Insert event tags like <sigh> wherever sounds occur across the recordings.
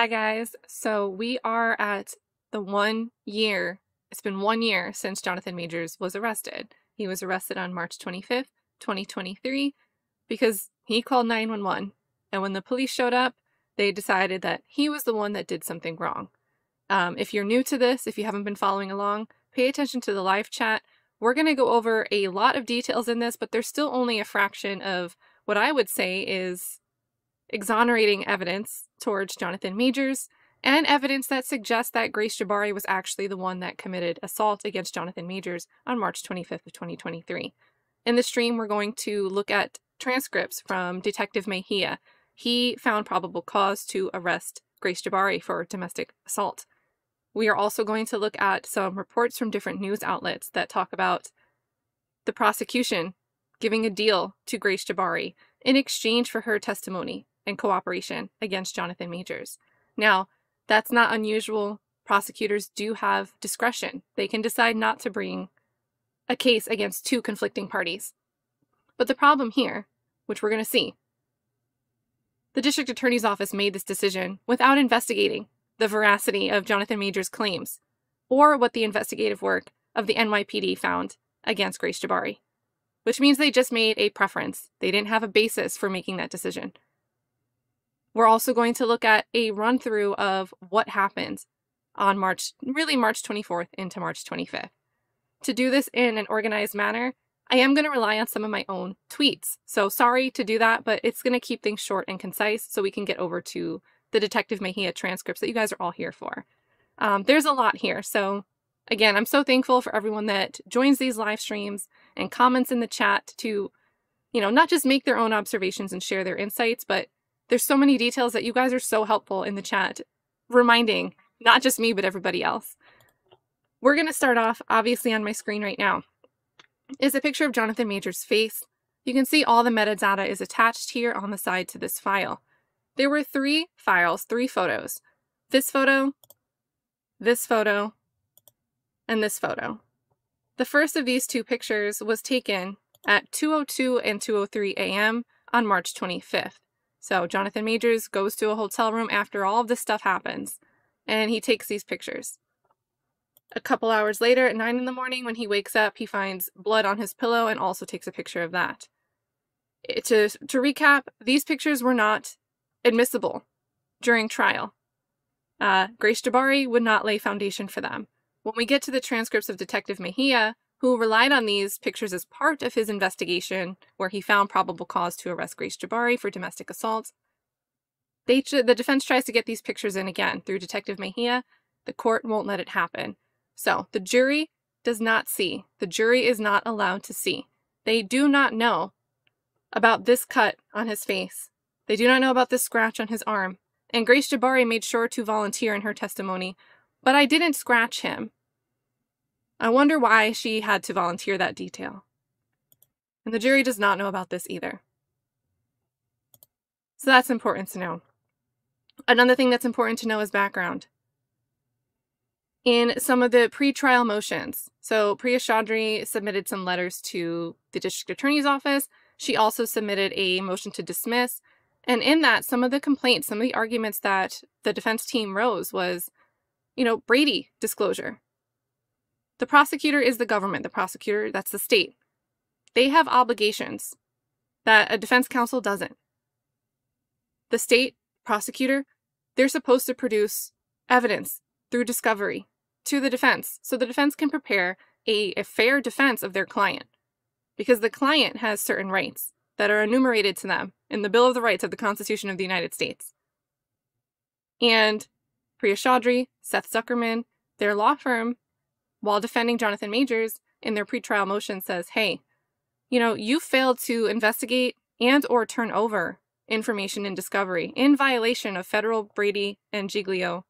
Hi, guys. So we are at the one year, it's been one year since Jonathan Majors was arrested. He was arrested on March 25th, 2023, because he called 911. And when the police showed up, they decided that he was the one that did something wrong. Um, if you're new to this, if you haven't been following along, pay attention to the live chat. We're going to go over a lot of details in this, but there's still only a fraction of what I would say is exonerating evidence towards Jonathan Majors and evidence that suggests that Grace Jabbari was actually the one that committed assault against Jonathan Majors on March 25th of 2023. In the stream, we're going to look at transcripts from Detective Mejia. He found probable cause to arrest Grace Jabbari for domestic assault. We are also going to look at some reports from different news outlets that talk about the prosecution giving a deal to Grace Jabbari in exchange for her testimony and cooperation against Jonathan Majors. Now, that's not unusual. Prosecutors do have discretion. They can decide not to bring a case against two conflicting parties. But the problem here, which we're going to see, the district attorney's office made this decision without investigating the veracity of Jonathan Majors' claims or what the investigative work of the NYPD found against Grace Jabbari, which means they just made a preference. They didn't have a basis for making that decision. We're also going to look at a run through of what happened on March, really March 24th into March 25th. To do this in an organized manner, I am going to rely on some of my own tweets. So sorry to do that, but it's going to keep things short and concise so we can get over to the Detective Mejia transcripts that you guys are all here for. Um, there's a lot here. So again, I'm so thankful for everyone that joins these live streams and comments in the chat to, you know, not just make their own observations and share their insights, but there's so many details that you guys are so helpful in the chat, reminding not just me, but everybody else. We're going to start off, obviously, on my screen right now, is a picture of Jonathan Major's face. You can see all the metadata is attached here on the side to this file. There were three files, three photos. This photo, this photo, and this photo. The first of these two pictures was taken at 2.02 and 2.03 a.m. on March 25th. So Jonathan Majors goes to a hotel room after all of this stuff happens, and he takes these pictures. A couple hours later, at 9 in the morning, when he wakes up, he finds blood on his pillow and also takes a picture of that. To, to recap, these pictures were not admissible during trial. Uh, Grace Jabbari would not lay foundation for them. When we get to the transcripts of Detective Mejia, who relied on these pictures as part of his investigation, where he found probable cause to arrest Grace Jabbari for domestic assault. They, the defense tries to get these pictures in again through Detective Mejia. The court won't let it happen. So the jury does not see. The jury is not allowed to see. They do not know about this cut on his face. They do not know about this scratch on his arm. And Grace Jabbari made sure to volunteer in her testimony, but I didn't scratch him. I wonder why she had to volunteer that detail. And the jury does not know about this either. So that's important to know. Another thing that's important to know is background. In some of the pre-trial motions, so Priya Chaudhry submitted some letters to the district attorney's office. She also submitted a motion to dismiss. And in that, some of the complaints, some of the arguments that the defense team rose was, you know, Brady disclosure. The prosecutor is the government. The prosecutor, that's the state. They have obligations that a defense counsel doesn't. The state prosecutor, they're supposed to produce evidence through discovery to the defense so the defense can prepare a, a fair defense of their client because the client has certain rights that are enumerated to them in the Bill of the Rights of the Constitution of the United States. And Priya Chaudhry, Seth Zuckerman, their law firm while defending Jonathan Majors in their pretrial motion says, hey, you know, you failed to investigate and or turn over information in discovery in violation of federal Brady and Giglio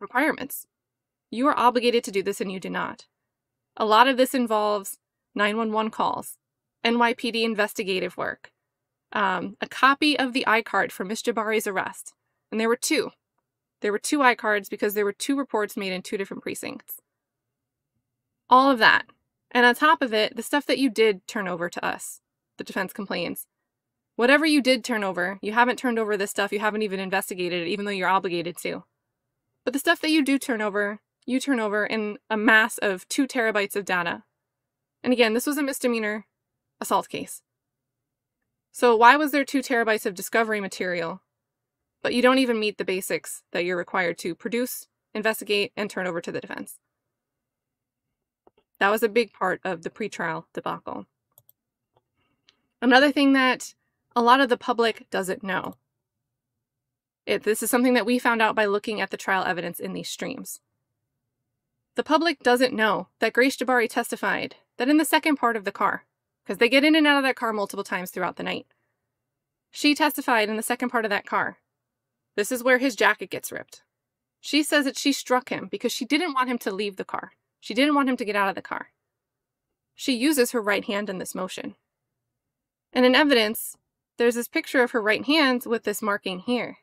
requirements. You are obligated to do this and you do not. A lot of this involves 911 calls, NYPD investigative work, um, a copy of the iCard for Miss Jabbari's arrest. And there were two. There were two iCards because there were two reports made in two different precincts. All of that. And on top of it, the stuff that you did turn over to us, the defense complains. Whatever you did turn over, you haven't turned over this stuff, you haven't even investigated it, even though you're obligated to. But the stuff that you do turn over, you turn over in a mass of two terabytes of data. And again, this was a misdemeanor assault case. So why was there two terabytes of discovery material, but you don't even meet the basics that you're required to produce, investigate, and turn over to the defense? That was a big part of the pretrial debacle. Another thing that a lot of the public doesn't know. It, this is something that we found out by looking at the trial evidence in these streams. The public doesn't know that Grace Jabbari testified that in the second part of the car, because they get in and out of that car multiple times throughout the night, she testified in the second part of that car. This is where his jacket gets ripped. She says that she struck him because she didn't want him to leave the car. She didn't want him to get out of the car. She uses her right hand in this motion. And in evidence, there's this picture of her right hand with this marking here.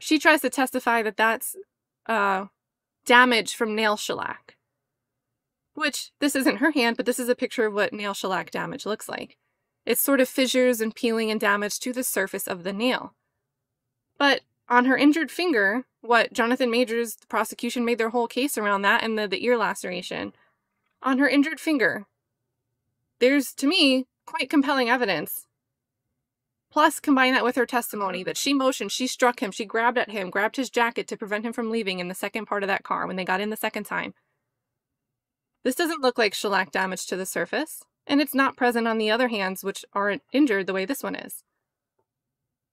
She tries to testify that that's uh, damage from nail shellac. Which, this isn't her hand, but this is a picture of what nail shellac damage looks like. It's sort of fissures and peeling and damage to the surface of the nail. But on her injured finger, what Jonathan Majors, the prosecution made their whole case around that and the, the ear laceration. On her injured finger, there's, to me, quite compelling evidence. Plus, combine that with her testimony that she motioned, she struck him, she grabbed at him, grabbed his jacket to prevent him from leaving in the second part of that car when they got in the second time. This doesn't look like shellac damage to the surface, and it's not present on the other hands, which aren't injured the way this one is.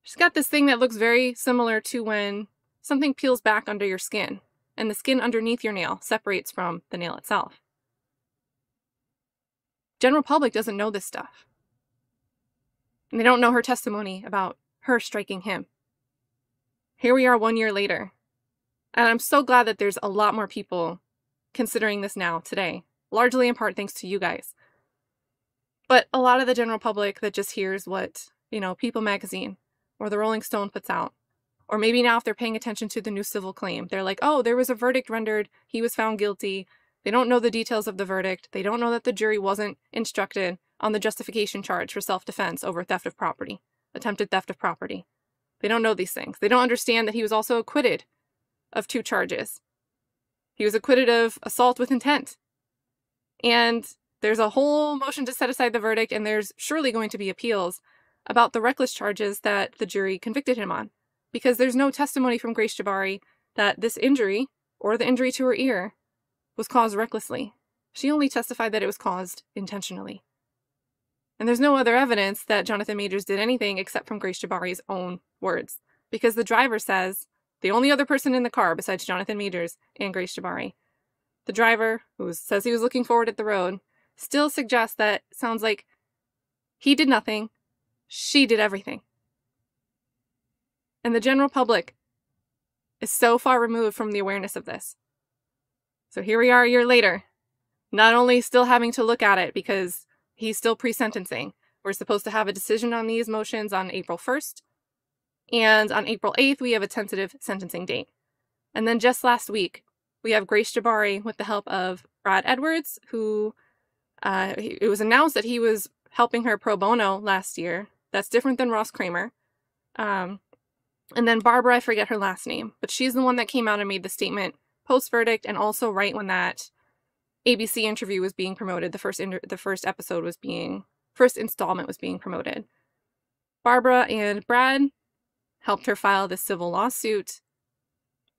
She's got this thing that looks very similar to when something peels back under your skin, and the skin underneath your nail separates from the nail itself. General public doesn't know this stuff. And they don't know her testimony about her striking him. Here we are one year later. And I'm so glad that there's a lot more people considering this now today, largely in part thanks to you guys. But a lot of the general public that just hears what, you know, People magazine or the Rolling Stone puts out, or maybe now if they're paying attention to the new civil claim, they're like, oh, there was a verdict rendered, he was found guilty, they don't know the details of the verdict. They don't know that the jury wasn't instructed on the justification charge for self defense over theft of property, attempted theft of property. They don't know these things. They don't understand that he was also acquitted of two charges. He was acquitted of assault with intent. And there's a whole motion to set aside the verdict, and there's surely going to be appeals about the reckless charges that the jury convicted him on. Because there's no testimony from Grace Jabbari that this injury, or the injury to her ear, was caused recklessly. She only testified that it was caused intentionally. And there's no other evidence that Jonathan Majors did anything except from Grace Jabbari's own words, because the driver says the only other person in the car besides Jonathan Majors and Grace Jabbari, the driver, who says he was looking forward at the road, still suggests that sounds like he did nothing, she did everything. And the general public is so far removed from the awareness of this. So here we are a year later, not only still having to look at it because he's still pre sentencing. We're supposed to have a decision on these motions on April 1st. And on April 8th, we have a tentative sentencing date. And then just last week, we have Grace Jabbari with the help of Brad Edwards, who uh, it was announced that he was helping her pro bono last year. That's different than Ross Kramer. Um, and then Barbara, I forget her last name, but she's the one that came out and made the statement post verdict and also right when that ABC interview was being promoted, the first the first episode was being first installment was being promoted. Barbara and Brad helped her file this civil lawsuit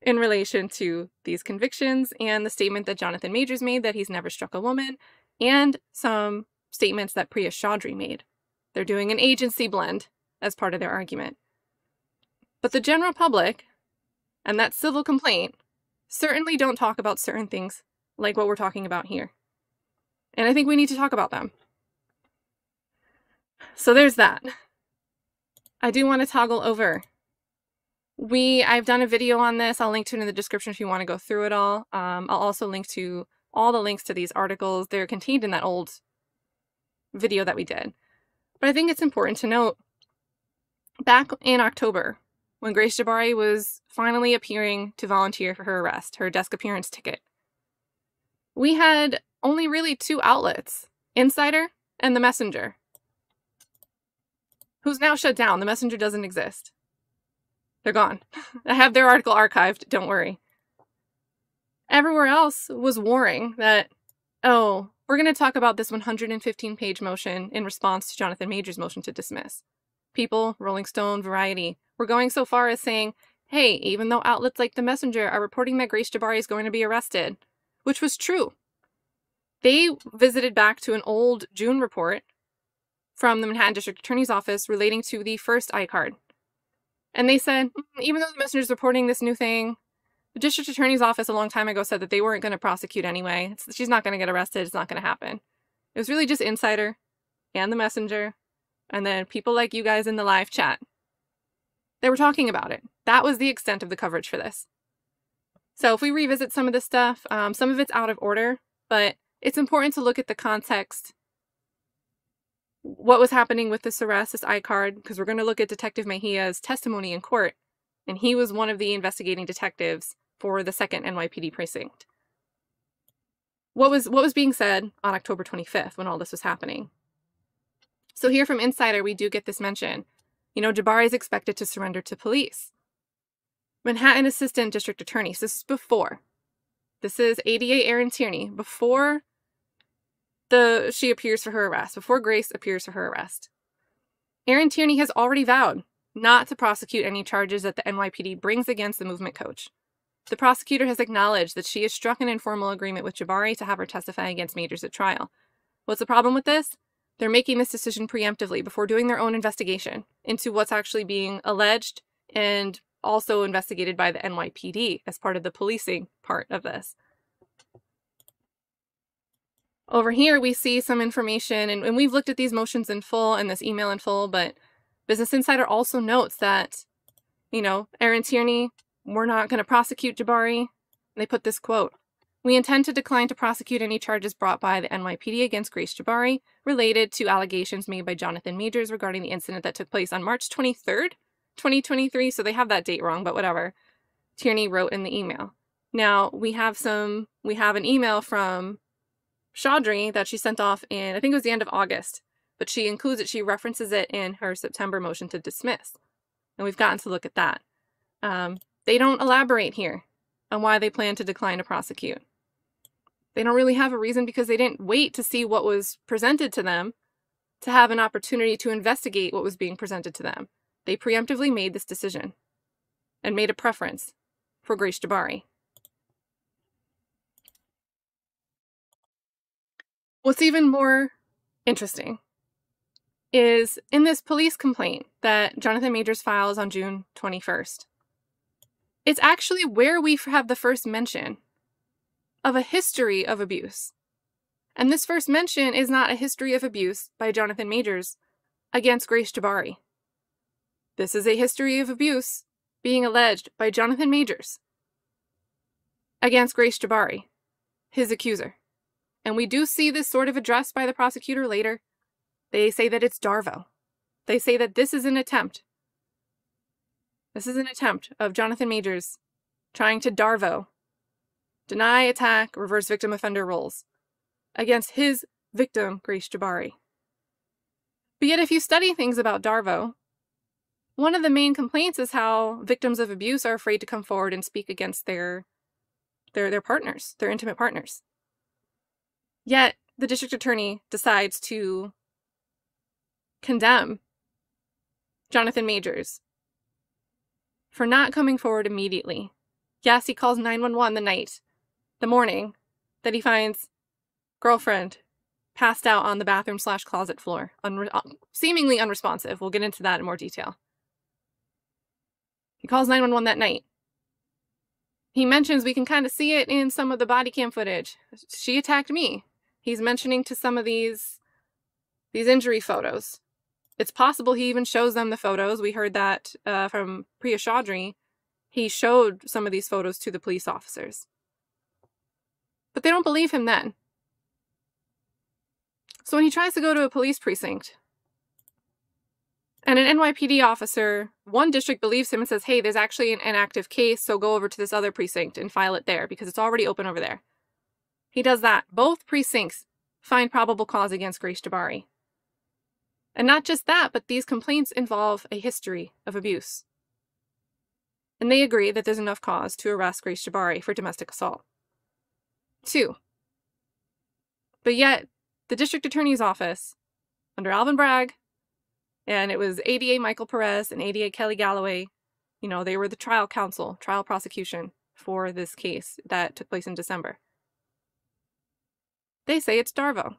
in relation to these convictions and the statement that Jonathan Majors made that he's never struck a woman, and some statements that Priya Chaudhry made. They're doing an agency blend as part of their argument. But the general public and that civil complaint certainly don't talk about certain things like what we're talking about here. And I think we need to talk about them. So there's that. I do want to toggle over. We, I've done a video on this. I'll link to it in the description if you want to go through it all. Um, I'll also link to all the links to these articles. They're contained in that old video that we did. But I think it's important to note back in October, when Grace Jabbari was finally appearing to volunteer for her arrest, her desk appearance ticket. We had only really two outlets Insider and The Messenger. who's now shut down. The messenger doesn't exist. They're gone. <laughs> I have their article archived, don't worry. Everywhere else was warring that, oh, we're going to talk about this 115 page motion in response to Jonathan Major's motion to dismiss. People, Rolling Stone, Variety, were going so far as saying, hey, even though outlets like The Messenger are reporting that Grace Jabbari is going to be arrested, which was true. They visited back to an old June report from the Manhattan District Attorney's Office relating to the first iCard. And they said, mm, even though the messenger is reporting this new thing, the district attorney's office a long time ago said that they weren't going to prosecute anyway. It's, she's not going to get arrested. It's not going to happen. It was really just Insider and the messenger, and then people like you guys in the live chat. They were talking about it. That was the extent of the coverage for this. So if we revisit some of this stuff, um, some of it's out of order, but it's important to look at the context what was happening with this arrest, this iCard, because we're going to look at Detective Mejia's testimony in court, and he was one of the investigating detectives for the second NYPD precinct. What was what was being said on October 25th when all this was happening? So here from Insider, we do get this mention. You know, Jabbari is expected to surrender to police. Manhattan Assistant District Attorney. So this is before. This is ADA Aaron Tierney before the she appears for her arrest, before Grace appears for her arrest. Aaron Tierney has already vowed not to prosecute any charges that the NYPD brings against the movement coach. The prosecutor has acknowledged that she has struck an informal agreement with Jabbari to have her testify against Majors at trial. What's the problem with this? They're making this decision preemptively before doing their own investigation into what's actually being alleged and also investigated by the NYPD as part of the policing part of this. Over here, we see some information, and, and we've looked at these motions in full and this email in full, but Business Insider also notes that, you know, Aaron Tierney, we're not going to prosecute Jabbari. They put this quote We intend to decline to prosecute any charges brought by the NYPD against Grace Jabbari related to allegations made by Jonathan Majors regarding the incident that took place on March 23rd, 2023. So they have that date wrong, but whatever. Tierney wrote in the email. Now, we have some, we have an email from Chaudhry that she sent off in, I think it was the end of August, but she includes it, she references it in her September motion to dismiss. And we've gotten to look at that. Um, they don't elaborate here on why they plan to decline to prosecute. They don't really have a reason because they didn't wait to see what was presented to them to have an opportunity to investigate what was being presented to them. They preemptively made this decision and made a preference for Grace Jabbari. What's even more interesting is in this police complaint that Jonathan Majors files on June 21st. It's actually where we have the first mention of a history of abuse. And this first mention is not a history of abuse by Jonathan Majors against Grace Jabbari. This is a history of abuse being alleged by Jonathan Majors against Grace Jabbari, his accuser. And we do see this sort of addressed by the prosecutor later. They say that it's Darvo. They say that this is an attempt. This is an attempt of Jonathan Majors trying to Darvo, deny, attack, reverse victim offender roles against his victim, Grace Jabbari. But yet, if you study things about Darvo, one of the main complaints is how victims of abuse are afraid to come forward and speak against their their their partners, their intimate partners. Yet the district attorney decides to condemn Jonathan Majors for not coming forward immediately. Yes, he calls 911 the night, the morning that he finds girlfriend passed out on the bathroom slash closet floor, unre- uh, seemingly unresponsive. We'll get into that in more detail. He calls 911 that night. He mentions we can kind of see it in some of the body cam footage. She attacked me he's mentioning to some of these these injury photos. It's possible he even shows them the photos. We heard that uh, from Priya Chaudhry. He showed some of these photos to the police officers. But they don't believe him then. So when he tries to go to a police precinct, and an NYPD officer, one district believes him and says, hey, there's actually an, an active case, so go over to this other precinct and file it there because it's already open over there. He does that. Both precincts find probable cause against Grace Jabbari. And not just that, but these complaints involve a history of abuse. And they agree that there's enough cause to arrest Grace Jabbari for domestic assault. Two. But yet, the district attorney's office, under Alvin Bragg, and it was ADA Michael Perez and ADA Kelly Galloway, you know, they were the trial counsel, trial prosecution for this case that took place in December. They say it's Darvo.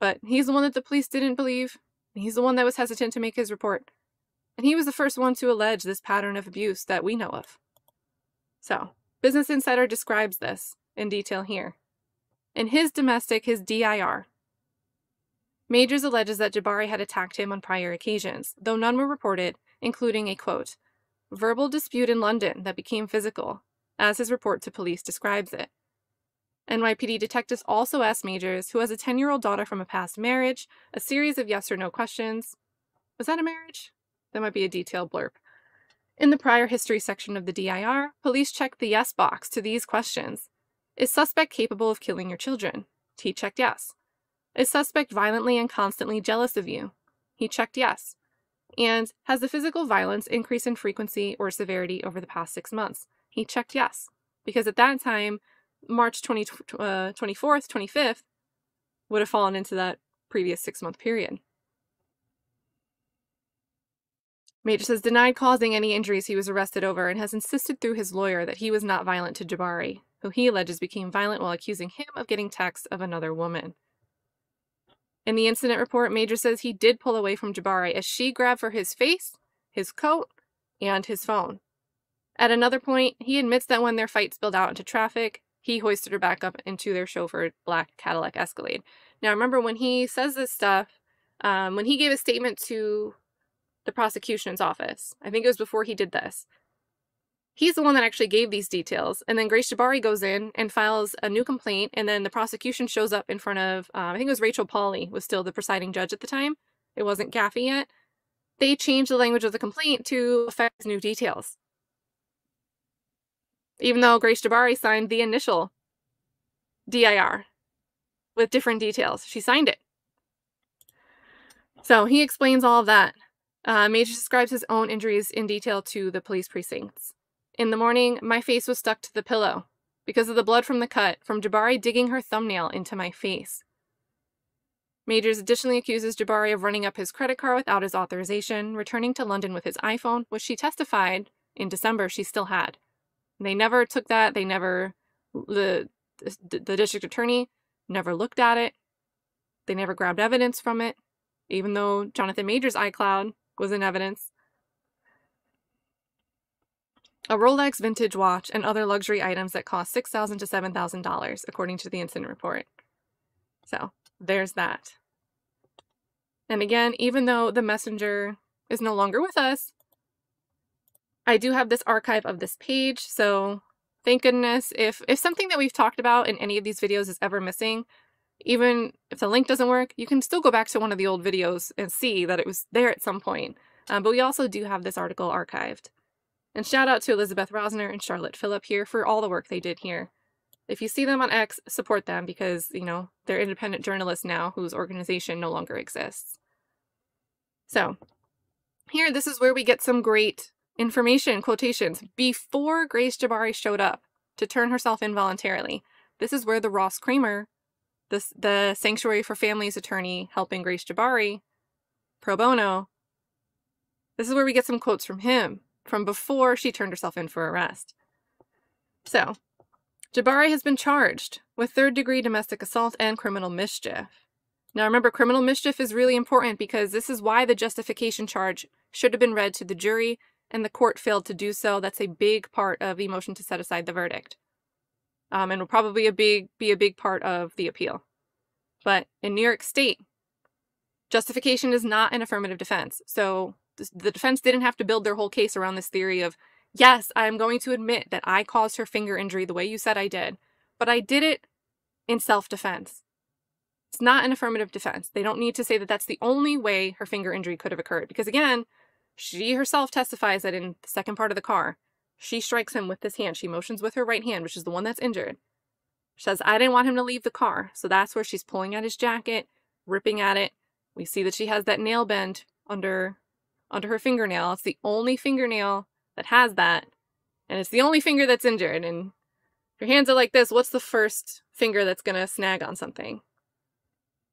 But he's the one that the police didn't believe. He's the one that was hesitant to make his report. And he was the first one to allege this pattern of abuse that we know of. So, Business Insider describes this in detail here. In his domestic, his DIR, Majors alleges that Jabbari had attacked him on prior occasions, though none were reported, including a quote, verbal dispute in London that became physical, as his report to police describes it. NYPD detectives also asked Majors, who has a 10 year old daughter from a past marriage, a series of yes or no questions. Was that a marriage? That might be a detailed blurb. In the prior history section of the DIR, police checked the yes box to these questions Is suspect capable of killing your children? He checked yes. Is suspect violently and constantly jealous of you? He checked yes. And has the physical violence increased in frequency or severity over the past six months? He checked yes. Because at that time, March 20, uh, 24th, 25th would have fallen into that previous six month period. Major has denied causing any injuries he was arrested over and has insisted through his lawyer that he was not violent to Jabbari, who he alleges became violent while accusing him of getting texts of another woman. In the incident report, Major says he did pull away from Jabbari as she grabbed for his face, his coat, and his phone. At another point, he admits that when their fight spilled out into traffic, he hoisted her back up into their chauffeured black Cadillac Escalade. Now, remember when he says this stuff, um, when he gave a statement to the prosecution's office, I think it was before he did this, he's the one that actually gave these details. And then Grace Jabbari goes in and files a new complaint, and then the prosecution shows up in front of, um, I think it was Rachel Pauley was still the presiding judge at the time. It wasn't Gaffey yet. They changed the language of the complaint to affect new details even though Grace Jabbari signed the initial DIR with different details. She signed it. So he explains all of that. Uh, Major describes his own injuries in detail to the police precincts. In the morning, my face was stuck to the pillow because of the blood from the cut from Jabbari digging her thumbnail into my face. Majors additionally accuses Jabbari of running up his credit card without his authorization, returning to London with his iPhone, which she testified in December she still had. They never took that. They never, the, the district attorney never looked at it. They never grabbed evidence from it, even though Jonathan Major's iCloud was in evidence. A Rolex vintage watch and other luxury items that cost 6,000 to $7,000, according to the incident report. So, there's that. And again, even though the messenger is no longer with us, I do have this archive of this page, so thank goodness if if something that we've talked about in any of these videos is ever missing, even if the link doesn't work, you can still go back to one of the old videos and see that it was there at some point. Um, but we also do have this article archived. And shout out to Elizabeth Rosner and Charlotte Phillip here for all the work they did here. If you see them on X, support them because, you know, they're independent journalists now whose organization no longer exists. So, here, this is where we get some great Information, quotations, before Grace Jabbari showed up to turn herself in voluntarily. This is where the Ross Kramer, the, the Sanctuary for Families attorney helping Grace Jabbari pro bono, this is where we get some quotes from him from before she turned herself in for arrest. So, Jabbari has been charged with third degree domestic assault and criminal mischief. Now, remember, criminal mischief is really important because this is why the justification charge should have been read to the jury and the court failed to do so, that's a big part of the motion to set aside the verdict. Um, and will probably a big be a big part of the appeal. But in New York State, justification is not an affirmative defense. So the defense didn't have to build their whole case around this theory of, yes, I'm going to admit that I caused her finger injury the way you said I did, but I did it in self defense. It's not an affirmative defense. They don't need to say that that's the only way her finger injury could have occurred. Because again, she herself testifies that in the second part of the car, she strikes him with this hand. She motions with her right hand, which is the one that's injured. She says, I didn't want him to leave the car. So that's where she's pulling at his jacket, ripping at it We see that she has that nail bend under under her fingernail. It's the only fingernail that has that. And it's the only finger that's injured. And your hands are like this, what's the first finger that's going to snag on something?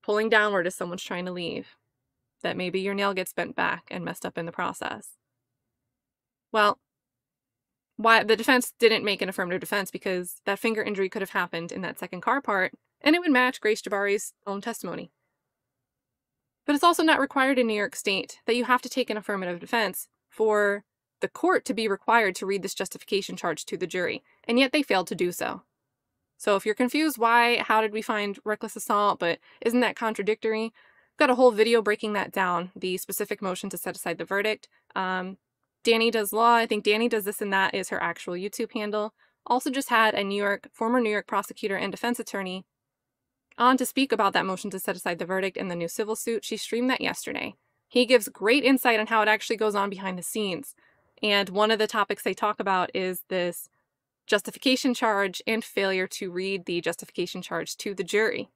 Pulling downward as someone's trying to leave. That maybe your nail gets bent back and messed up in the process. Well, why the defense didn't make an affirmative defense because that finger injury could have happened in that second car part and it would match Grace Jabbari's own testimony. But it's also not required in New York State that you have to take an affirmative defense for the court to be required to read this justification charge to the jury, and yet they failed to do so. So if you're confused why, how did we find reckless assault, but isn't that contradictory? Got a whole video breaking that down, the specific motion to set aside the verdict. Um, Dani Does Law, I think Dani Does This and That is her actual YouTube handle. Also just had a New York, former New York prosecutor and defense attorney on to speak about that motion to set aside the verdict in the new civil suit. She streamed that yesterday. He gives great insight on how it actually goes on behind the scenes. And one of the topics they talk about is this justification charge and failure to read the justification charge to the jury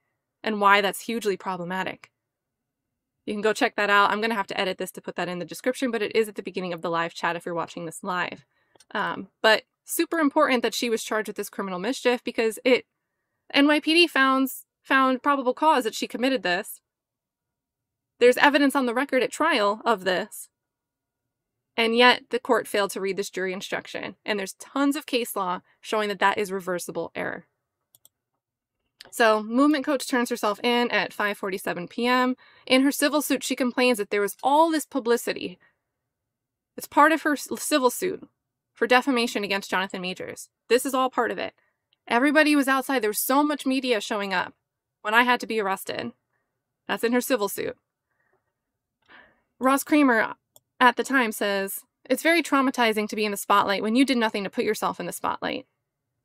and why that's hugely problematic. You can go check that out. I'm going to have to edit this to put that in the description, but it is at the beginning of the live chat if you're watching this live. Um, but super important that she was charged with this criminal mischief because it NYPD found found probable cause that she committed this. There's evidence on the record at trial of this. And yet the court failed to read this jury instruction. And there's tons of case law showing that that is reversible error. So, movement coach turns herself in at 5:47 p.m. In her civil suit, she complains that there was all this publicity. It's part of her civil suit for defamation against Jonathan Majors. This is all part of it. Everybody was outside. There was so much media showing up when I had to be arrested. That's in her civil suit. Ross Kramer uh, at the time says, It's very traumatizing to be in the spotlight when you did nothing to put yourself in the spotlight.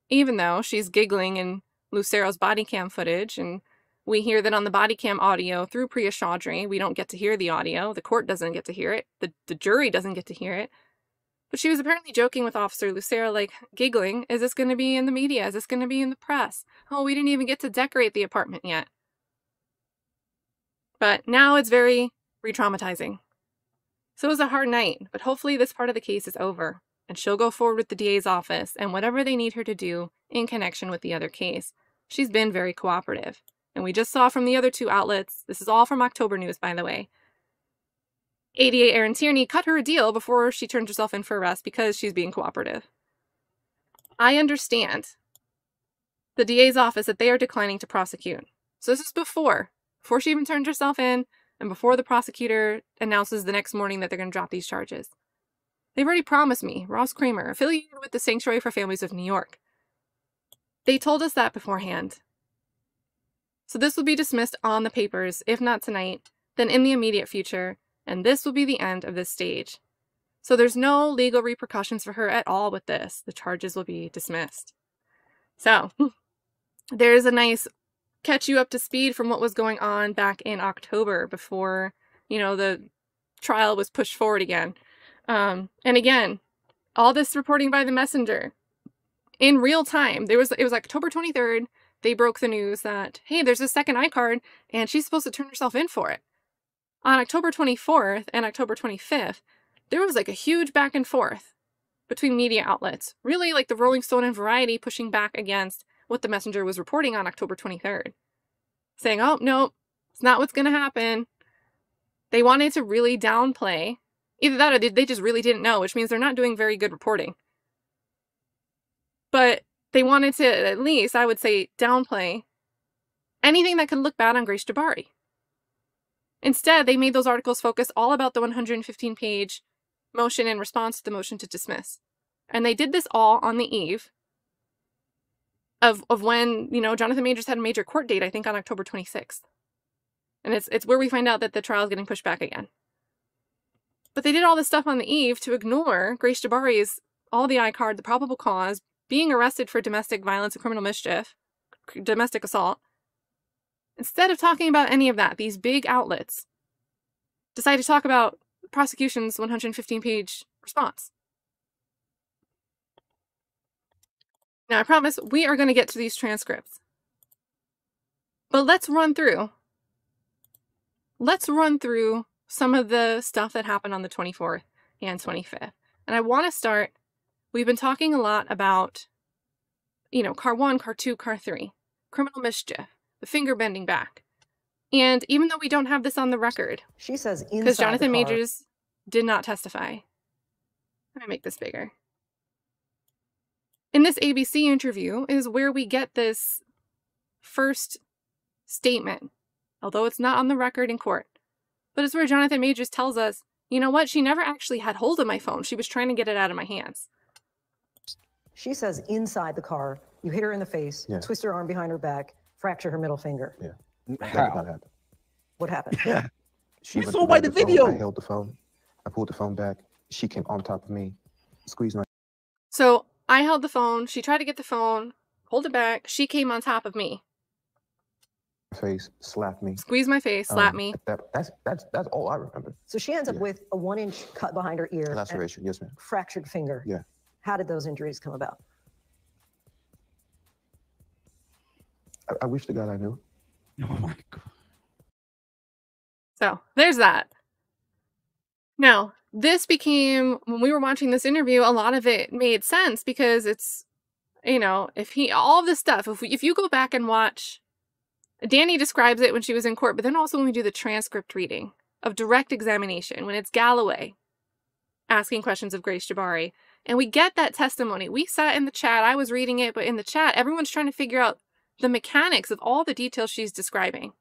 Even though she's giggling in Lucero's body cam footage, and we hear that on the body cam audio through Priya Chaudhry, we don't get to hear the audio. The court doesn't get to hear it. The, the jury doesn't get to hear it. But she was apparently joking with Officer Lucero, like, giggling, is this going to be in the media? Is this going to be in the press? Oh, we didn't even get to decorate the apartment yet. But now it's very re traumatizing. So it was a hard night, but hopefully this part of the case is over, and she'll go forward with the DA's office and whatever they need her to do in connection with the other case. She's been very cooperative. And we just saw from the other two outlets, this is all from October News, by the way, ADA Erin Tierney cut her a deal before she turned herself in for arrest because she's being cooperative. I understand the DA's office that they are declining to prosecute. So this is before, before she even turned herself in, and before the prosecutor announces the next morning that they're going to drop these charges. They've already promised me, Ross Kramer, affiliated with the Sanctuary for Families of New York. They told us that beforehand. So this will be dismissed on the papers, if not tonight, then in the immediate future, and this will be the end of this stage. So there's no legal repercussions for her at all with this. The charges will be dismissed. So <laughs> there's a nice catch you up to speed from what was going on back in October before, you know, the trial was pushed forward again. Um, and again, all this reporting by the messenger in real time. There was it was like October 23rd. They broke the news that hey, there's a second iCard, and she's supposed to turn herself in for it. On October 24th and October 25th, there was like a huge back and forth between media outlets. Really, like the Rolling Stone and Variety pushing back against what the messenger was reporting on October 23rd, saying, "Oh no, it's not what's going to happen." They wanted to really downplay either that or they just really didn't know, which means they're not doing very good reporting. But they wanted to at least, I would say, downplay anything that could look bad on Grace Jabbari. Instead, they made those articles focus all about the 115 page motion in response to the motion to dismiss. And they did this all on the eve of, of when, you know, Jonathan Majors had a major court date, I think on October 26th. And it's, it's where we find out that the trial is getting pushed back again. But they did all this stuff on the eve to ignore Grace Jabbari's, all the iCard, the probable cause, being arrested for domestic violence and criminal mischief, domestic assault, Instead of talking about any of that, these big outlets decide to talk about prosecution's 115 page response. Now, I promise we are going to get to these transcripts. But let's run through let's run through some of the stuff that happened on the 24th and 25th. And I want to start, we've been talking a lot about, you know, car one, car two, car three, criminal mischief, the finger bending back. And even though we don't have this on the record, she says because Jonathan Majors did not testify. Let me make this bigger. In this ABC interview is where we get this first statement, although it's not on the record in court. But it's where Jonathan Majors tells us, you know what, she never actually had hold of my phone. She was trying to get it out of my hands. She says inside the car, you hit her in the face, yeah. twist her arm behind her back, fracture her middle finger. Yeah. That How? did not happen. What happened? <laughs> Yeah. She we saw by the, the video. I held the phone. I pulled the phone back. She came on top of me, squeezed my. So I held the phone. She tried to get the phone, hold it back. She came on top of me face, slap me, squeeze my face, slap um, me. That, that's that's that's all I remember. So she ends up yeah. with a one-inch cut behind her ear, laceration. Yes, ma'am. Fractured finger. Yeah. How did those injuries come about? I, I wish to God I knew. <laughs> Oh my God. So there's that. Now, this became, when we were watching this interview, a lot of it made sense because it's, you know, if he, all of this stuff, if, we, if you go back and watch Dani describes it when she was in court, but then also when we do the transcript reading of direct examination, when it's Galloway asking questions of Grace Jabbari, and we get that testimony. We sat in the chat, I was reading it, but in the chat, everyone's trying to figure out the mechanics of all the details she's describing.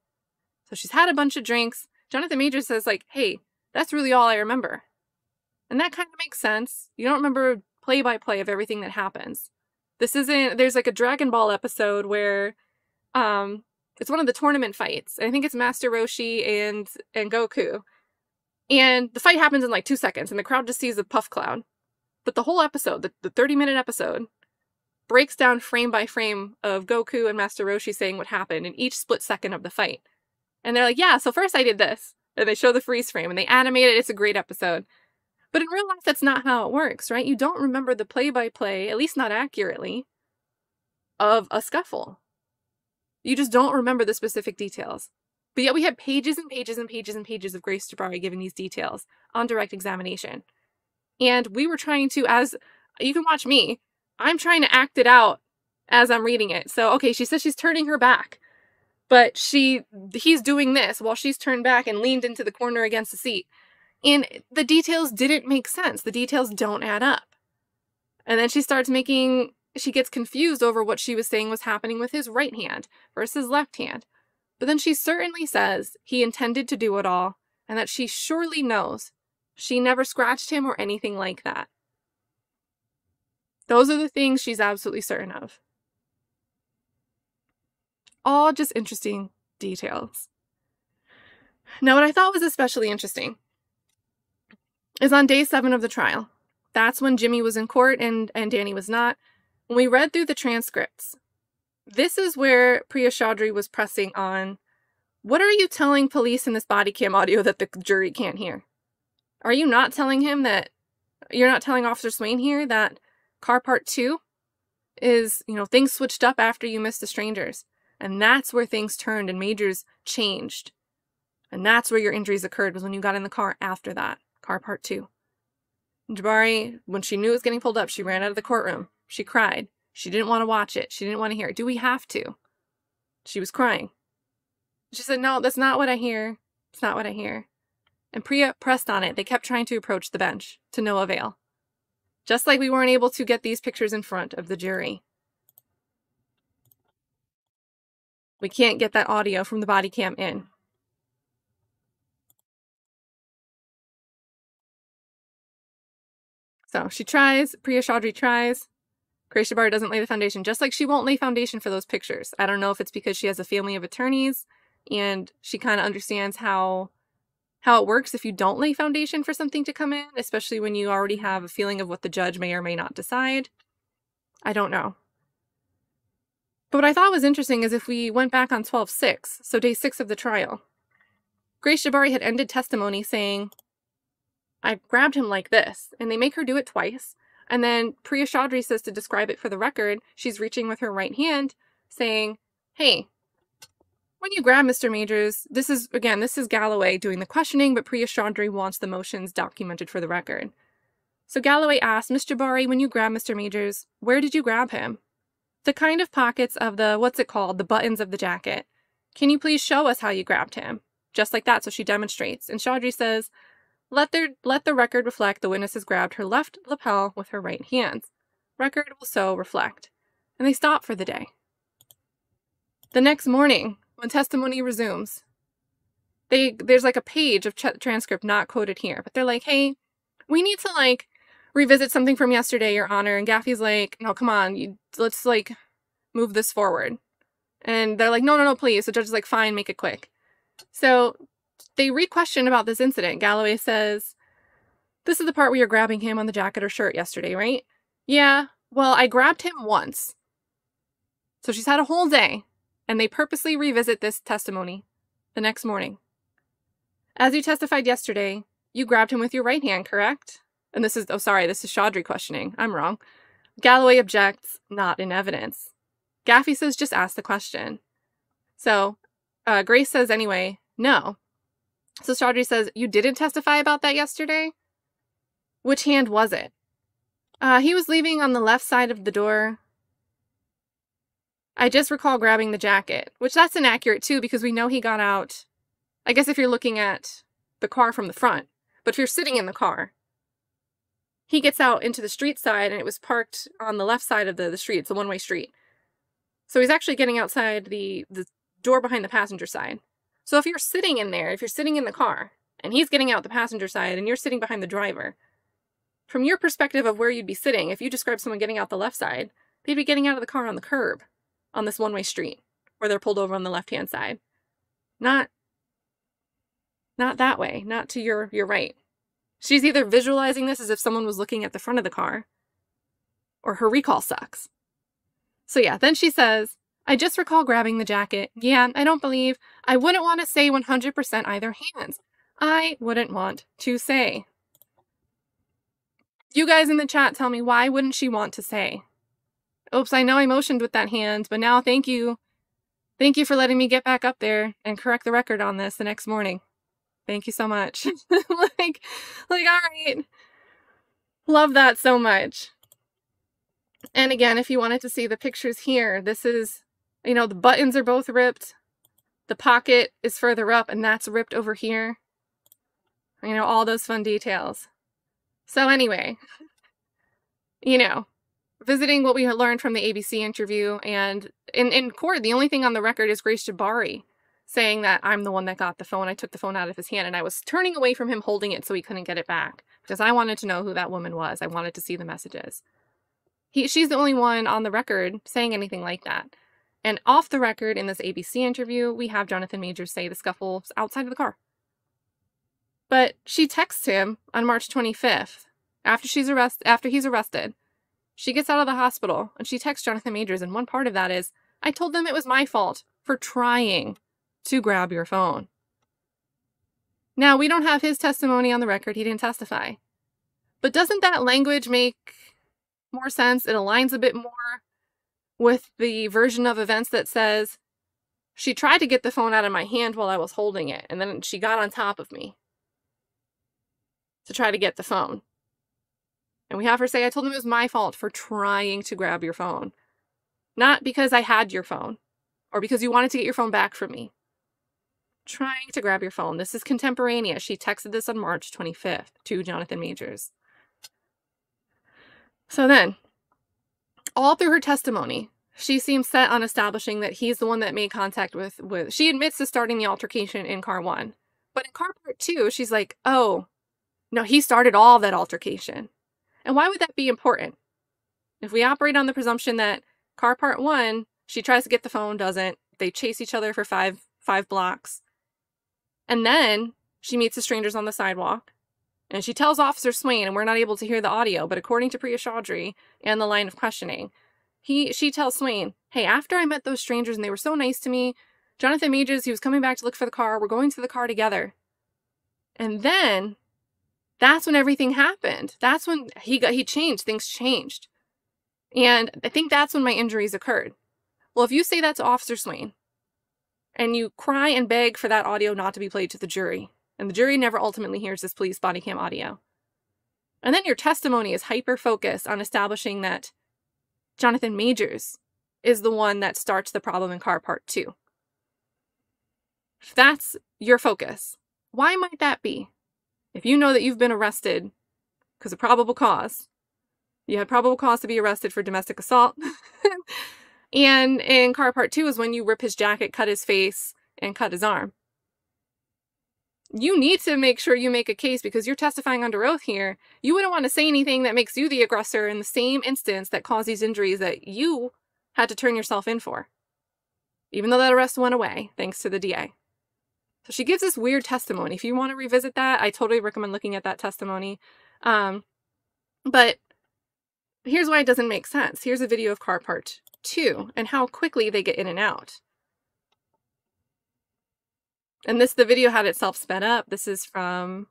So she's had a bunch of drinks. Jonathan Major says, like, hey, that's really all I remember. And that kind of makes sense. You don't remember play by play of everything that happens. This isn't, there's like a Dragon Ball episode where um, it's one of the tournament fights. I think it's Master Roshi and and Goku. And the fight happens in like two seconds, and the crowd just sees a puff cloud. But the whole episode, the, the 30 minute episode, breaks down frame by frame of Goku and Master Roshi saying what happened in each split second of the fight. And they're like, yeah, so first I did this. And they show the freeze frame and they animate it. It's a great episode. But in real life, that's not how it works, right? You don't remember the play by play, at least not accurately, of a scuffle. You just don't remember the specific details. But yet we had pages and pages and pages and pages of Grace Jabbari giving these details on direct examination. And we were trying to, as you can watch me, I'm trying to act it out as I'm reading it. So, okay, she says she's turning her back, but she he's doing this while she's turned back and leaned into the corner against the seat. And the details didn't make sense. The details don't add up. And then she starts making she gets confused over what she was saying was happening with his right hand versus left hand. But then she certainly says he intended to do it all and that she surely knows she never scratched him or anything like that. Those are the things she's absolutely certain of. All just interesting details. Now, what I thought was especially interesting is on day seven of the trial. That's when Jimmy was in court and, and Dani was not. When we read through the transcripts, this is where Priya Chaudhry was pressing on what are you telling police in this body cam audio that the jury can't hear? Are you not telling him that you're not telling Officer Swain here that car part two is, you know, things switched up after you missed the strangers? And that's where things turned and majors changed. And that's where your injuries occurred was when you got in the car after that, car part two. Jabbari, when she knew it was getting pulled up, she ran out of the courtroom. She cried. She didn't want to watch it. She didn't want to hear it. Do we have to? She was crying. She said, No, that's not what I hear. It's not what I hear. And Priya pressed on it. They kept trying to approach the bench, to no avail. Just like we weren't able to get these pictures in front of the jury. We can't get that audio from the body cam in. So she tries, Priya Chaudhry tries. Grace Jabbari doesn't lay the foundation, just like she won't lay foundation for those pictures. I don't know if it's because she has a family of attorneys and she kind of understands how how it works if you don't lay foundation for something to come in, especially when you already have a feeling of what the judge may or may not decide. I don't know. But what I thought was interesting is if we went back on 12-6, so day six of the trial, Grace Jabbari had ended testimony saying, I grabbed him like this, and they make her do it twice. And then Priya Chaudhry says to describe it for the record, she's reaching with her right hand, saying, Hey, When you grab Mr. Majors, this is, again, this is Galloway doing the questioning, but Priya Chaudhry wants the motions documented for the record. So Galloway asks, Mr. Jabbari, when you grab Mr. Majors, where did you grab him? The kind of pockets of the, what's it called, the buttons of the jacket. Can you please show us how you grabbed him? Just like that, so she demonstrates. And Chaudhry says, let, their, let the record reflect the witness has grabbed her left lapel with her right hand. Record will so reflect. And they stop for the day. The next morning, when testimony resumes, they there's like a page of ch- transcript not quoted here, but they're like, "Hey, we need to like revisit something from yesterday, Your Honor." And Gaffey's like, "No, come on, you, let's like move this forward." And they're like, "No, no, no, please." The judge is like, "Fine, make it quick." So they re-question about this incident. Galloway says, "This is the part where you're grabbing him on the jacket or shirt yesterday, right?" Yeah. Well, I grabbed him once. So she's had a whole day and they purposely revisit this testimony the next morning. As you testified yesterday, you grabbed him with your right hand, correct? And this is, oh, sorry, this is Chaudhry questioning. I'm wrong. Galloway objects, not in evidence. Gaffey says, just ask the question. So uh, Grace says, anyway, no. So Chaudhry says, you didn't testify about that yesterday? Which hand was it? Uh, he was leaving on the left side of the door. I just recall grabbing the jacket, which that's inaccurate too because we know he got out. I guess if you're looking at the car from the front, but if you're sitting in the car, he gets out into the street side and it was parked on the left side of the, the street. It's a one way street. So he's actually getting outside the, the door behind the passenger side. So if you're sitting in there, if you're sitting in the car and he's getting out the passenger side and you're sitting behind the driver, from your perspective of where you'd be sitting, if you describe someone getting out the left side, they'd be getting out of the car on the curb on this one way street where they're pulled over on the left hand side. Not not that way, not to your your right. She's either visualizing this as if someone was looking at the front of the car or her recall sucks. So yeah, then she says, I just recall grabbing the jacket. Yeah, I don't believe. I wouldn't want to say 100% either hands. I wouldn't want to say. You guys in the chat tell me why wouldn't she want to say? Oops, I know I motioned with that hand, but now thank you. Thank you for letting me get back up there and correct the record on this the next morning. Thank you so much. <laughs> like, like, all right. Love that so much. And again, if you wanted to see the pictures here, this is, you know, the buttons are both ripped. The pocket is further up and that's ripped over here. You know, all those fun details. So anyway, <laughs> you know, visiting what we learned from the ABC interview. And in, in court, the only thing on the record is Grace Jabbari saying that I'm the one that got the phone. I took the phone out of his hand and I was turning away from him holding it so he couldn't get it back because I wanted to know who that woman was. I wanted to see the messages. He, she's the only one on the record saying anything like that. And off the record in this ABC interview, we have Jonathan Majors say the scuffle outside of the car. But she texts him on March 25th after she's arrest after he's arrested she gets out of the hospital and she texts Jonathan Majors, and one part of that is, I told them it was my fault for trying to grab your phone. Now, we don't have his testimony on the record, he didn't testify. But doesn't that language make more sense? It aligns a bit more with the version of events that says, she tried to get the phone out of my hand while I was holding it, and then she got on top of me to try to get the phone. And we have her say, I told him it was my fault for trying to grab your phone. Not because I had your phone or because you wanted to get your phone back from me. Trying to grab your phone. This is contemporaneous. She texted this on March 25th to Jonathan Majors. So then, all through her testimony, she seems set on establishing that he's the one that made contact with with she admits to starting the altercation in car 1. But in car part 2, she's like, "Oh, no, he started all that altercation." And why would that be important? If we operate on the presumption that car part one, she tries to get the phone, doesn't, they chase each other for five five blocks. And then she meets the strangers on the sidewalk. And she tells Officer Swain, and we're not able to hear the audio, but according to Priya Chaudhry and the line of questioning, he she tells Swain, Hey, after I met those strangers and they were so nice to me, Jonathan Majors, he was coming back to look for the car. We're going to the car together. And then that's when everything happened. That's when he got he changed, things changed. And I think that's when my injuries occurred. Well, if you say that to Officer Swain, and you cry and beg for that audio not to be played to the jury. And the jury never ultimately hears this police body cam audio. And then your testimony is hyper focused on establishing that Jonathan Majors is the one that starts the problem in car part two. If that's your focus, why might that be? If you know that you've been arrested because of probable cause, you had probable cause to be arrested for domestic assault. <laughs> and in car part two is when you rip his jacket, cut his face, and cut his arm you need to make sure you make a case because you're testifying under oath here. You wouldn't want to say anything that makes you the aggressor in the same instance that caused these injuries that you had to turn yourself in for. Even though that arrest went away, thanks to the DA. So she gives this weird testimony. If you want to revisit that, I totally recommend looking at that testimony. Um, but here's why it doesn't make sense. Here's a video of car part two and how quickly they get in and out. And this, the video had itself sped up. This is from,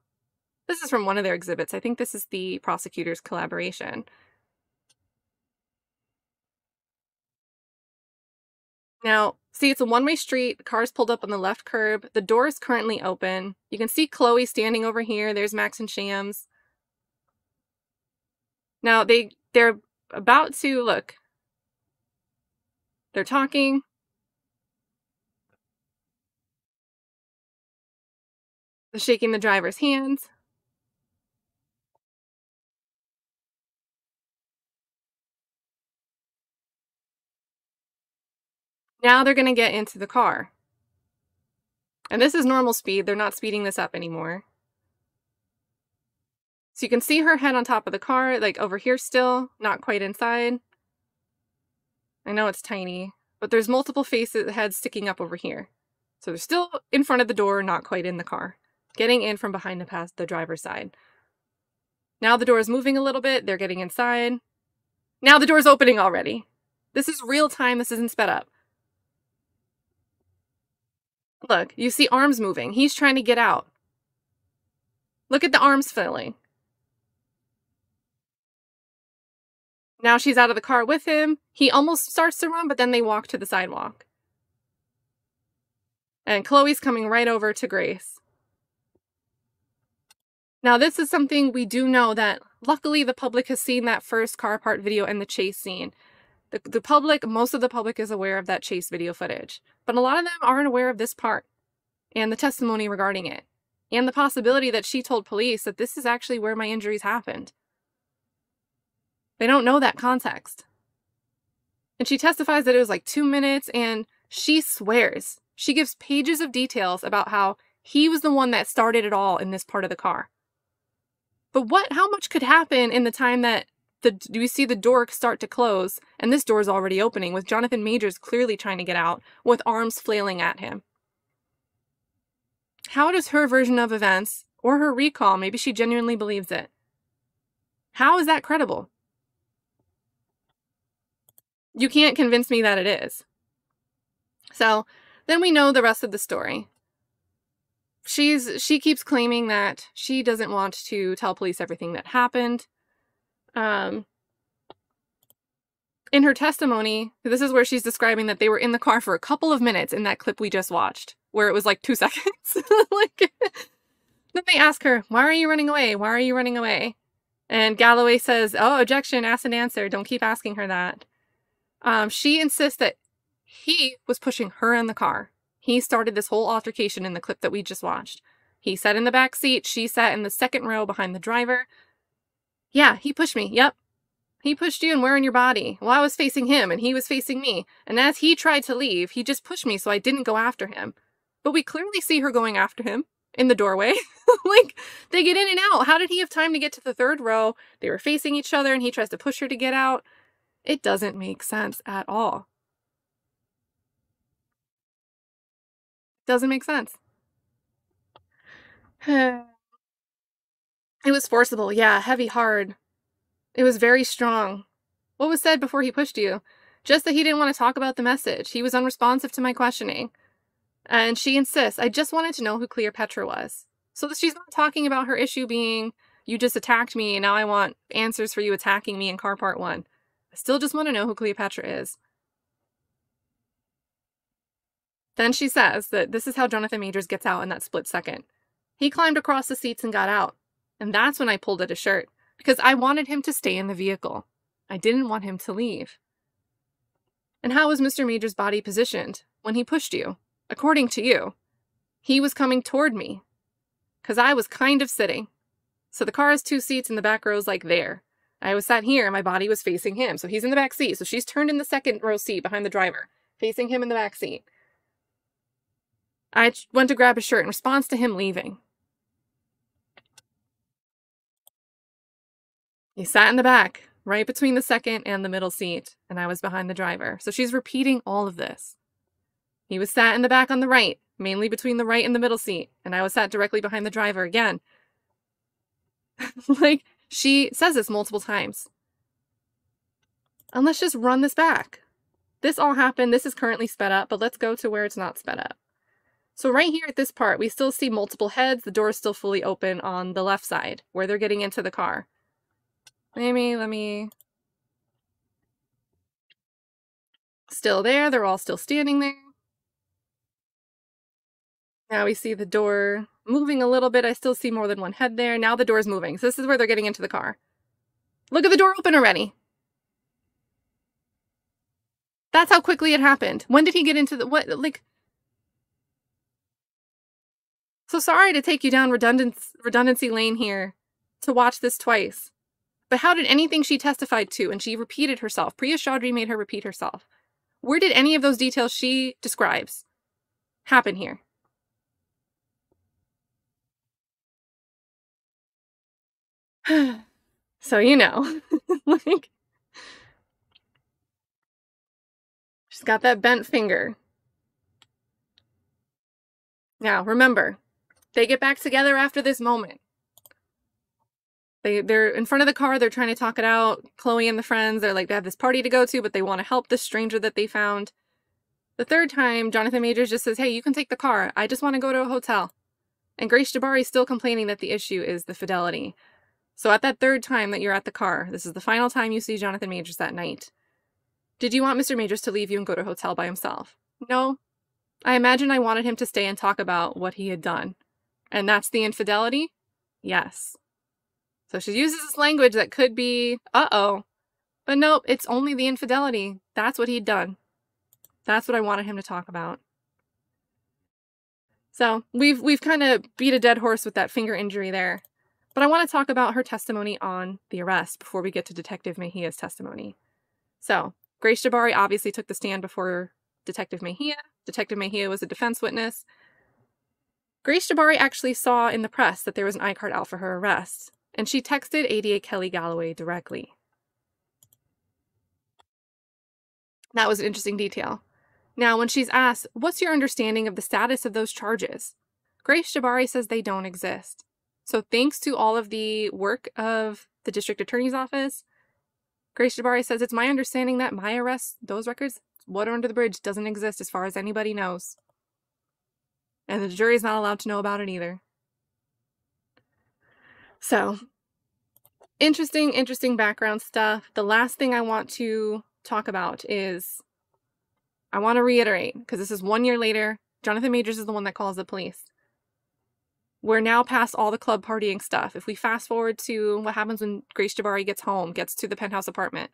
this is from one of their exhibits. I think this is the prosecutor's collaboration. Now, see, it's a one-way street. Car's pulled up on the left curb. The door is currently open. You can see Chloe standing over here. There's Max and Shams. Now, they, they're about to, look, they're talking. shaking the driver's hands. Now they're going to get into the car. And this is normal speed. They're not speeding this up anymore. So you can see her head on top of the car, like over here still, not quite inside. I know it's tiny, but there's multiple faces, heads sticking up over here. So they're still in front of the door, not quite in the car getting in from behind the past the driver's side. Now the door is moving a little bit. They're getting inside. Now the door is opening already. This is real time. This isn't sped up. Look, you see arms moving. He's trying to get out. Look at the arms filling. Now she's out of the car with him. He almost starts to run, but then they walk to the sidewalk. And Chloe's coming right over to Grace. Now, this is something we do know that luckily the public has seen that first car part video and the chase scene. The, the public, most of the public is aware of that chase video footage, but a lot of them aren't aware of this part and the testimony regarding it and the possibility that she told police that this is actually where my injuries happened. They don't know that context. And she testifies that it was like two minutes and she swears. She gives pages of details about how he was the one that started it all in this part of the car. But what, how much could happen in the time that the, do we see the door start to close and this door is already opening with Jonathan Majors clearly trying to get out with arms flailing at him? How does her version of events or her recall, maybe she genuinely believes it, how is that credible? You can't convince me that it is. So then we know the rest of the story she's she keeps claiming that she doesn't want to tell police everything that happened. Um, in her testimony, this is where she's describing that they were in the car for a couple of minutes in that clip we just watched, where it was like two <laughs> seconds. like, then they ask her, "Why are you running away? Why are you running away?" And Galloway says, "Oh, objection, ask and answer. Don't keep asking her that." Um, she insists that he was pushing her in the car. He started this whole altercation in the clip that we just watched. He sat in the back seat, she sat in the second row behind the driver. Yeah, he pushed me. Yep. He pushed you and where in your body? Well, I was facing him and he was facing me. And as he tried to leave, he just pushed me so I didn't go after him. But we clearly see her going after him in the doorway. <laughs> like, they get in and out. How did he have time to get to the third row? They were facing each other and he tries to push her to get out. It doesn't make sense at all. Doesn't make sense. <sighs> <sighs> it was forcible. Yeah, heavy, hard. It was very strong. What was said before he pushed you? Just that he didn't want to talk about the message. He was unresponsive to my questioning. And she insists, I just wanted to know who Cleopatra was. So that she's not talking about her issue being, you just attacked me, and now I want answers for you attacking me in car part one. I still just want to know who Cleopatra is. Then she says that this is how Jonathan Majors gets out in that split second. He climbed across the seats and got out. And that's when I pulled at his shirt because I wanted him to stay in the vehicle. I didn't want him to leave. And how was Mr. Major's body positioned when he pushed you? According to you, he was coming toward me because I was kind of sitting. So the car has two seats and the back row's like there. I was sat here and my body was facing him. So he's in the back seat. So she's turned in the second row seat behind the driver, facing him in the back seat. I went to grab his shirt in response to him leaving. He sat in the back, right between the second and the middle seat, and I was behind the driver. So she's repeating all of this. He was sat in the back on the right, mainly between the right and the middle seat, and I was sat directly behind the driver again. <laughs> like, she says this multiple times. And let's just run this back. This all happened. This is currently sped up, but let's go to where it's not sped up. So right here at this part, we still see multiple heads. The door is still fully open on the left side where they're getting into the car. Maybe let me... Still there. They're all still standing there. Now we see the door moving a little bit. I still see more than one head there. Now the door's moving. So this is where they're getting into the car. Look at the door open already. That's how quickly it happened. When did he get into the what like So sorry to take you down redundancy, redundancy lane here to watch this twice. But how did anything she testified to, and she repeated herself, Priya Chaudhry made her repeat herself, where did any of those details she describes happen here? <sighs> so you know, <laughs> like, she's got that bent finger. Now, remember, they get back together after this moment. They they're in front of the car, they're trying to talk it out. Chloe and the friends, they're like they have this party to go to, but they want to help this stranger that they found. The third time, Jonathan Majors just says, Hey, you can take the car. I just want to go to a hotel. And Grace Jabbari still complaining that the issue is the fidelity. So at that third time that you're at the car, this is the final time you see Jonathan Majors that night. Did you want Mr. Majors to leave you and go to a hotel by himself? No. I imagine I wanted him to stay and talk about what he had done. And that's the infidelity? Yes. So she uses this language that could be, uh oh. But nope, it's only the infidelity. That's what he'd done. That's what I wanted him to talk about. So we've we've kind of beat a dead horse with that finger injury there. But I want to talk about her testimony on the arrest before we get to Detective Mejia's testimony. So, Grace Jabbari obviously took the stand before Detective Mejia. Detective Mejia was a defense witness. Grace Jabbari actually saw in the press that there was an iCard out for her arrest, and she texted ADA Kelly Galloway directly. That was an interesting detail. Now, when she's asked, What's your understanding of the status of those charges? Grace Jabbari says they don't exist. So, thanks to all of the work of the district attorney's office, Grace Jabbari says it's my understanding that my arrest, those records, water under the bridge, doesn't exist as far as anybody knows. And the jury's not allowed to know about it either. So, interesting, interesting background stuff. The last thing I want to talk about is I want to reiterate, because this is one year later, Jonathan Majors is the one that calls the police. We're now past all the club partying stuff. If we fast forward to what happens when Grace Jabbari gets home, gets to the penthouse apartment,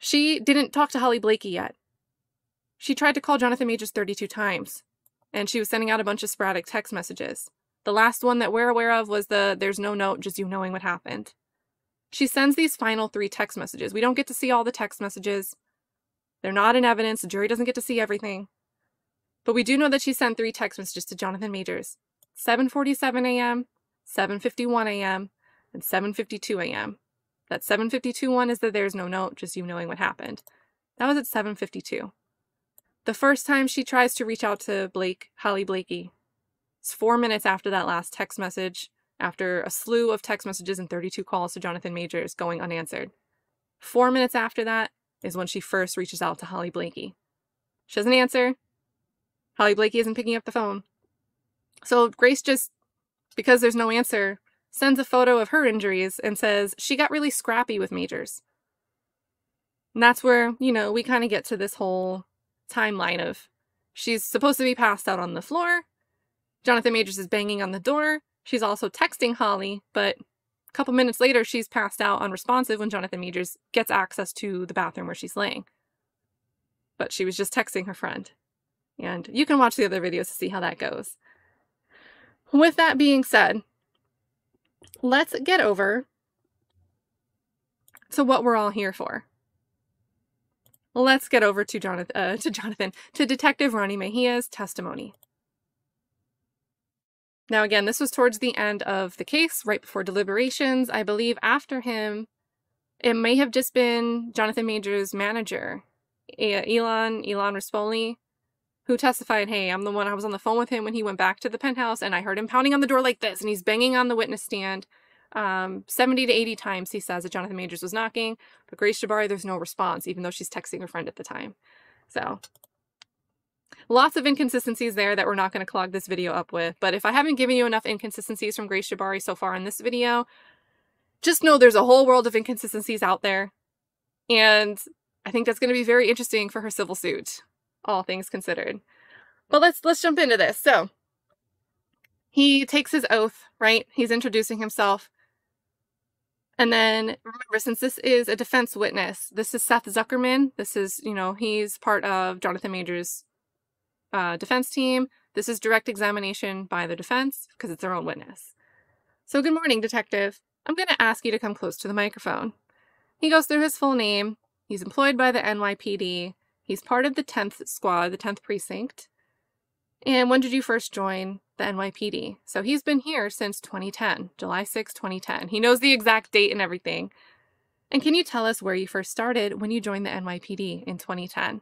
she didn't talk to Holly Blakey yet. She tried to call Jonathan Majors 32 times and she was sending out a bunch of sporadic text messages. The last one that we're aware of was the there's no note, just you knowing what happened. She sends these final three text messages. We don't get to see all the text messages. They're not in evidence. The jury doesn't get to see everything. But we do know that she sent three text messages to Jonathan Majors 7:47 a.m., 7:51 a.m., and 7:52 a.m. That 7:52 one is that there's no note, just you knowing what happened. That was at 7:52. The first time she tries to reach out to Blake, Holly Blakey, it's four minutes after that last text message, after a slew of text messages and 32 calls to Jonathan Majors going unanswered. Four minutes after that is when she first reaches out to Holly Blakey. She doesn't answer. Holly Blakey isn't picking up the phone. So Grace just, because there's no answer, sends a photo of her injuries and says she got really scrappy with Majors. And that's where, you know, we kind of get to this whole timeline of She's supposed to be passed out on the floor. Jonathan Majors is banging on the door. She's also texting Holly, but a couple minutes later, she's passed out unresponsive when Jonathan Majors gets access to the bathroom where she's laying. But she was just texting her friend. And you can watch the other videos to see how that goes. With that being said, let's get over to what we're all here for. Let's get over to Jonathan, uh, to Jonathan, to Detective Ronnie Mejia's testimony. Now, again, this was towards the end of the case, right before deliberations. I believe after him, it may have just been Jonathan Major's manager, Elon, Elon Rispoli, who testified, hey, I'm the one, I was on the phone with him when he went back to the penthouse and I heard him pounding on the door like this and he's banging on the witness stand. Um, 70 to 80 times he says that Jonathan Majors was knocking, but Grace Jabbari, there's no response, even though she's texting her friend at the time. So, lots of inconsistencies there that we're not going to clog this video up with. But if I haven't given you enough inconsistencies from Grace Jabbari so far in this video, just know there's a whole world of inconsistencies out there. And I think that's going to be very interesting for her civil suit all things considered. But let's let's jump into this. So he takes his oath, right? He's introducing himself. And then remember, since this is a defense witness, this is Seth Zuckerman. This is, you know, he's part of Jonathan Major's uh, defense team. This is direct examination by the defense because it's their own witness. So, good morning, detective. I'm going to ask you to come close to the microphone. He goes through his full name. He's employed by the NYPD. He's part of the 10th squad, the 10th precinct. And when did you first join the NYPD? So he's been here since 2010, July 6, 2010. He knows the exact date and everything. And can you tell us where you first started when you joined the NYPD in 2010?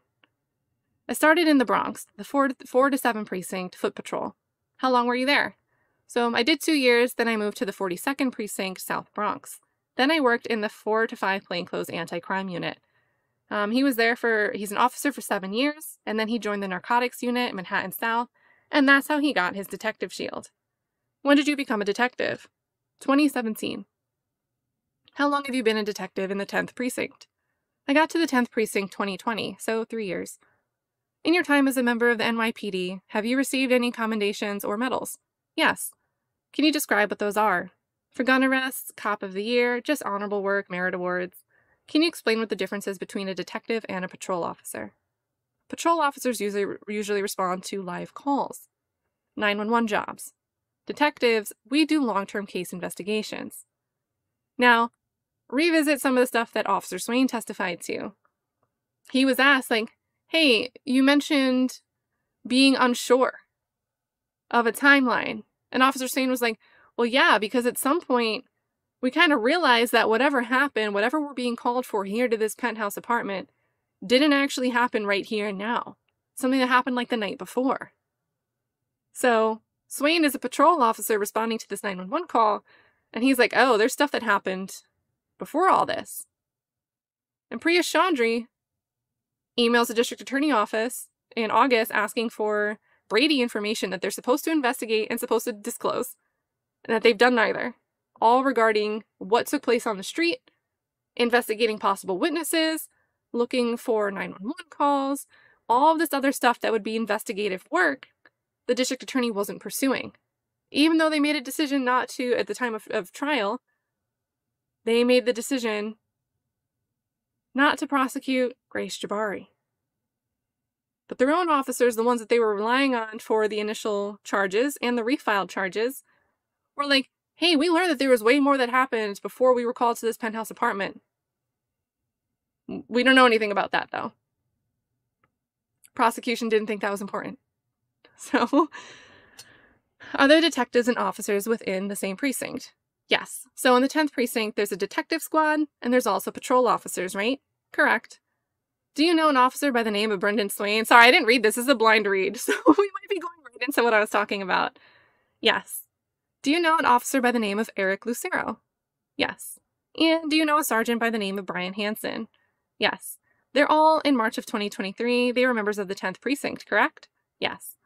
I started in the Bronx, the 4 to, 4 to 7 precinct foot patrol. How long were you there? So I did two years, then I moved to the 42nd precinct, South Bronx. Then I worked in the 4 to 5 plainclothes anti crime unit. Um, he was there for, he's an officer for seven years, and then he joined the narcotics unit Manhattan South, and that's how he got his detective shield. When did you become a detective? 2017. How long have you been a detective in the 10th precinct? I got to the 10th precinct 2020, so three years. In your time as a member of the NYPD, have you received any commendations or medals? Yes. Can you describe what those are? For gun arrests, cop of the year, just honorable work, merit awards. Can you explain what the difference is between a detective and a patrol officer? Patrol officers usually, usually respond to live calls, 911 jobs. Detectives, we do long term case investigations. Now, revisit some of the stuff that Officer Swain testified to. He was asked, like, hey, you mentioned being unsure of a timeline. And Officer Swain was like, well, yeah, because at some point we kind of realized that whatever happened, whatever we're being called for here to this penthouse apartment, didn't actually happen right here and now. Something that happened like the night before. So, Swain is a patrol officer responding to this 911 call, and he's like, oh, there's stuff that happened before all this. And Priya Chaudhry emails the district attorney office in August asking for Brady information that they're supposed to investigate and supposed to disclose, and that they've done neither all regarding what took place on the street, investigating possible witnesses, looking for 911 calls, all of this other stuff that would be investigative work, the district attorney wasn't pursuing. Even though they made a decision not to at the time of, of trial, they made the decision not to prosecute Grace Jabbari. But their own officers, the ones that they were relying on for the initial charges and the refiled charges, were like, Hey, we learned that there was way more that happened before we were called to this penthouse apartment. We don't know anything about that, though. Prosecution didn't think that was important. <laughs> So, are there detectives and officers within the same precinct? Yes. So, in the 10th precinct, there's a detective squad and there's also patrol officers, right? Correct. Do you know an officer by the name of Brendan Swain? Sorry, I didn't read this. This is a blind read, <laughs> so we might be going right into what I was talking about. Yes. Do you know an officer by the name of Eric Lucero? Yes. And do you know a sergeant by the name of Brian Hanson? Yes. They're all in March of 2023. They were members of the 10th Precinct, correct? Yes.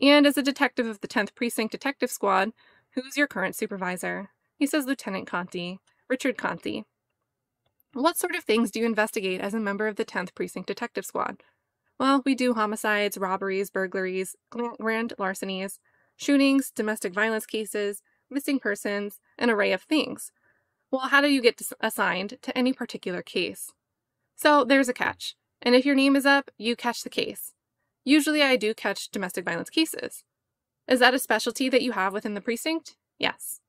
And as a detective of the 10th Precinct Detective Squad, who's your current supervisor? He says Lieutenant Conti, Richard Conti. What sort of things do you investigate as a member of the 10th Precinct Detective Squad? Well, we do homicides, robberies, burglaries, grand larcenies, shootings, domestic violence cases, missing persons, an array of things. Well, how do you get assigned to any particular case? So there's a catch. And if your name is up, you catch the case. Usually I do catch domestic violence cases. Is that a specialty that you have within the precinct? Yes.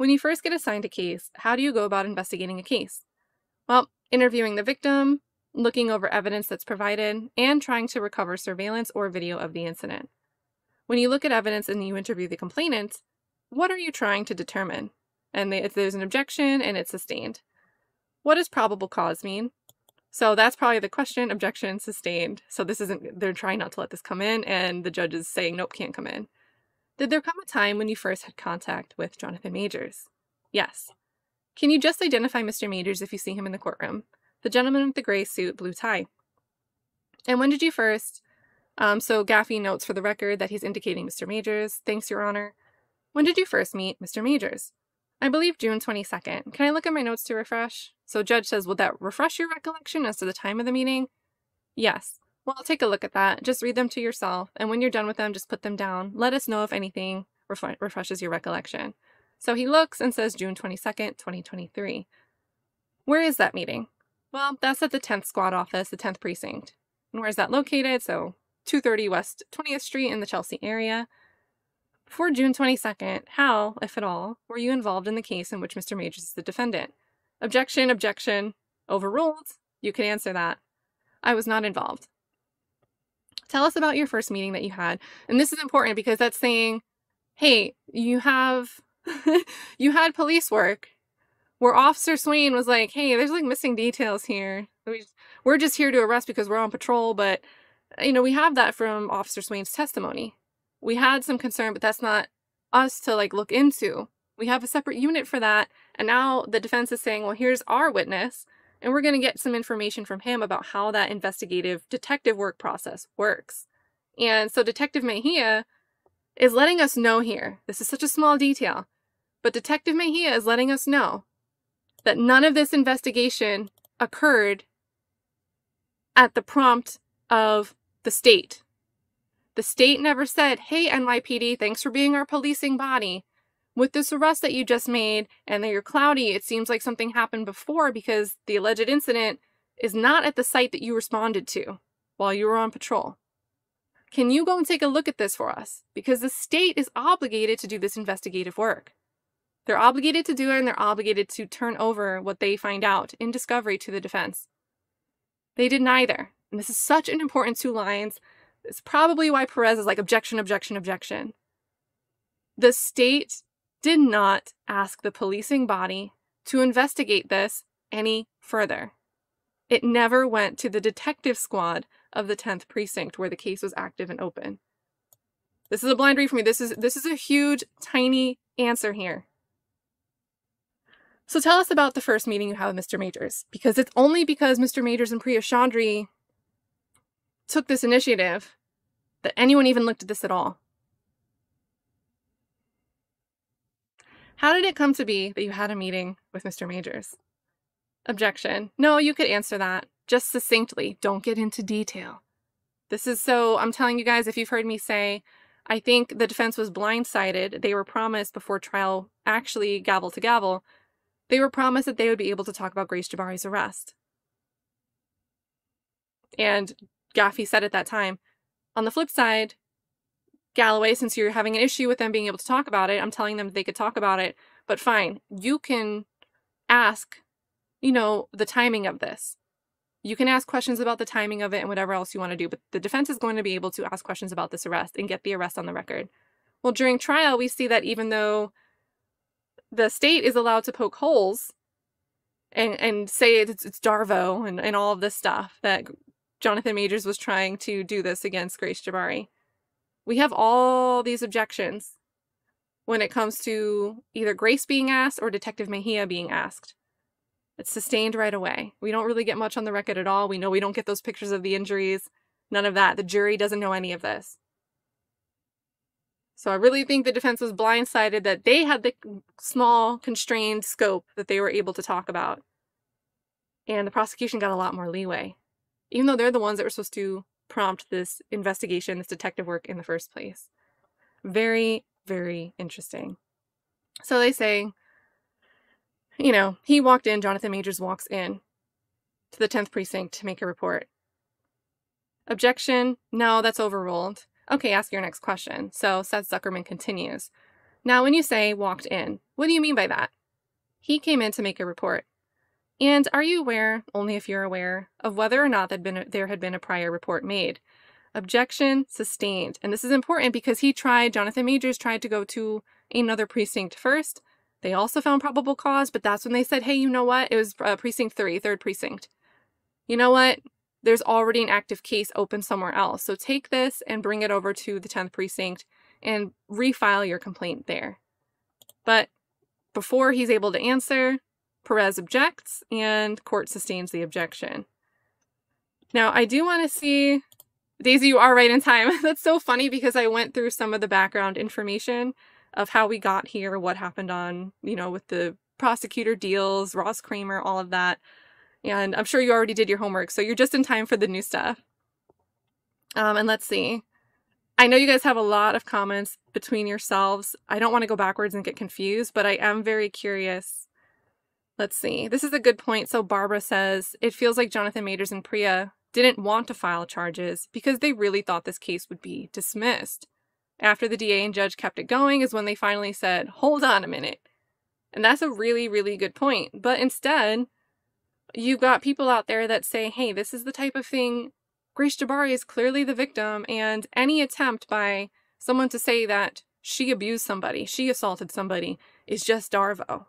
When you first get assigned a case, how do you go about investigating a case? Well, interviewing the victim, looking over evidence that's provided, and trying to recover surveillance or video of the incident. When you look at evidence and you interview the complainant, what are you trying to determine? And if there's an objection and it's sustained. What does probable cause mean? So that's probably the question, objection, sustained. So this isn't, they're trying not to let this come in, and the judge is saying, nope, can't come in. Did there come a time when you first had contact with Jonathan Majors? Yes. Can you just identify Mr. Majors if you see him in the courtroom? The gentleman with the gray suit, blue tie. And when did you first? Um, so Gaffey notes for the record that he's indicating Mr. Majors. Thanks, Your Honor. When did you first meet Mr. Majors? I believe June 22nd. Can I look at my notes to refresh? So judge says, will that refresh your recollection as to the time of the meeting? Yes. Well, take a look at that. Just read them to yourself. And when you're done with them, just put them down. Let us know if anything ref refreshes your recollection. So he looks and says June 22nd, 2023. Where is that meeting? Well, that's at the 10th squad office, the 10th precinct. And where is that located? So 230 West 20th Street in the Chelsea area. Before June 22nd, how, if at all, were you involved in the case in which Mr. Majors is the defendant? Objection, objection, overruled. You can answer that. I was not involved. Tell us about your first meeting that you had. And this is important because that's saying, hey, you have, <laughs> you had police work where Officer Swain was like, hey, there's like missing details here. We're just here to arrest because we're on patrol, but, uh, you know, we have that from Officer Swain's testimony. We had some concern, but that's not us to like look into. We have a separate unit for that. And now the defense is saying, well, here's our witness, and we're going to get some information from him about how that investigative detective work process works. And so Detective Mejia is letting us know here. This is such a small detail, but Detective Mejia is letting us know that none of this investigation occurred at the prompt of the state. The state never said, hey, NYPD, thanks for being our policing body with this arrest that you just made and that you're cloudy, it seems like something happened before because the alleged incident is not at the site that you responded to while you were on patrol. Can you go and take a look at this for us? Because the state is obligated to do this investigative work. They're obligated to do it and they're obligated to turn over what they find out in discovery to the defense. They did neither. And this is such an important two lines. It's probably why Perez is like objection, objection, objection. The state did not ask the policing body to investigate this any further. It never went to the detective squad of the 10th precinct where the case was active and open. This is a blind read for me. This is this is a huge tiny answer here. So tell us about the first meeting you had with Mr. Majors because it's only because Mr. Majors and Priya Chaudhry took this initiative that anyone even looked at this at all. How did it come to be that you had a meeting with Mr. Majors? Objection. No, you could answer that. Just succinctly. Don't get into detail. This is so, I'm telling you guys, if you've heard me say, I think the defense was blindsided. They were promised before trial actually gavel to gavel, they were promised that they would be able to talk about Grace Jabbari's arrest. And Gaffey said at that time, on the flip side, Galloway, since you're having an issue with them being able to talk about it, I'm telling them they could talk about it, but fine, you can ask, you know, the timing of this. You can ask questions about the timing of it and whatever else you want to do, but the defense is going to be able to ask questions about this arrest and get the arrest on the record. Well, during trial, we see that even though the state is allowed to poke holes and, and say it's, it's Darvo and, and all of this stuff, that Jonathan Majors was trying to do this against Grace Jabbari we have all these objections when it comes to either Grace being asked or Detective Mejia being asked. It's sustained right away. We don't really get much on the record at all. We know we don't get those pictures of the injuries. None of that. The jury doesn't know any of this. So I really think the defense was blindsided that they had the small, constrained scope that they were able to talk about. And the prosecution got a lot more leeway. Even though they're the ones that were supposed to prompt this investigation, this detective work in the first place. Very, very interesting. So they say, you know, he walked in, Jonathan Majors walks in to the 10th precinct to make a report. Objection, no, that's overruled. Okay, ask your next question. So Seth Zuckerman continues. Now, when you say walked in, what do you mean by that? He came in to make a report. And are you aware, only if you're aware, of whether or not been, there had been a prior report made? Objection sustained. And this is important because he tried, Jonathan Majors tried to go to another precinct first. They also found probable cause, but that's when they said, hey, you know what? It was uh, precinct three, third precinct. You know what? There's already an active case open somewhere else. So take this and bring it over to the 10th precinct and refile your complaint there. But before he's able to answer, Perez objects and court sustains the objection. Now, I do want to see Daisy, you are right in time. <laughs> That's so funny because I went through some of the background information of how we got here, what happened on, you know, with the prosecutor deals, Ross Kramer, all of that. And I'm sure you already did your homework, so you're just in time for the new stuff. Um, and let's see. I know you guys have a lot of comments between yourselves. I don't want to go backwards and get confused, but I am very curious. Let's see. This is a good point. So Barbara says, it feels like Jonathan Majors and Priya didn't want to file charges because they really thought this case would be dismissed. After the DA and judge kept it going is when they finally said, hold on a minute. And that's a really, really good point. But instead, you've got people out there that say, hey, this is the type of thing. Grace Jabbari is clearly the victim, and any attempt by someone to say that she abused somebody, she assaulted somebody, is just Darvo.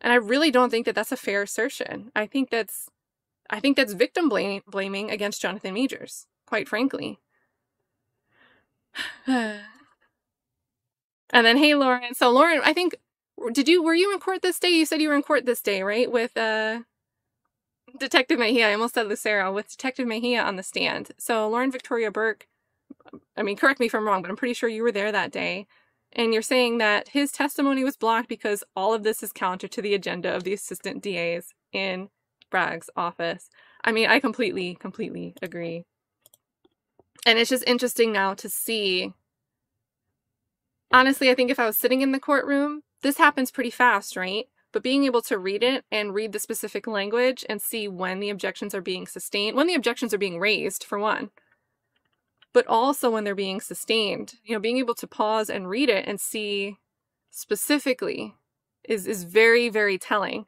And I really don't think that that's a fair assertion. I think that's I think that's victim blame, blaming against Jonathan Majors, quite frankly. <sighs> and then, hey, Lauren. So, Lauren, I think, did you, were you in court this day? You said you were in court this day, right? With, uh, Detective Mejia. I almost said Lucero, with Detective Mejia on the stand. So, Lauren Victoria Burke, I mean, correct me if I'm wrong, but I'm pretty sure you were there that day. And you're saying that his testimony was blocked because all of this is counter to the agenda of the assistant DAs in Bragg's office. I mean, I completely, completely agree. And it's just interesting now to see. Honestly, I think if I was sitting in the courtroom, this happens pretty fast, right? But being able to read it and read the specific language and see when the objections are being sustained, when the objections are being raised, for one, but also when they're being sustained, you know, being able to pause and read it and see specifically is, is very, very telling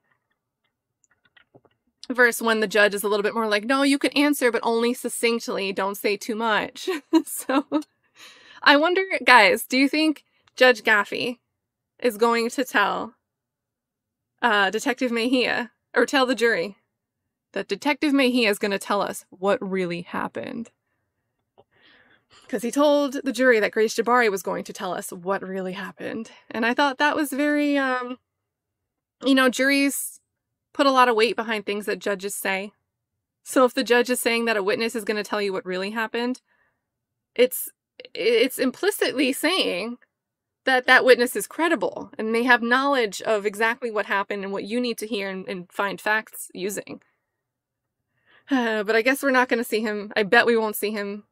versus when the judge is a little bit more like, no, you can answer, but only succinctly. Don't say too much. <laughs> so I wonder, guys, do you think Judge Gaffey is going to tell uh, Detective Mejia, or tell the jury, that Detective Mejia is going to tell us what really happened? Because he told the jury that Grace Jabbari was going to tell us what really happened. And I thought that was very, um, you know, juries put a lot of weight behind things that judges say. So if the judge is saying that a witness is going to tell you what really happened, it's it's implicitly saying that that witness is credible and they have knowledge of exactly what happened and what you need to hear and, and find facts using. Uh, <sighs> but I guess we're not going to see him. I bet we won't see him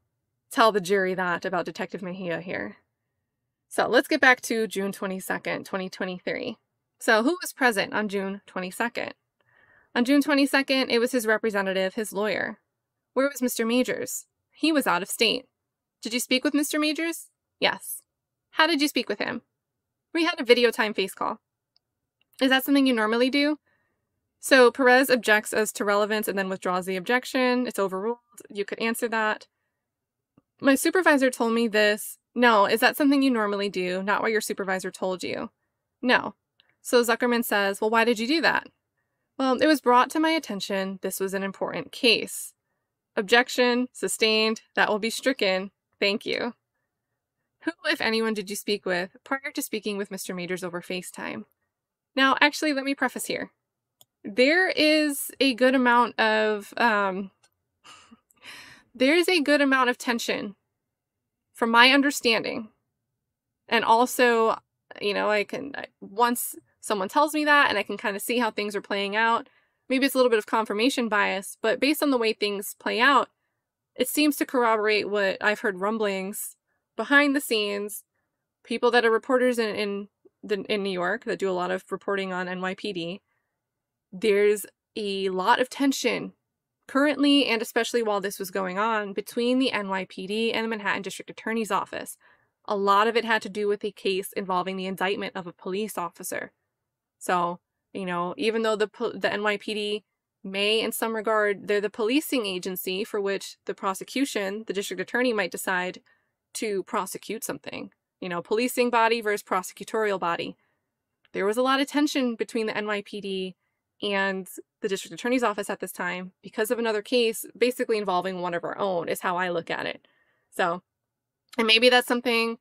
tell the jury that about Detective Mejia here. So let's get back to June 22nd, 2023. So who was present on June 22nd? On June 22nd, it was his representative, his lawyer. Where was Mr. Majors? He was out of state. Did you speak with Mr. Majors? Yes. How did you speak with him? We had a video time face call. Is that something you normally do? So Perez objects as to relevance and then withdraws the objection. It's overruled. You could answer that. My supervisor told me this. No, is that something you normally do, not what your supervisor told you? No. So Zuckerman says, well, why did you do that? Well, it was brought to my attention this was an important case. Objection, sustained, that will be stricken. Thank you. Who, if anyone, did you speak with prior to speaking with Mr. Majors over FaceTime? Now, actually, let me preface here. There is a good amount of, um, there is a good amount of tension from my understanding. And also, you know, I can, once someone tells me that and I can kind of see how things are playing out. Maybe it's a little bit of confirmation bias, but based on the way things play out, it seems to corroborate what I've heard rumblings behind the scenes, people that are reporters in in, the, in New York that do a lot of reporting on NYPD. There's a lot of tension currently and especially while this was going on between the NYPD and the Manhattan District Attorney's Office. A lot of it had to do with a case involving the indictment of a police officer. So, you know, even though the the NYPD may in some regard they're the policing agency for which the prosecution, the district attorney might decide to prosecute something. You know, policing body versus prosecutorial body. There was a lot of tension between the NYPD and the district attorney's office at this time because of another case basically involving one of our own is how I look at it. So, and maybe that's something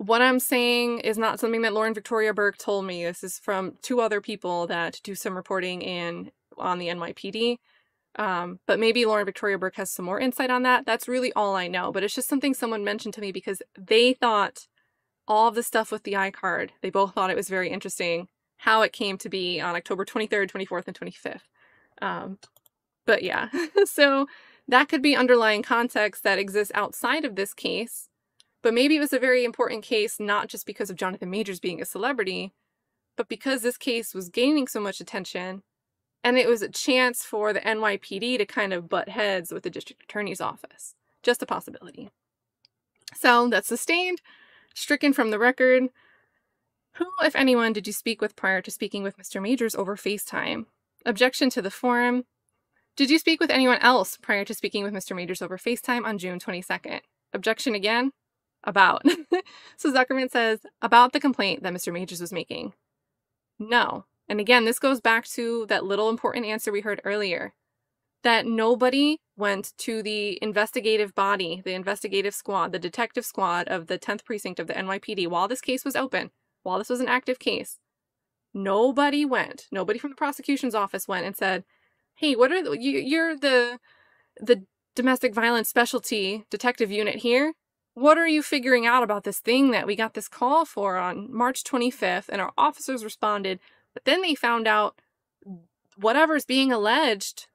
what I'm saying is not something that Lauren Victoria Burke told me. This is from two other people that do some reporting in on the NYPD. Um, but maybe Lauren Victoria Burke has some more insight on that. That's really all I know. But it's just something someone mentioned to me because they thought all of the stuff with the iCard, they both thought it was very interesting how it came to be on October 23rd, 24th, and 25th. Um, but yeah, <laughs> so that could be underlying context that exists outside of this case. But maybe it was a very important case, not just because of Jonathan Majors being a celebrity, but because this case was gaining so much attention and it was a chance for the NYPD to kind of butt heads with the district attorney's office. Just a possibility. So that's sustained, stricken from the record. Who, if anyone, did you speak with prior to speaking with Mr. Majors over FaceTime? Objection to the forum. Did you speak with anyone else prior to speaking with Mr. Majors over FaceTime on June 22nd? Objection again? About. <laughs> so Zuckerman says, about the complaint that Mr. Majors was making. No. And again, this goes back to that little important answer we heard earlier that nobody went to the investigative body, the investigative squad, the detective squad of the 10th precinct of the NYPD while this case was open, while this was an active case. Nobody went. Nobody from the prosecution's office went and said, "Hey, what are the, you, you're the the domestic violence specialty detective unit here? What are you figuring out about this thing that we got this call for on March 25th and our officers responded but then they found out whatever's being alleged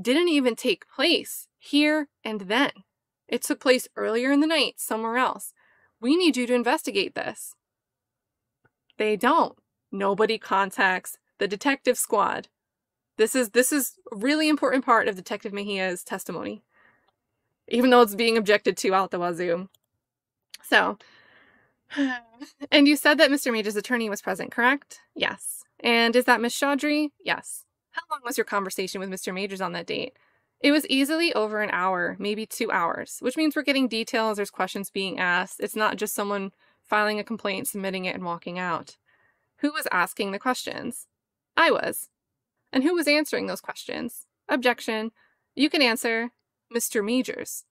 didn't even take place here and then. It took place earlier in the night somewhere else. We need you to investigate this. They don't. Nobody contacts the detective squad. This is this is a really important part of Detective Mejia's testimony. Even though it's being objected to out the wazoo. So, <sighs> and you said that Mr. Major's attorney was present, correct? Yes. And is that Miss Chaudhry? Yes. How long was your conversation with Mr. Majors on that date? It was easily over an hour, maybe two hours, which means we're getting details, there's questions being asked. It's not just someone filing a complaint, submitting it, and walking out. Who was asking the questions? I was. And who was answering those questions? Objection. You can answer Mr. Majors.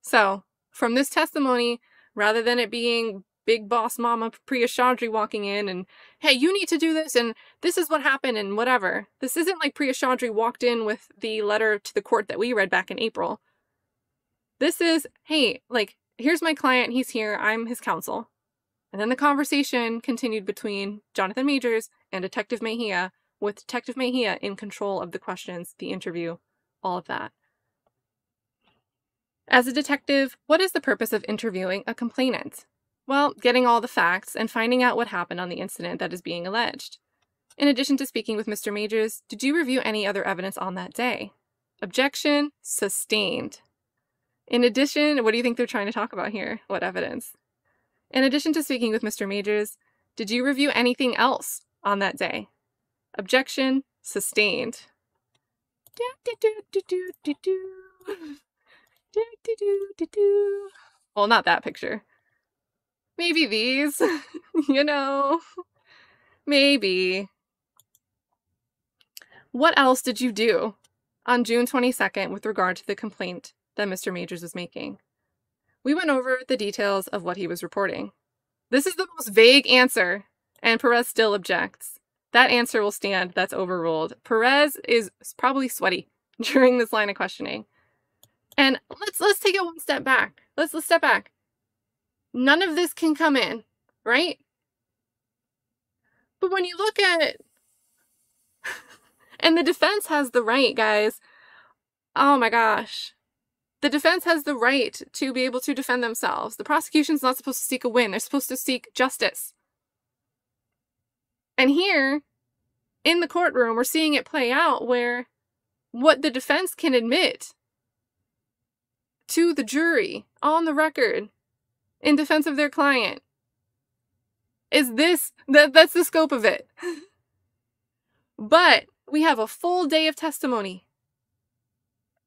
So, from this testimony, rather than it being big boss mama Priya Chaudhry walking in and, hey, you need to do this and this is what happened and whatever. This isn't like Priya Chaudhry walked in with the letter to the court that we read back in April. This is, hey, like, here's my client, he's here, I'm his counsel. And then the conversation continued between Jonathan Majors and Detective Mejia, with Detective Mejia in control of the questions, the interview, all of that. As a detective, what is the purpose of interviewing a complainant? Well, getting all the facts and finding out what happened on the incident that is being alleged. In addition to speaking with Mr. Majors, did you review any other evidence on that day? Objection sustained. In addition, what do you think they're trying to talk about here? What evidence? In addition to speaking with Mr. Majors, did you review anything else on that day? Objection sustained. Well, not that picture. Maybe these, <laughs> you know. Maybe. What else did you do on June 22nd with regard to the complaint that Mr. Majors was making? We went over the details of what he was reporting. This is the most vague answer, and Perez still objects. That answer will stand. That's overruled. Perez is probably sweaty <laughs> during this line of questioning. And let's let's take it one step back. Let's let's step back. None of this can come in, right? But when you look at <laughs> and the defense has the right, guys. Oh my gosh. The defense has the right to be able to defend themselves. The prosecution's not supposed to seek a win, they're supposed to seek justice. And here, in the courtroom, we're seeing it play out where what the defense can admit to the jury on the record in defense of their client is this that that's the scope of it. <laughs> but we have a full day of testimony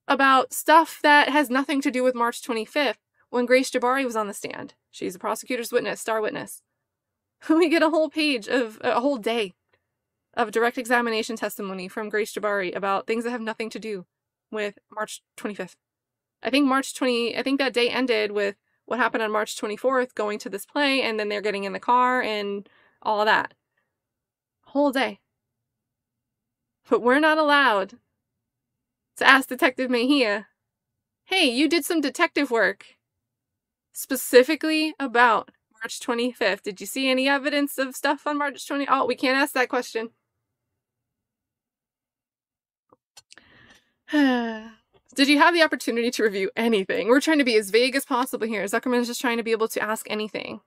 about stuff that has nothing to do with March 25th when Grace Jabbari was on the stand. She's a prosecutor's witness, star witness. <laughs> we get a whole page of a whole day of direct examination testimony from Grace Jabbari about things that have nothing to do with March 25th. I think March 20, I think that day ended with what happened on March 24th going to this play and then they're getting in the car and all that. Whole day. But we're not allowed to ask Detective Mejia, hey, you did some detective work specifically about March 25th. Did you see any evidence of stuff on March 20? Oh, we can't ask that question. <sighs> Did you have the opportunity to review anything? We're trying to be as vague as possible here. Zuckerman is just trying to be able to ask anything.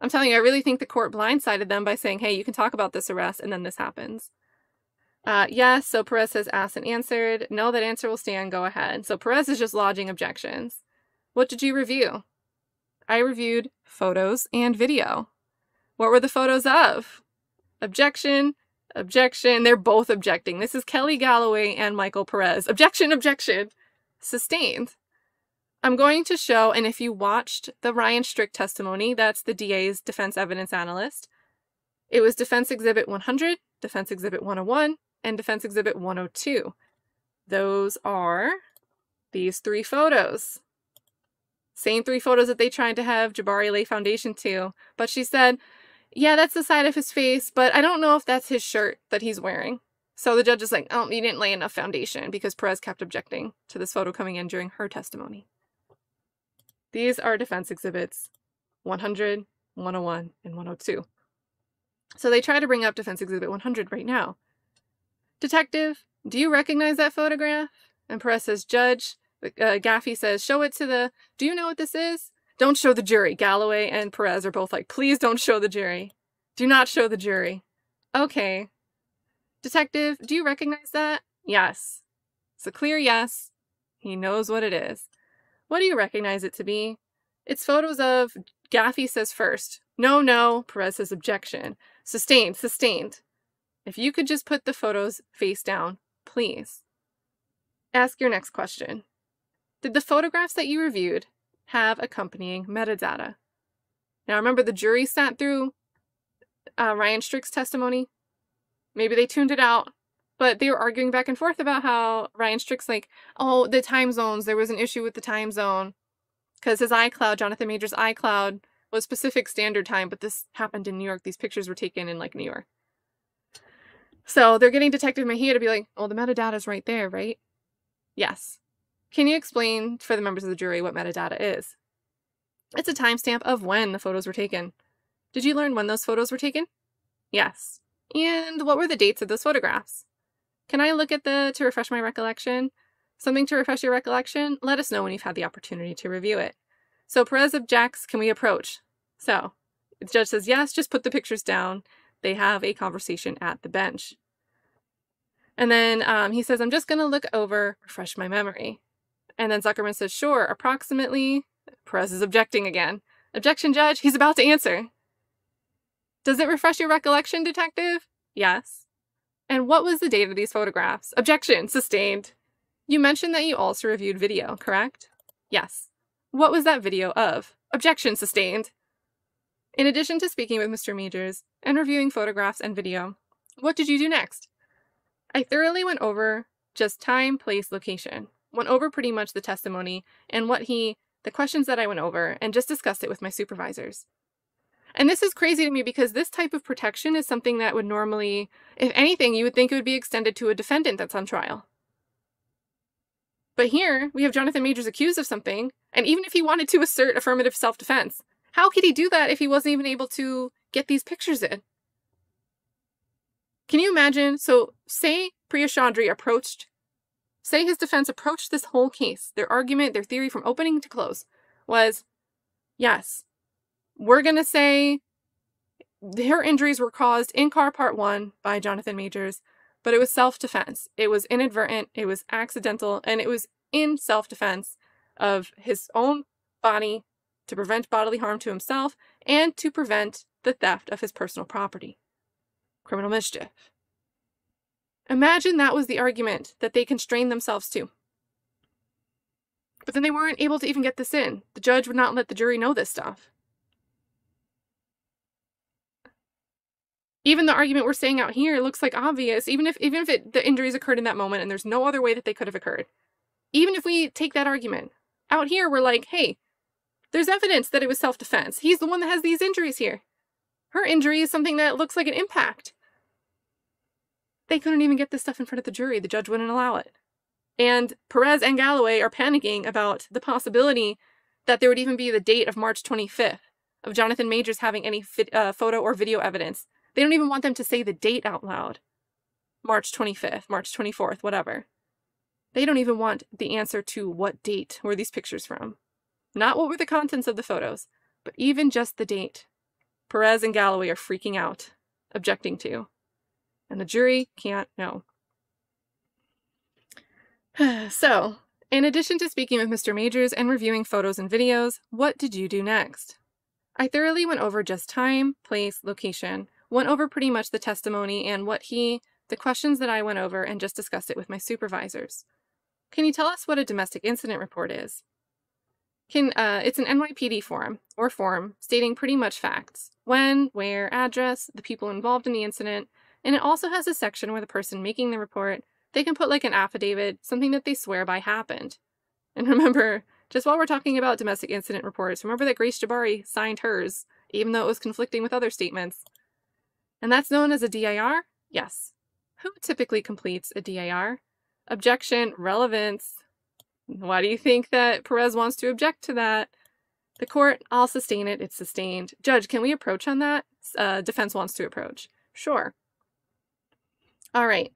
I'm telling you, I really think the court blindsided them by saying, hey, you can talk about this arrest, and then this happens. Uh, yes, so Perez says asked and answered. No, that answer will stand. Go ahead. So Perez is just lodging objections. What did you review? I reviewed photos and video. What were the photos of? Objection, objection. They're both objecting. This is Kelly Galloway and Michael Perez. Objection, objection. Sustained. I'm going to show, and if you watched the Ryan Strick testimony, that's the DA's defense evidence analyst, it was Defense Exhibit 100, Defense Exhibit 101, and Defense Exhibit 102. Those are these three photos. Same three photos that they tried to have Jabbari lay foundation to. But she said, yeah, that's the side of his face, but I don't know if that's his shirt that he's wearing. So the judge is like, oh, you didn't lay enough foundation because Perez kept objecting to this photo coming in during her testimony. These are defense exhibits 100, 101, and 102. So they try to bring up defense exhibit 100 right now. Detective, do you recognize that photograph? And Perez says, Judge, uh, Gaffey says, show it to the, do you know what this is? Don't show the jury. Galloway and Perez are both like, please don't show the jury. Do not show the jury. Okay. Detective, do you recognize that? Yes. It's a clear yes. He knows what it is. What do you recognize it to be? It's photos of, Gaffey says first. No, no, Perez says objection. Sustained, sustained. If you could just put the photos face down, please. Ask your next question. Did the photographs that you reviewed have accompanying metadata? Now remember the jury sat through uh, Ryan Strick's testimony. Maybe they tuned it out, but they were arguing back and forth about how Ryan Strick's like, oh, the time zones, there was an issue with the time zone. Because his iCloud, Jonathan Major's iCloud, was Pacific Standard Time, but this happened in New York. These pictures were taken in like New York. So they're getting Detective Mejia to be like, well, the metadata is right there, right? Yes. Can you explain for the members of the jury what metadata is? It's a timestamp of when the photos were taken. Did you learn when those photos were taken? Yes. And what were the dates of those photographs? Can I look at the to refresh my recollection? Something to refresh your recollection? Let us know when you've had the opportunity to review it. So Perez objects, can we approach? So the judge says yes, just put the pictures down. They have a conversation at the bench. And then um, he says, I'm just going to look over, refresh my memory. And then Zuckerman says, sure, approximately. Perez is objecting again. Objection, Judge. He's about to answer. Does it refresh your recollection, Detective? Yes. And what was the date of these photographs? Objection, sustained. You mentioned that you also reviewed video, correct? Yes. What was that video of? Objection, sustained. In addition to speaking with Mr. Majors and reviewing photographs and video, what did you do next? I thoroughly went over just time, place, location went over pretty much the testimony and what he, the questions that I went over, and just discussed it with my supervisors. And this is crazy to me because this type of protection is something that would normally, if anything, you would think it would be extended to a defendant that's on trial. But here, we have Jonathan Majors accused of something, and even if he wanted to assert affirmative self defense, how could he do that if he wasn't even able to get these pictures in? Can you imagine? So, say Priya Chaudhry approached say his defense approached this whole case, their argument, their theory from opening to close was yes, we're going to say her injuries were caused in car part one by Jonathan Majors, but it was self defense. It was inadvertent, it was accidental, and it was in self defense of his own body to prevent bodily harm to himself and to prevent the theft of his personal property. Criminal mischief. Imagine that was the argument that they constrained themselves to. But then they weren't able to even get this in. The judge would not let the jury know this stuff. Even the argument we're saying out here looks like obvious, even if even if it, the injuries occurred in that moment and there's no other way that they could have occurred. Even if we take that argument, out here we're like, hey, there's evidence that it was self-defense. He's the one that has these injuries here. Her injury is something that looks like an impact. They couldn't even get this stuff in front of the jury. The judge wouldn't allow it. And Perez and Galloway are panicking about the possibility that there would even be the date of March 25th of Jonathan Majors having any uh, photo or video evidence. They don't even want them to say the date out loud. March 25th, March 24th, whatever. They don't even want the answer to what date were these pictures from. Not what were the contents of the photos, but even just the date. Perez and Galloway are freaking out, objecting to. And the jury can't know. <sighs> so, in addition to speaking with Mr. Majors and reviewing photos and videos, what did you do next? I thoroughly went over just time, place, location, went over pretty much the testimony and what he, the questions that I went over, and just discussed it with my supervisors. Can you tell us what a domestic incident report is? Can uh, It's an NYPD form, or form, stating pretty much facts. When, where, address, the people involved in the incident, and it also has a section where the person making the report they can put like an affidavit, something that they swear by happened. And <laughs> remember, just while we're talking about domestic incident reports, remember that Grace Jabbari signed hers, even though it was conflicting with other statements. And that's known as a DIR? Yes. Who typically completes a DIR? Objection, relevance. Why do you think that Perez wants to object to that? The court, I'll sustain it, it's sustained. Judge, can we approach on that? Uh, defense wants to approach. Sure. All right.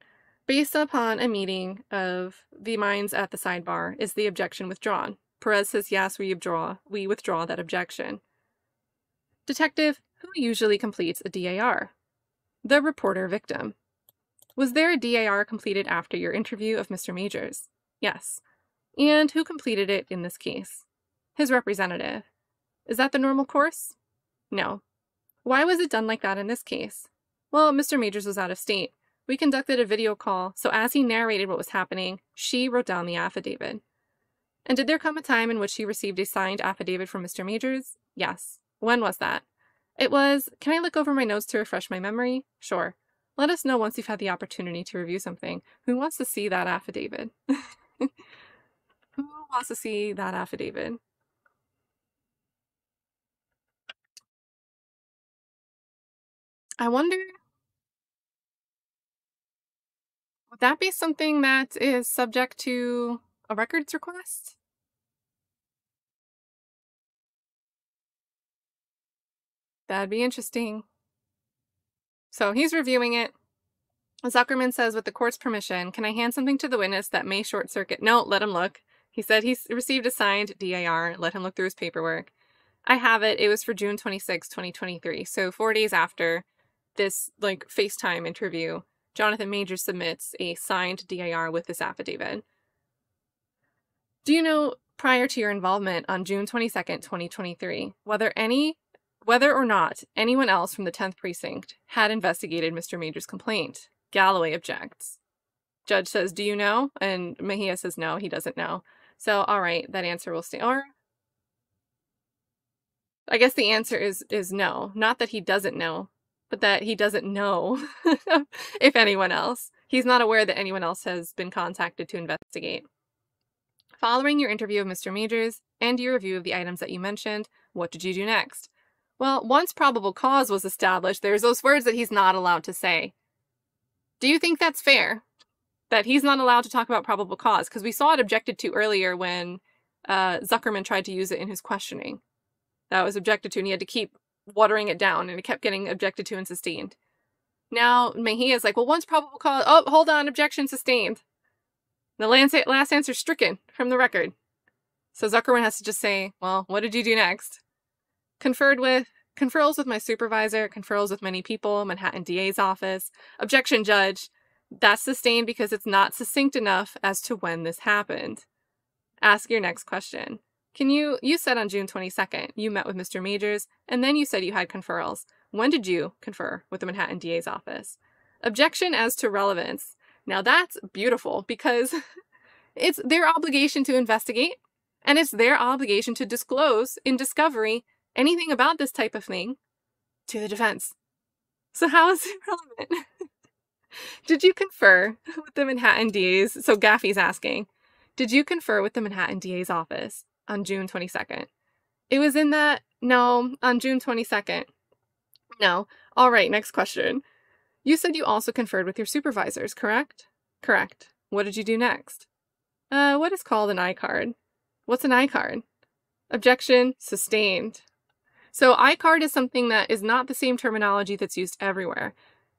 Based upon a meeting of the minds at the sidebar, is the objection withdrawn? Perez says, yes, we withdraw. We withdraw that objection. Detective, who usually completes a DIR? The reporter victim. Was there a DIR completed after your interview of Mr. Majors? Yes. And who completed it in this case? His representative. Is that the normal course? No. Why was it done like that in this case? Well, Mr. Majors was out of state. We conducted a video call, so as he narrated what was happening, she wrote down the affidavit. And did there come a time in which she received a signed affidavit from Mr. Majors? Yes. When was that? It was, can I look over my notes to refresh my memory? Sure. Let us know once you've had the opportunity to review something. Who wants to see that affidavit? <laughs> Wants to see that affidavit? I wonder Would that be something that is subject to a records request? That'd be interesting. So he's reviewing it. Zuckerman says, with the court's permission, can I hand something to the witness that may short circuit? No, let him look. He said he received a signed DIR. Let him look through his paperwork. I have it. It was for June 26, 2023. So four days after this like FaceTime interview, Jonathan Major submits a signed DIR with this affidavit. Do you know, prior to your involvement on June 22nd, 2023, whether any whether or not anyone else from the 10th precinct had investigated Mr. Majors' complaint? Galloway objects. Judge says, Do you know? And Mejia says, No, he doesn't know. So, all right, that answer will stay. Or I guess the answer is is no. Not that he doesn't know, but that he doesn't know <laughs> if anyone else. He's not aware that anyone else has been contacted to investigate. Following your interview of Mr. Majors and your review of the items that you mentioned, what did you do next? Well, once probable cause was established, there's those words that he's not allowed to say. Do you think that's fair? That he's not allowed to talk about probable cause? Because we saw it objected to earlier when uh, Zuckerman tried to use it in his questioning. That was objected to, and he had to keep watering it down and it kept getting objected to and sustained. Now Mejia is like, well, once probable cause. Oh, hold on, objection sustained. The last answer stricken from the record. So Zuckerman has to just say, well, what did you do next? Conferred with, conferrals with my supervisor, conferrals with many people, Manhattan DA's office. Objection, judge. That's sustained because it's not succinct enough as to when this happened. Ask your next question. Can you, you said on June 22nd, you met with Mr. Majors, and then you said you had conferrals. When did you confer with the Manhattan DA's office? Objection as to relevance. Now that's beautiful because <laughs> it's their obligation to investigate and it's their obligation to disclose in discovery anything about this type of thing to the defense. So how is it <laughs> relevant? Did you confer <laughs> with the Manhattan DA's? So Gaffey's asking, did you confer with the Manhattan DA's office on June 22nd? It was in that, no, on June 22nd. No. All right, next question. You said you also conferred with your supervisors, correct? Correct. What did you do next? Uh, what is called an I-card? What's an I-card? Objection, sustained. So I-card is something that is not the same terminology that's used everywhere.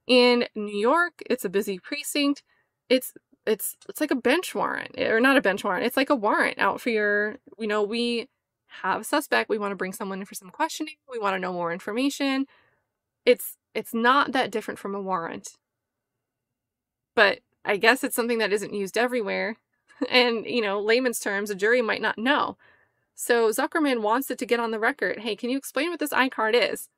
In New York, it's a busy precinct. It's it's it's like a bench warrant eh, or not a bench warrant. It's like a warrant out for your, you know, we have a suspect, we want to bring someone in for some questioning, we want to know more information. It's it's not that different from a warrant. But I guess it's something that isn't used everywhere. <laughs> And, you know, layman's terms, a jury might not know. So Zuckerman wants it to get on the record. Hey, can you explain what this I-card is?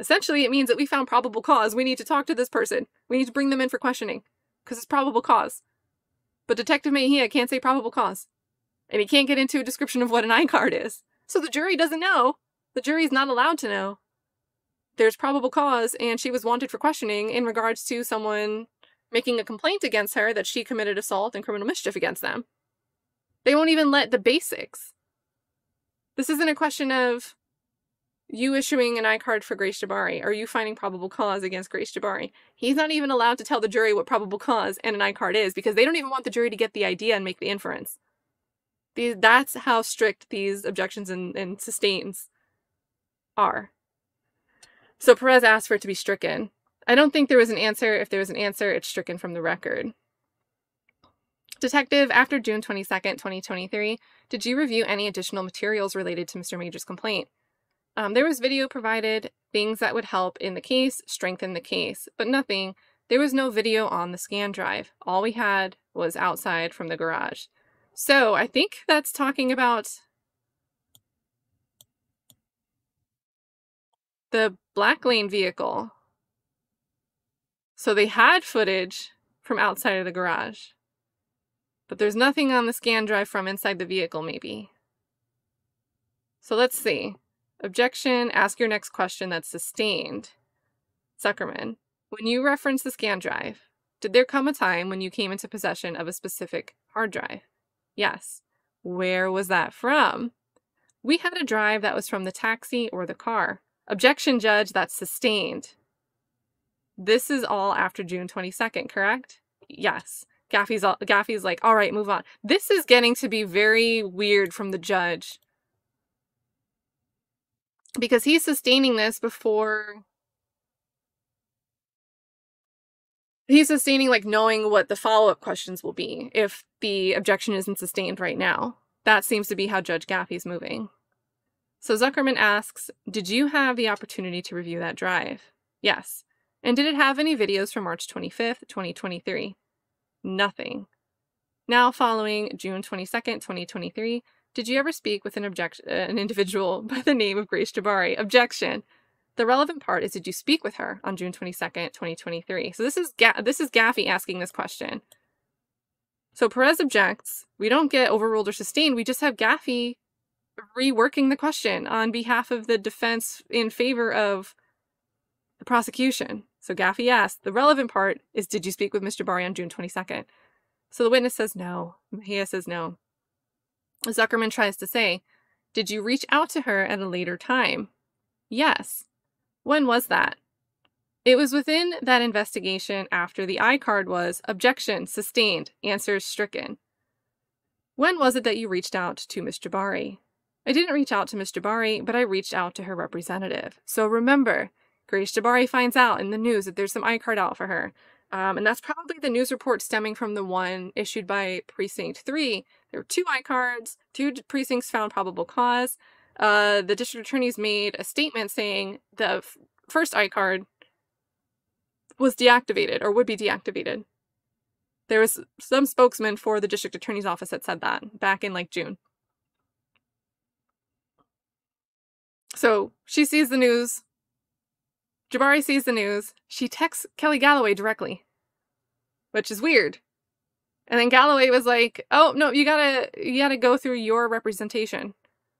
Essentially, it means that we found probable cause. We need to talk to this person. We need to bring them in for questioning because it's probable cause. But Detective Mejia can't say probable cause. And he can't get into a description of what an I-card is. So the jury doesn't know. The jury is not allowed to know there's probable cause and she was wanted for questioning in regards to someone making a complaint against her that she committed assault and criminal mischief against them. They won't even let the basics. This isn't a question of you issuing an I-card for Grace Jabbari or you finding probable cause against Grace Jabbari. He's not even allowed to tell the jury what probable cause and an I-card is because they don't even want the jury to get the idea and make the inference. These, that's how strict these objections and, and sustains are. So Perez asked for it to be stricken. I don't think there was an answer. If there was an answer, it's stricken from the record. Detective, after June 22nd, 2023, did you review any additional materials related to Mr. Major's complaint? Um, there was video provided, things that would help in the case, strengthen the case, but nothing. There was no video on the scan drive. All we had was outside from the garage. So I think that's talking about the Blacklane vehicle. So they had footage from outside of the garage. But there's nothing on the scan drive from inside the vehicle, maybe. So let's see. Objection, ask your next question that's sustained. Zuckerman, when you reference the scan drive, did there come a time when you came into possession of a specific hard drive? Yes. Where was that from? We had a drive that was from the taxi or the car. Objection, Judge, that's sustained. This is all after June 22nd, correct? Yes. Gaffey's, all, Gaffey's like, all right, move on. This is getting to be very weird from the judge. Because he's sustaining this before... He's sustaining, like, knowing what the follow-up questions will be if the objection isn't sustained right now. That seems to be how Judge Gaffey's moving. So Zuckerman asks, Did you have the opportunity to review that drive? Yes. And did it have any videos from March 25th, 2023? Nothing. Now, following June 22nd, 2023, did you ever speak with an object uh, an individual <laughs> by the name of Grace Jabbari? Objection. The relevant part is did you speak with her on June 22nd, 2023? So this is Ga this is Gaffey asking this question. So Perez objects. We don't get overruled or sustained. We just have Gaffey reworking the question on behalf of the defense in favor of the prosecution. So Gaffey asks, the relevant part is, did you speak with Mr. Bari on June 22nd? So the witness says no. Mejia says no. Zuckerman tries to say, did you reach out to her at a later time? Yes. When was that? It was within that investigation after the I-card was objection sustained, answers stricken. When was it that you reached out to Mr. Bari? I didn't reach out to Ms. Jabbari, but I reached out to her representative. So remember, Grace Jabbari finds out in the news that there's some I-card out for her. Um, and that's probably the news report stemming from the one issued by Precinct 3. There were two iCards, two precincts found probable cause. Uh, the district attorneys made a statement saying the f- first iCard was deactivated or would be deactivated. There was some spokesman for the district attorney's office that said that back in like June. So she sees the news. Jabbari sees the news. She texts Kelly Galloway directly, which is weird. And then Galloway was like, "Oh no, you gotta you gotta go through your representation.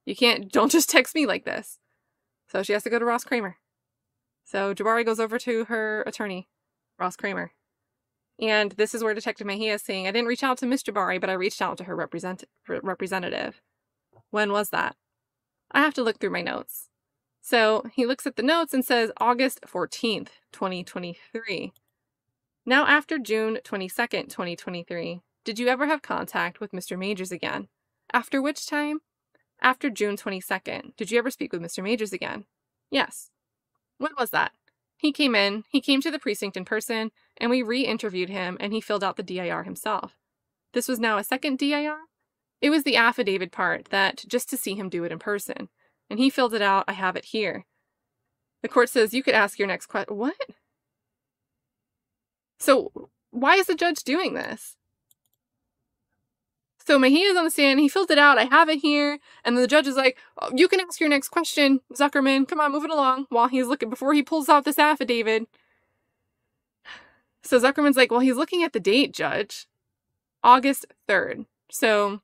You can't <laughs> don't just text me like this." So she has to go to Ross Kramer. So Jabbari goes over to her attorney, Ross Kramer. And this is where Detective Mejia is saying, I didn't reach out to Miss Jabbari, but I reached out to her represent- representative. When was that? I have to look through my notes. So he looks at the notes and says August 14th, 2023. Now, after June 22, 2023, did you ever have contact with Mr. Majors again? After which time? After June 22nd. Did you ever speak with Mr. Majors again? Yes. When was that? He came in, he came to the precinct in person, and we re interviewed him and he filled out the DIR himself. This was now a second DIR? It was the affidavit part that just to see him do it in person. And he filled it out. I have it here. The court says you could ask your next question. What? So, why is the judge doing this? So Mejia's on the stand. He filled it out. I have it here. And then the judge is like, oh, "You can ask your next question, Zuckerman. Come on, move it along." While he's looking before he pulls out this affidavit. So Zuckerman's like, "Well, he's looking at the date, Judge. August third. So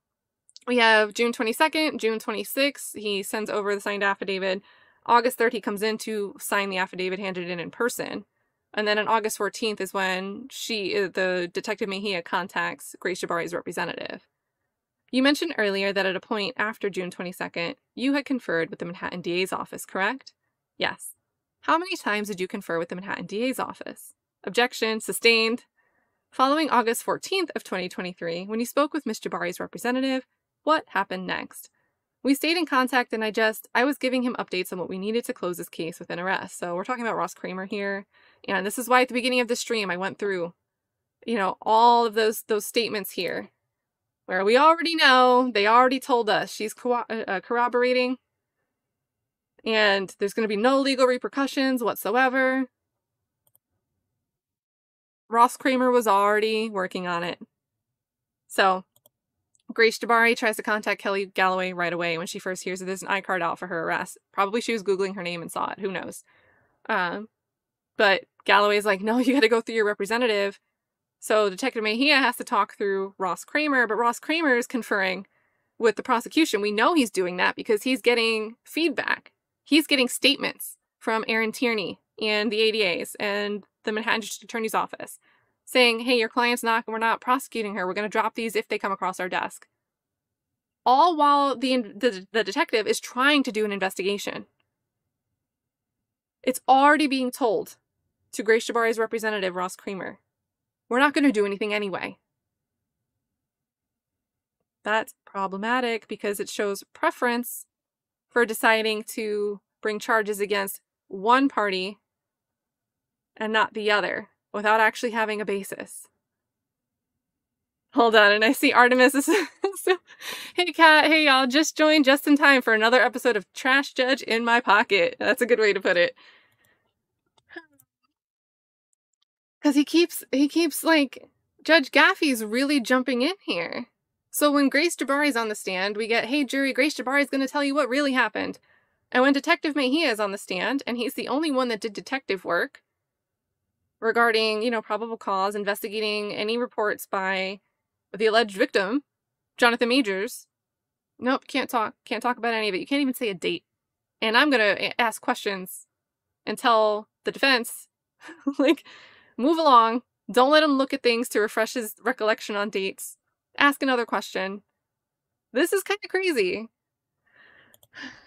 we have June twenty second, June twenty sixth. He sends over the signed affidavit. August third, he comes in to sign the affidavit, handed in in person." And then on August 14th is when she, uh, the detective Mejia, contacts Grace Jabbari's representative. You mentioned earlier that at a point after June 22nd, you had conferred with the Manhattan DA's office, correct? Yes. How many times did you confer with the Manhattan DA's office? Objection, sustained. Following August 14th of 2023, when you spoke with Ms. Jabbari's representative, what happened next? We stayed in contact and I just, I was giving him updates on what we needed to close this case with an arrest. So we're talking about Ross Kramer here. And this is why at the beginning of the stream I went through, you know, all of those those statements here where we already know, they already told us she's co- uh, corroborating and there's going to be no legal repercussions whatsoever. Ross Kramer was already working on it. So, Grace Jabbari tries to contact Kelly Galloway right away when she first hears that there's an iCard out for her arrest. Probably she was Googling her name and saw it. Who knows? Um, but Galloway's like, no, <laughs> you got to go through your representative. So Detective Mejia has to talk through Ross Kramer, but Ross Kramer is conferring with the prosecution. We know he's doing that because he's getting feedback. He's getting statements from Aaron Tierney and the ADAs and the Manhattan District Attorney's Office saying, hey, your client's not, we're not prosecuting her. We're going to drop these if they come across our desk. All while the, the, the detective is trying to do an investigation. It's already being told to Grace Jabbari's representative, Ross Kramer. We're not going to do anything anyway. That's problematic because it shows preference for deciding to bring charges against one party and not the other without actually having a basis. Hold on, and I see Artemis is <laughs> so, hey Katt, hey y'all, just joined just in time for another episode of Trash Judge in My Pocket. That's a good way to put it. <sighs> Cause he keeps he keeps like Judge Gaffey's really jumping in here. So when Grace Jabbari's on the stand, we get, hey jury, Grace Jabbari's gonna tell you what really happened. And when Detective Mejia is on the stand, and he's the only one that did detective work regarding, you know, probable cause, investigating any reports by the alleged victim, Jonathan Majors. Nope, can't talk. Can't talk about any of it. You can't even say a date. And I'm gonna ask questions and tell the defense, <laughs> like, move along. Don't let him look at things to refresh his recollection on dates. Ask another question. This is kind of crazy.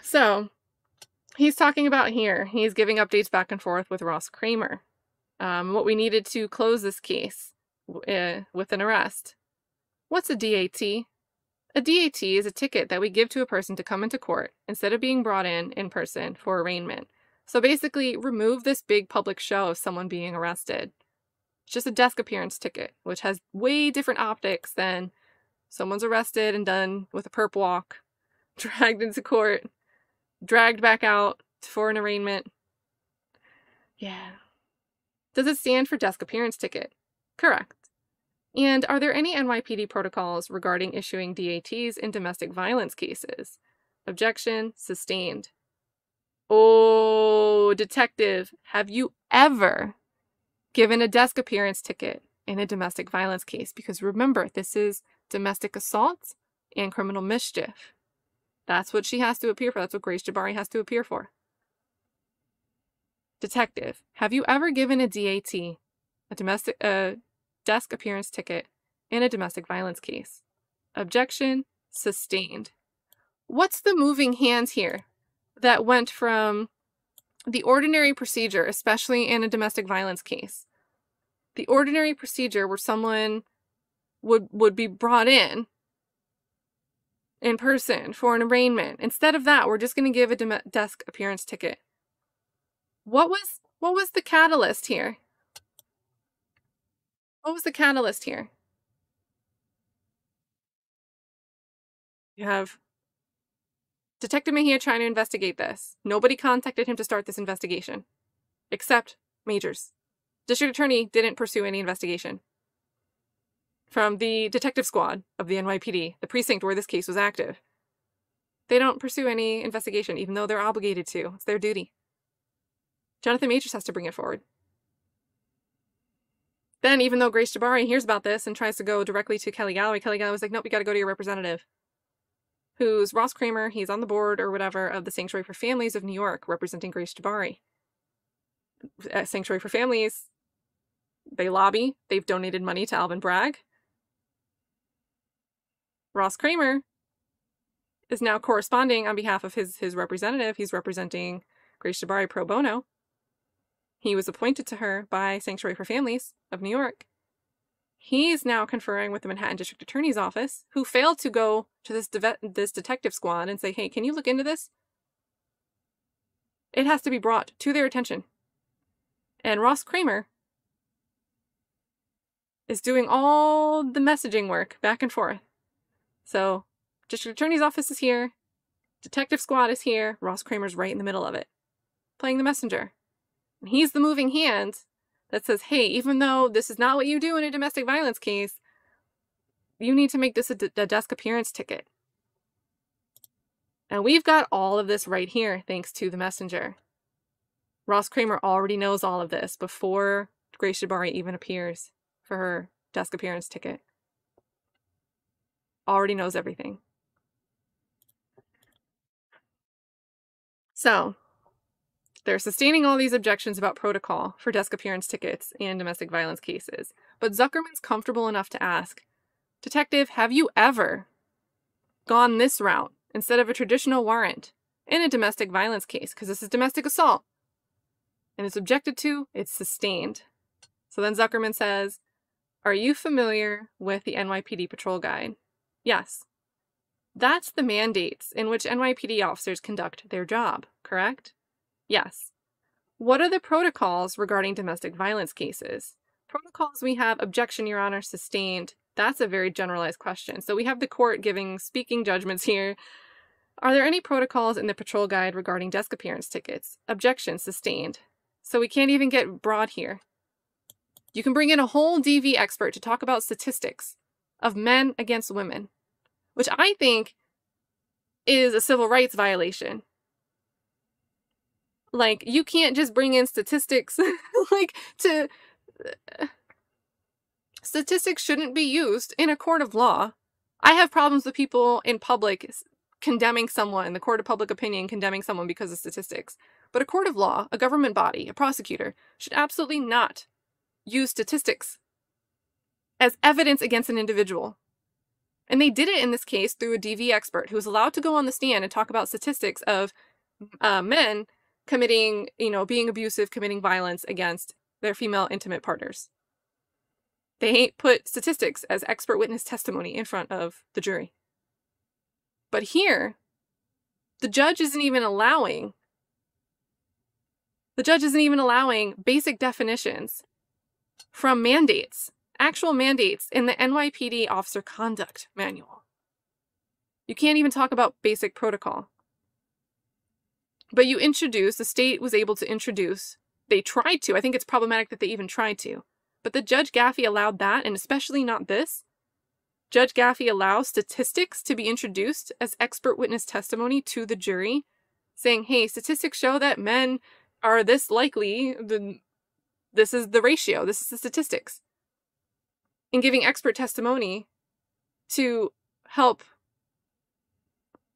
So, he's talking about here. He's giving updates back and forth with Ross Kramer. Um, what we needed to close this case uh, with an arrest. What's a DAT? A DAT is a ticket that we give to a person to come into court instead of being brought in in person for arraignment. So basically, remove this big public show of someone being arrested. It's just a desk appearance ticket, which has way different optics than someone's arrested and done with a perp walk, <laughs> dragged into court, dragged back out for an arraignment. Yeah. Does it stand for desk appearance ticket? Correct. And are there any NYPD protocols regarding issuing DATs in domestic violence cases? Objection sustained. Oh, detective, have you ever given a desk appearance ticket in a domestic violence case? Because remember, this is domestic assault and criminal mischief. That's what she has to appear for. That's what Grace Jabbari has to appear for. Detective, have you ever given a DAT, a domestic uh, desk appearance ticket, in a domestic violence case? Objection sustained. What's the moving hands here that went from the ordinary procedure, especially in a domestic violence case? The ordinary procedure where someone would would be brought in in person for an arraignment. Instead of that, we're just going to give a desk appearance ticket. What was what was the catalyst here? What was the catalyst here? You have Detective Mejia trying to investigate this. Nobody contacted him to start this investigation, except Majors. District Attorney didn't pursue any investigation. From the detective squad of the NYPD, the precinct where this case was active, they don't pursue any investigation, even though they're obligated to. It's their duty. Jonathan Majors has to bring it forward. Then, even though Grace Jabbari hears about this and tries to go directly to Kelly Galloway, Kelly Galloway's like, nope, you gotta go to your representative. Who's Ross Kramer, he's on the board or whatever of the Sanctuary for Families of New York, representing Grace Jabbari. At Sanctuary for Families, they lobby, they've donated money to Alvin Bragg. Ross Kramer is now corresponding on behalf of his, his representative. He's representing Grace Jabbari pro bono. He was appointed to her by Sanctuary for Families of New York. He's now conferring with the Manhattan District Attorney's Office, who failed to go to this, de- this detective squad and say, hey, can you look into this? It has to be brought to their attention. And Ross Kramer is doing all the messaging work back and forth. So, District Attorney's Office is here, Detective Squad is here, Ross Kramer's right in the middle of it, playing the messenger. And he's the moving hand that says, hey, even though this is not what you do in a domestic violence case, you need to make this a, d- a desk appearance ticket. And we've got all of this right here thanks to the messenger. Ross Kramer already knows all of this before Grace Jabbari even appears for her desk appearance ticket. Already knows everything. So, they're sustaining all these objections about protocol for desk appearance tickets and domestic violence cases. But Zuckerman's comfortable enough to ask, Detective, have you ever gone this route instead of a traditional warrant in a domestic violence case? Because this is domestic assault. And it's objected to, it's sustained. So then Zuckerman says, Are you familiar with the NYPD patrol guide? Yes. That's the mandates in which NYPD officers conduct their job, correct? Yes. What are the protocols regarding domestic violence cases? Protocols we have objection, Your Honor, sustained. That's a very generalized question. So we have the court giving speaking judgments here. Are there any protocols in the patrol guide regarding desk appearance tickets? Objection sustained. So we can't even get broad here. You can bring in a whole DV expert to talk about statistics of men against women, which I think is a civil rights violation. Like, you can't just bring in statistics, <laughs> like, to. Uh, statistics shouldn't be used in a court of law. I have problems with people in public condemning someone, the court of public opinion condemning someone because of statistics. But a court of law, a government body, a prosecutor, should absolutely not use statistics as evidence against an individual. And they did it in this case through a DV expert who was allowed to go on the stand and talk about statistics of uh, men committing, you know, being abusive, committing violence against their female intimate partners. They ain't put statistics as expert witness testimony in front of the jury. But here, the judge isn't even allowing the judge isn't even allowing basic definitions from mandates, actual mandates in the NYPD Officer Conduct Manual. You can't even talk about basic protocol. But you introduce, the state was able to introduce, they tried to. I think it's problematic that they even tried to. But the Judge Gaffey allowed that, and especially not this. Judge Gaffey allows statistics to be introduced as expert witness testimony to the jury, saying, hey, statistics show that men are this likely, this is the ratio, this is the statistics. And giving expert testimony to help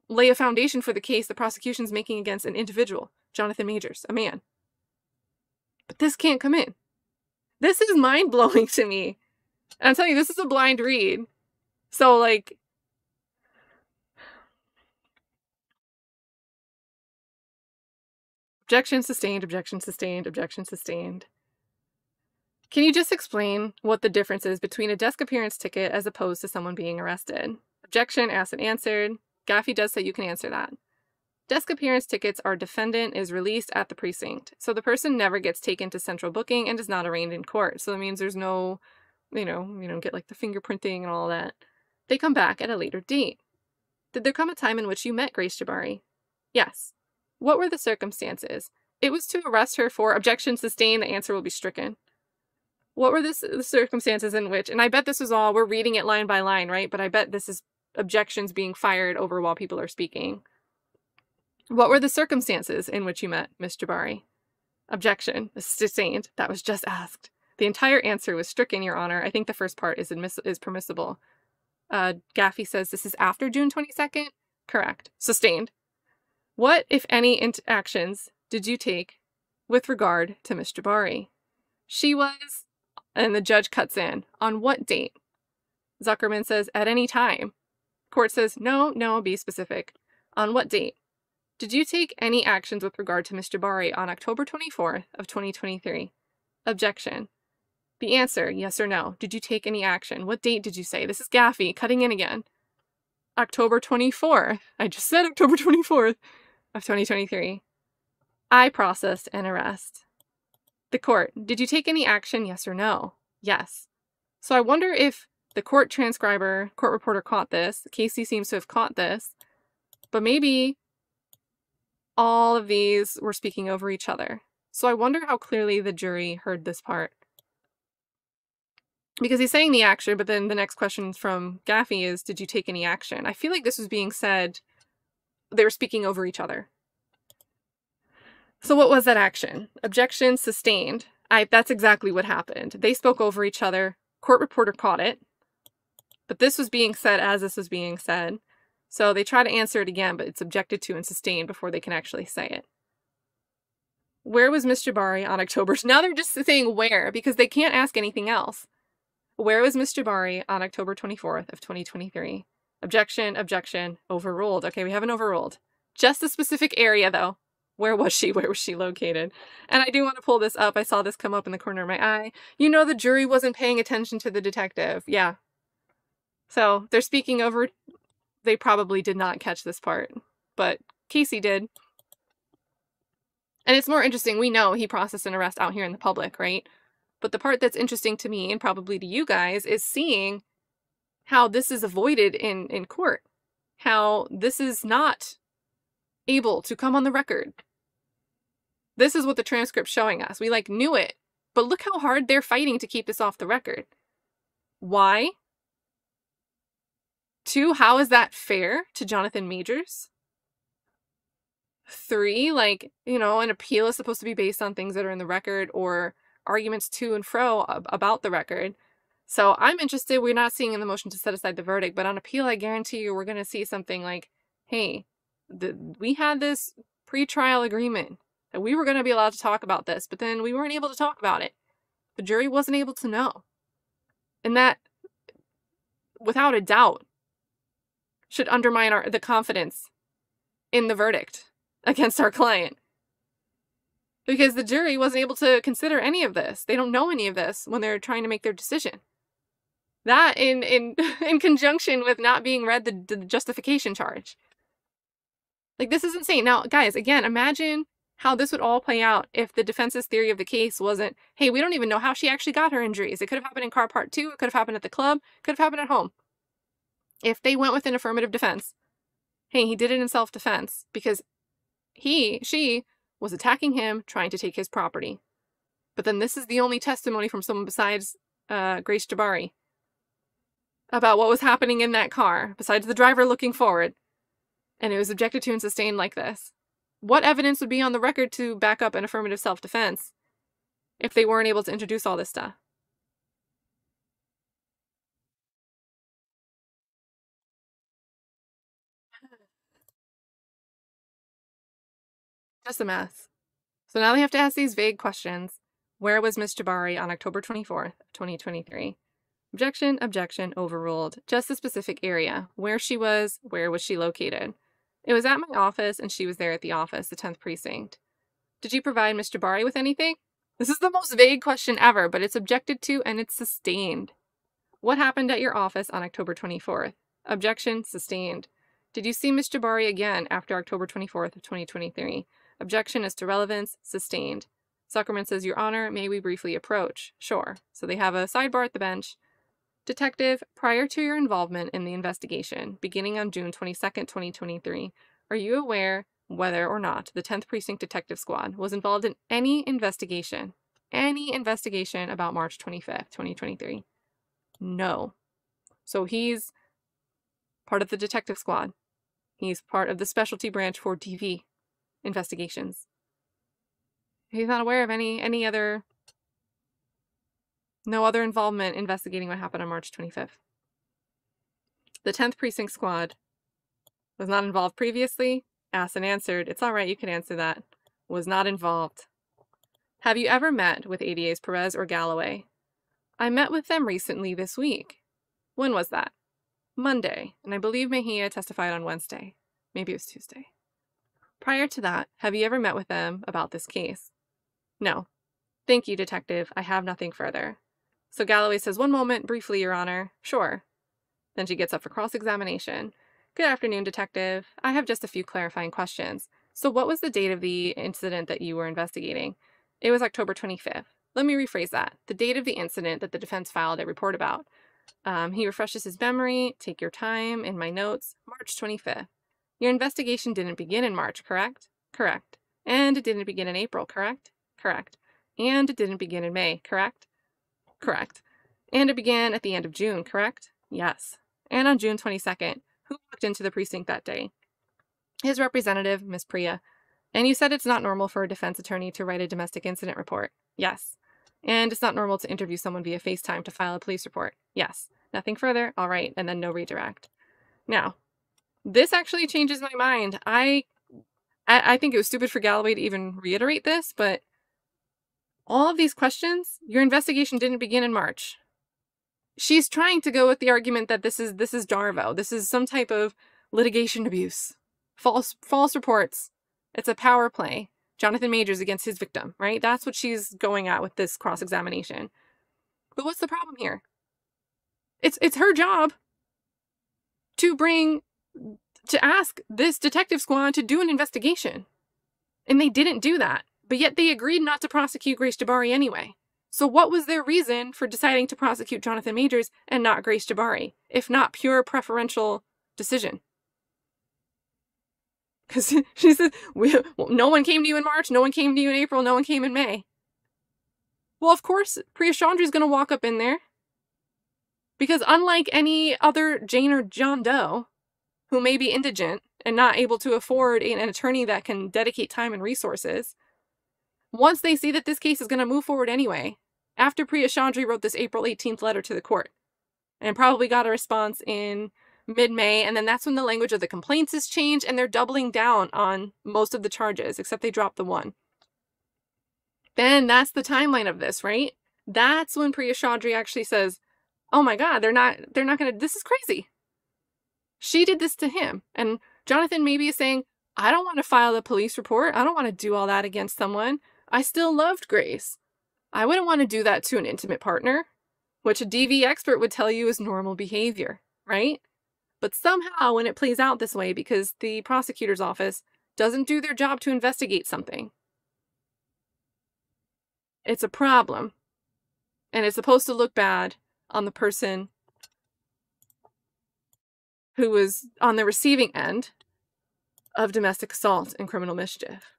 lay a foundation for the case the prosecution's making against an individual, Jonathan Majors, a man. But this can't come in. This is mind blowing to me. And I'm telling you, this is a blind read. So, like, objection sustained, objection sustained, objection sustained. Can you just explain what the difference is between a desk appearance ticket as opposed to someone being arrested? Objection asked and answered. Gaffey does say you can answer that. Desk appearance tickets are defendant is released at the precinct. So the person never gets taken to central booking and is not arraigned in court. So that means there's no, you know, you don't get like the fingerprinting and all that. They come back at a later date. Did there come a time in which you met Grace Jabbari? Yes. What were the circumstances? It was to arrest her for objection sustained. The answer will be stricken. What were the, the circumstances in which, and I bet this was all, we're reading it line by line, right? But I bet this is objections being fired over while people are speaking. What were the circumstances in which you met Miss Jabbari? Objection. Sustained. That was just asked. The entire answer was stricken, Your Honor. I think the first part is admiss- is permissible. Uh, Gaffey says this is after June 22nd. Correct. Sustained. What, if any, interactions did you take with regard to Miss Jabbari? She was, and the judge cuts in. On what date? Zuckerman says, at any time. Court says, no, no, be specific. On what date? Did you take any actions with regard to Ms. Jabbari on October 24th of 2023? Objection. The answer, yes or no. Did you take any action? What date did you say? This is Gaffey, cutting in again. October 24th. I just said October 24th of 2023. I processed an arrest. The court, did you take any action? Yes or no? Yes. So I wonder if the court transcriber, court reporter caught this. Casey seems to have caught this. But maybe all of these were speaking over each other. So I wonder how clearly the jury heard this part. Because he's saying the action, but then the next question from Gaffey is, Did you take any action? I feel like this was being said, they were speaking over each other. So what was that action? Objection sustained. I, that's exactly what happened. They spoke over each other. Court reporter caught it. But this was being said as this was being said. So they try to answer it again, but it's objected to and sustained before they can actually say it. Where was Miss Jabbari on October? <laughs> Now they're just saying where because they can't ask anything else. Where was Miss Jabbari on October 24th of 2023? Objection, objection, overruled. Okay, we haven't overruled. Just the specific area though. Where was she? <laughs> Where was she located? And I do want to pull this up. I saw this come up in the corner of my eye. You know the jury wasn't paying attention to the detective. Yeah, so they're speaking over. They probably did not catch this part, but Casey did. And it's more interesting. We know he processed an arrest out here in the public, right? But the part that's interesting to me and probably to you guys is seeing how this is avoided in, in court. How this is not able to come on the record. This is what the transcript's showing us. We like knew it, but look how hard they're fighting to keep this off the record. Why? Two, how is that fair to Jonathan Majors? Three, like, you know, an appeal is supposed to be based on things that are in the record or arguments to and fro about the record. So I'm interested. We're not seeing in the motion to set aside the verdict, but on appeal, I guarantee you we're going to see something like, hey, the, we had this pre-trial agreement that we were going to be allowed to talk about this, but then we weren't able to talk about it. The jury wasn't able to know. And that, without a doubt, should undermine our the confidence in the verdict against our client. Because the jury wasn't able to consider any of this. They don't know any of this when they're trying to make their decision. That in in <laughs> in conjunction with not being read the, the justification charge. Like this is insane. Now, guys, again, imagine how this would all play out if the defense's theory of the case wasn't, hey, we don't even know how she actually got her injuries. It could have happened in car part two, it could have happened at the club, could have happened at home. If they went with an affirmative defense, hey, he did it in self defense because he, she, was attacking him, trying to take his property. But then this is the only testimony from someone besides uh, Grace Jabbari about what was happening in that car, besides the driver looking forward. And it was objected to and sustained like this. What evidence would be on the record to back up an affirmative self defense if they weren't able to introduce all this stuff? Just a mess. So now they have to ask these vague questions. Where was Ms. Jabbari on October 24th, 2023? Objection, objection, overruled. Just the specific area. Where she was, where was she located? It was at my office, and she was there at the office, the 10th precinct. Did you provide Ms. Jabbari with anything? This is the most vague question ever, but it's objected to and it's sustained. What happened at your office on October 24th? Objection sustained. Did you see Ms. Jabbari again after October 24th of 2023? Objection as to relevance sustained. Zuckerman says, Your Honor, may we briefly approach? Sure. So they have a sidebar at the bench. Detective, prior to your involvement in the investigation, beginning on June 22, 2023, are you aware whether or not the 10th Precinct Detective Squad was involved in any investigation, any investigation about March 25th, 2023? No. So he's part of the detective squad. He's part of the specialty branch for DV investigations. He's not aware of any any other no other involvement investigating what happened on March 25th. The 10th Precinct Squad was not involved previously. Asked and answered. It's all right, you can answer that. Was not involved. Have you ever met with ADA's Perez or Galloway? I met with them recently this week. When was that? Monday, and I believe Mejia testified on Wednesday. Maybe it was Tuesday. Prior to that, have you ever met with them about this case? No. Thank you, Detective. I have nothing further. So Galloway says, One moment, briefly, Your Honor. Sure. Then she gets up for cross examination. Good afternoon, Detective. I have just a few clarifying questions. So, what was the date of the incident that you were investigating? It was October 25th. Let me rephrase that. The date of the incident that the defense filed a report about. Um, he refreshes his memory. Take your time. In my notes, March 25th. Your investigation didn't begin in March, correct? Correct. And it didn't begin in April, correct? Correct. And it didn't begin in May, correct? Correct. And it began at the end of June, correct? Yes. And on June 22nd, who walked into the precinct that day? His representative, Miss Priya. And you said it's not normal for a defense attorney to write a domestic incident report. Yes. And it's not normal to interview someone via FaceTime to file a police report. Yes. Nothing further. All right. And then no redirect. Now, this actually changes my mind. I I, I think it was stupid for Galloway to even reiterate this, but all of these questions, your investigation didn't begin in March. She's trying to go with the argument that this is this is Darvo. This is some type of litigation abuse. False false reports. It's a power play. Jonathan Majors against his victim, right? That's what she's going at with this cross-examination. But what's the problem here? It's it's her job to bring to ask this detective squad to do an investigation. And they didn't do that. But yet they agreed not to prosecute Grace Jabbari anyway. So what was their reason for deciding to prosecute Jonathan Majors and not Grace Jabbari, if not pure preferential decision? Because <laughs> she said, we, well, no one came to you in March, no one came to you in April, no one came in May. Well, of course, Priya Chaudhry's going to walk up in there. Because unlike any other Jane or John Doe, who may be indigent and not able to afford an attorney that can dedicate time and resources, once they see that this case is going to move forward anyway, after Priya Chaudhry wrote this April 18th letter to the court, and probably got a response in mid May, and then that's when the language of the complaints is changed, and they're doubling down on most of the charges, except they dropped the one. Then that's the timeline of this, right? That's when Priya Chaudhry actually says, "Oh my God, they're not, they're not gonna. This is crazy." She did this to him, and Jonathan maybe is saying, "I don't want to file a police report. I don't want to do all that against someone. I still loved Grace. I wouldn't want to do that to an intimate partner, which a DV expert would tell you is normal behavior, right? But somehow, when it plays out this way, because the prosecutor's office doesn't do their job to investigate something, it's a problem. And it's supposed to look bad on the person who was on the receiving end of domestic assault and criminal mischief.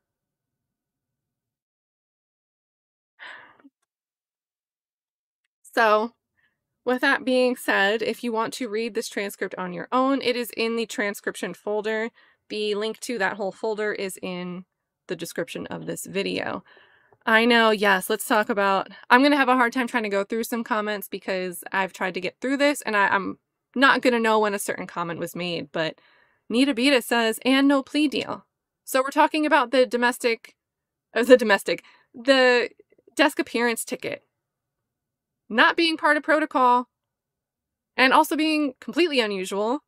So, with that being said, if you want to read this transcript on your own, it is in the transcription folder. The link to that whole folder is in the description of this video. I know, yes, let's talk about... I'm going to have a hard time trying to go through some comments because I've tried to get through this and I, am not going to know when a certain comment was made, but Nita Beta says, and no plea deal. So we're talking about the domestic, uh, the domestic, the desk appearance ticket not being part of protocol and also being completely unusual.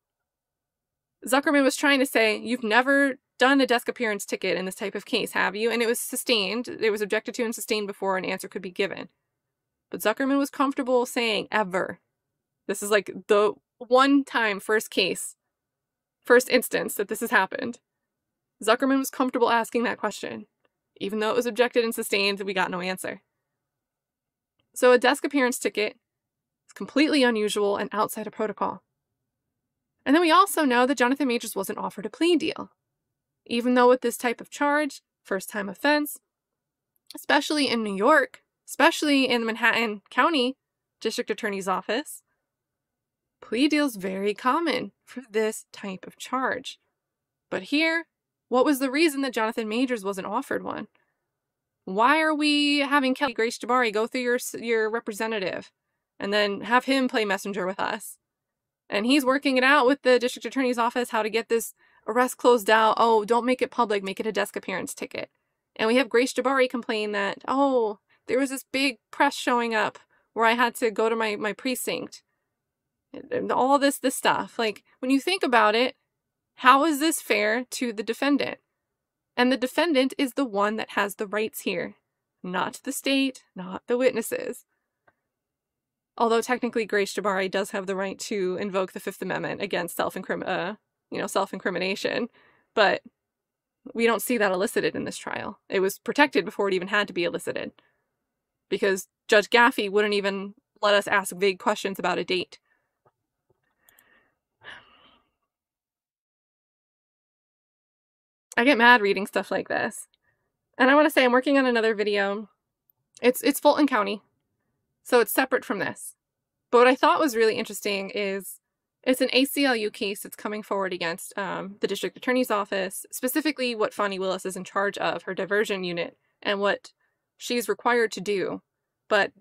Zuckerman was trying to say, You've never done a desk appearance ticket in this type of case, have you? And it was sustained. It was objected to and sustained before an answer could be given. But Zuckerman was comfortable saying, ever. This is like the one time, first case, first instance that this has happened. Zuckerman was comfortable asking that question. Even though it was objected and sustained, we got no answer. So a desk appearance ticket is completely unusual and outside of protocol. And then we also know that Jonathan Majors wasn't offered a plea deal. Even though with this type of charge, first time offense, especially in New York, especially in the Manhattan County District Attorney's Office, plea deals very common for this type of charge. But here, what was the reason that Jonathan Majors wasn't offered one? Why are we having Kelly Grace Jabbari go through your your representative and then have him play messenger with us? And he's working it out with the district attorney's office how to get this arrest closed out. Oh, don't make it public, make it a desk appearance ticket. And we have Grace Jabbari complain that, oh, there was this big press showing up where I had to go to my, my precinct. And all this this stuff. Like when you think about it, how is this fair to the defendant? And the defendant is the one that has the rights here, not the state, not the witnesses. Although technically Grace Jabbari does have the right to invoke the Fifth Amendment against self uh, you know, self-incrimination, but we don't see that elicited in this trial. It was protected before it even had to be elicited. Because Judge Gaffey wouldn't even let us ask vague questions about a date. I get mad reading stuff like this. And I want to say I'm working on another video. It's it's Fulton County. So it's separate from this. But what I thought was really interesting is it's an ACLU case that's coming forward against um, the district attorney's office, specifically what Fani Willis is in charge of, her diversion unit, and what she's required to do. But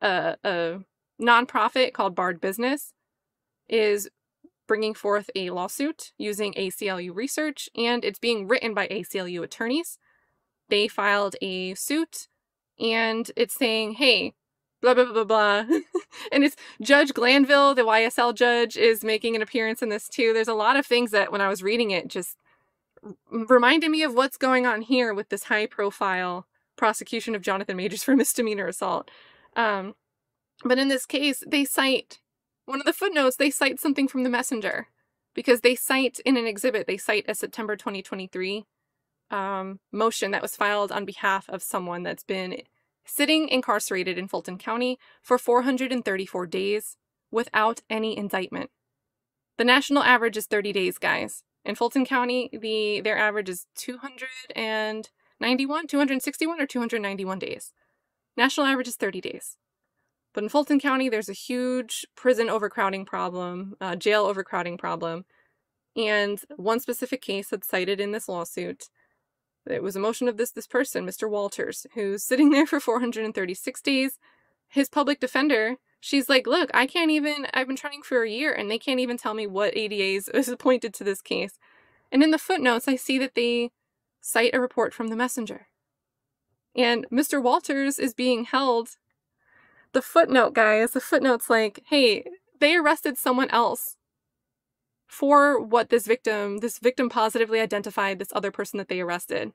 uh, a nonprofit called Barred Business is bringing forth a lawsuit using ACLU research, and it's being written by ACLU attorneys. They filed a suit, and it's saying, hey, blah, blah, blah, blah, blah. <laughs> and it's Judge Glanville, the YSL judge, is making an appearance in this too. There's a lot of things that when I was reading it just reminded me of what's going on here with this high profile prosecution of Jonathan Majors for misdemeanor assault. Um, but in this case, they cite one of the footnotes, they cite something from the messenger because they cite in an exhibit, they cite a September 2023 um, motion that was filed on behalf of someone that's been sitting incarcerated in Fulton County for 434 days without any indictment. The national average is 30 days, guys. In Fulton County, the their average is 291, 261 or 291 days. National average is 30 days. But in Fulton County, there's a huge prison overcrowding problem, uh, jail overcrowding problem. And one specific case that's cited in this lawsuit, it was a motion of this this person, Mr. Walters, who's sitting <laughs> there for 436 days. His public defender, she's like, look, I can't even, I've been trying for a year and they can't even tell me what ADAs <laughs> is appointed to this case. And in the footnotes, I see that they cite a report from the messenger. And Mr. Walters is being held the footnote, guys, the footnote's like, hey, they arrested someone else for what this victim, this victim positively identified this other person that they arrested.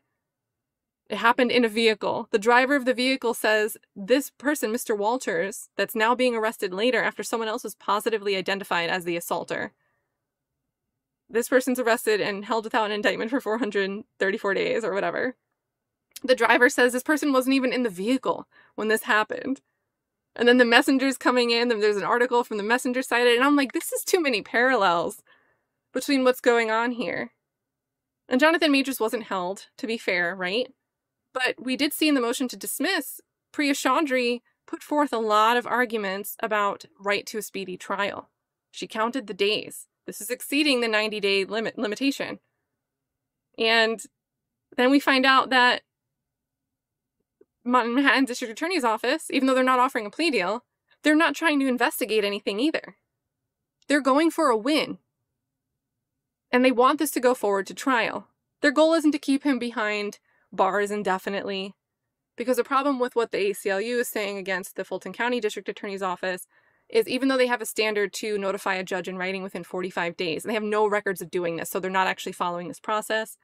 It happened in a vehicle. The driver of the vehicle says this person, Mr. Walters, that's now being arrested later after someone else was positively identified as the assaulter. This person's arrested and held without an indictment for 434 days or whatever. The driver says this person wasn't even in the vehicle when this happened. And then the messenger's coming in, and there's an article from the messenger side, and I'm like, this is too many parallels between what's going on here. And Jonathan Majors wasn't held, to be fair, right? But we did see in the motion to dismiss, Priya Chaudhry put forth a lot of arguments about right to a speedy trial. She counted the days. This is exceeding the 90 day limit limitation. And then we find out that Manhattan District Attorney's Office, even though they're not offering a plea deal, they're not trying to investigate anything either. They're going for a win. And they want this to go forward to trial. Their goal isn't to keep him behind bars indefinitely. Because the problem with what the ACLU is saying against the Fulton County District Attorney's Office is even though they have a standard to notify a judge in writing within 45 days, they have no records of doing this, so they're not actually following this process.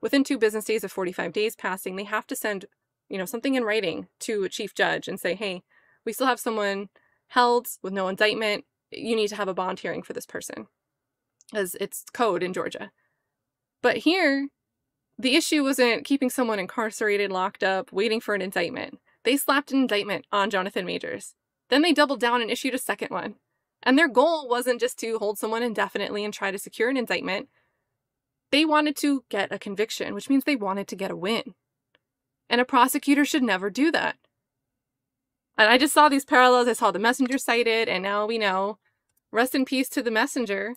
Within two business days of 45 days passing, they have to send, you know, something in writing to a chief judge and say, hey, we still have someone held with no indictment. You need to have a bond hearing for this person. As it's code in Georgia. But here, the issue wasn't keeping someone incarcerated, locked up, waiting for an indictment. They slapped an indictment on Jonathan Majors. Then they doubled down and issued a second one. And their goal wasn't just to hold someone indefinitely and try to secure an indictment. They wanted to get a conviction, which means they wanted to get a win. And a prosecutor should never do that. And I just saw these parallels. I saw the messenger cited, and now we know. Rest in peace to the messenger.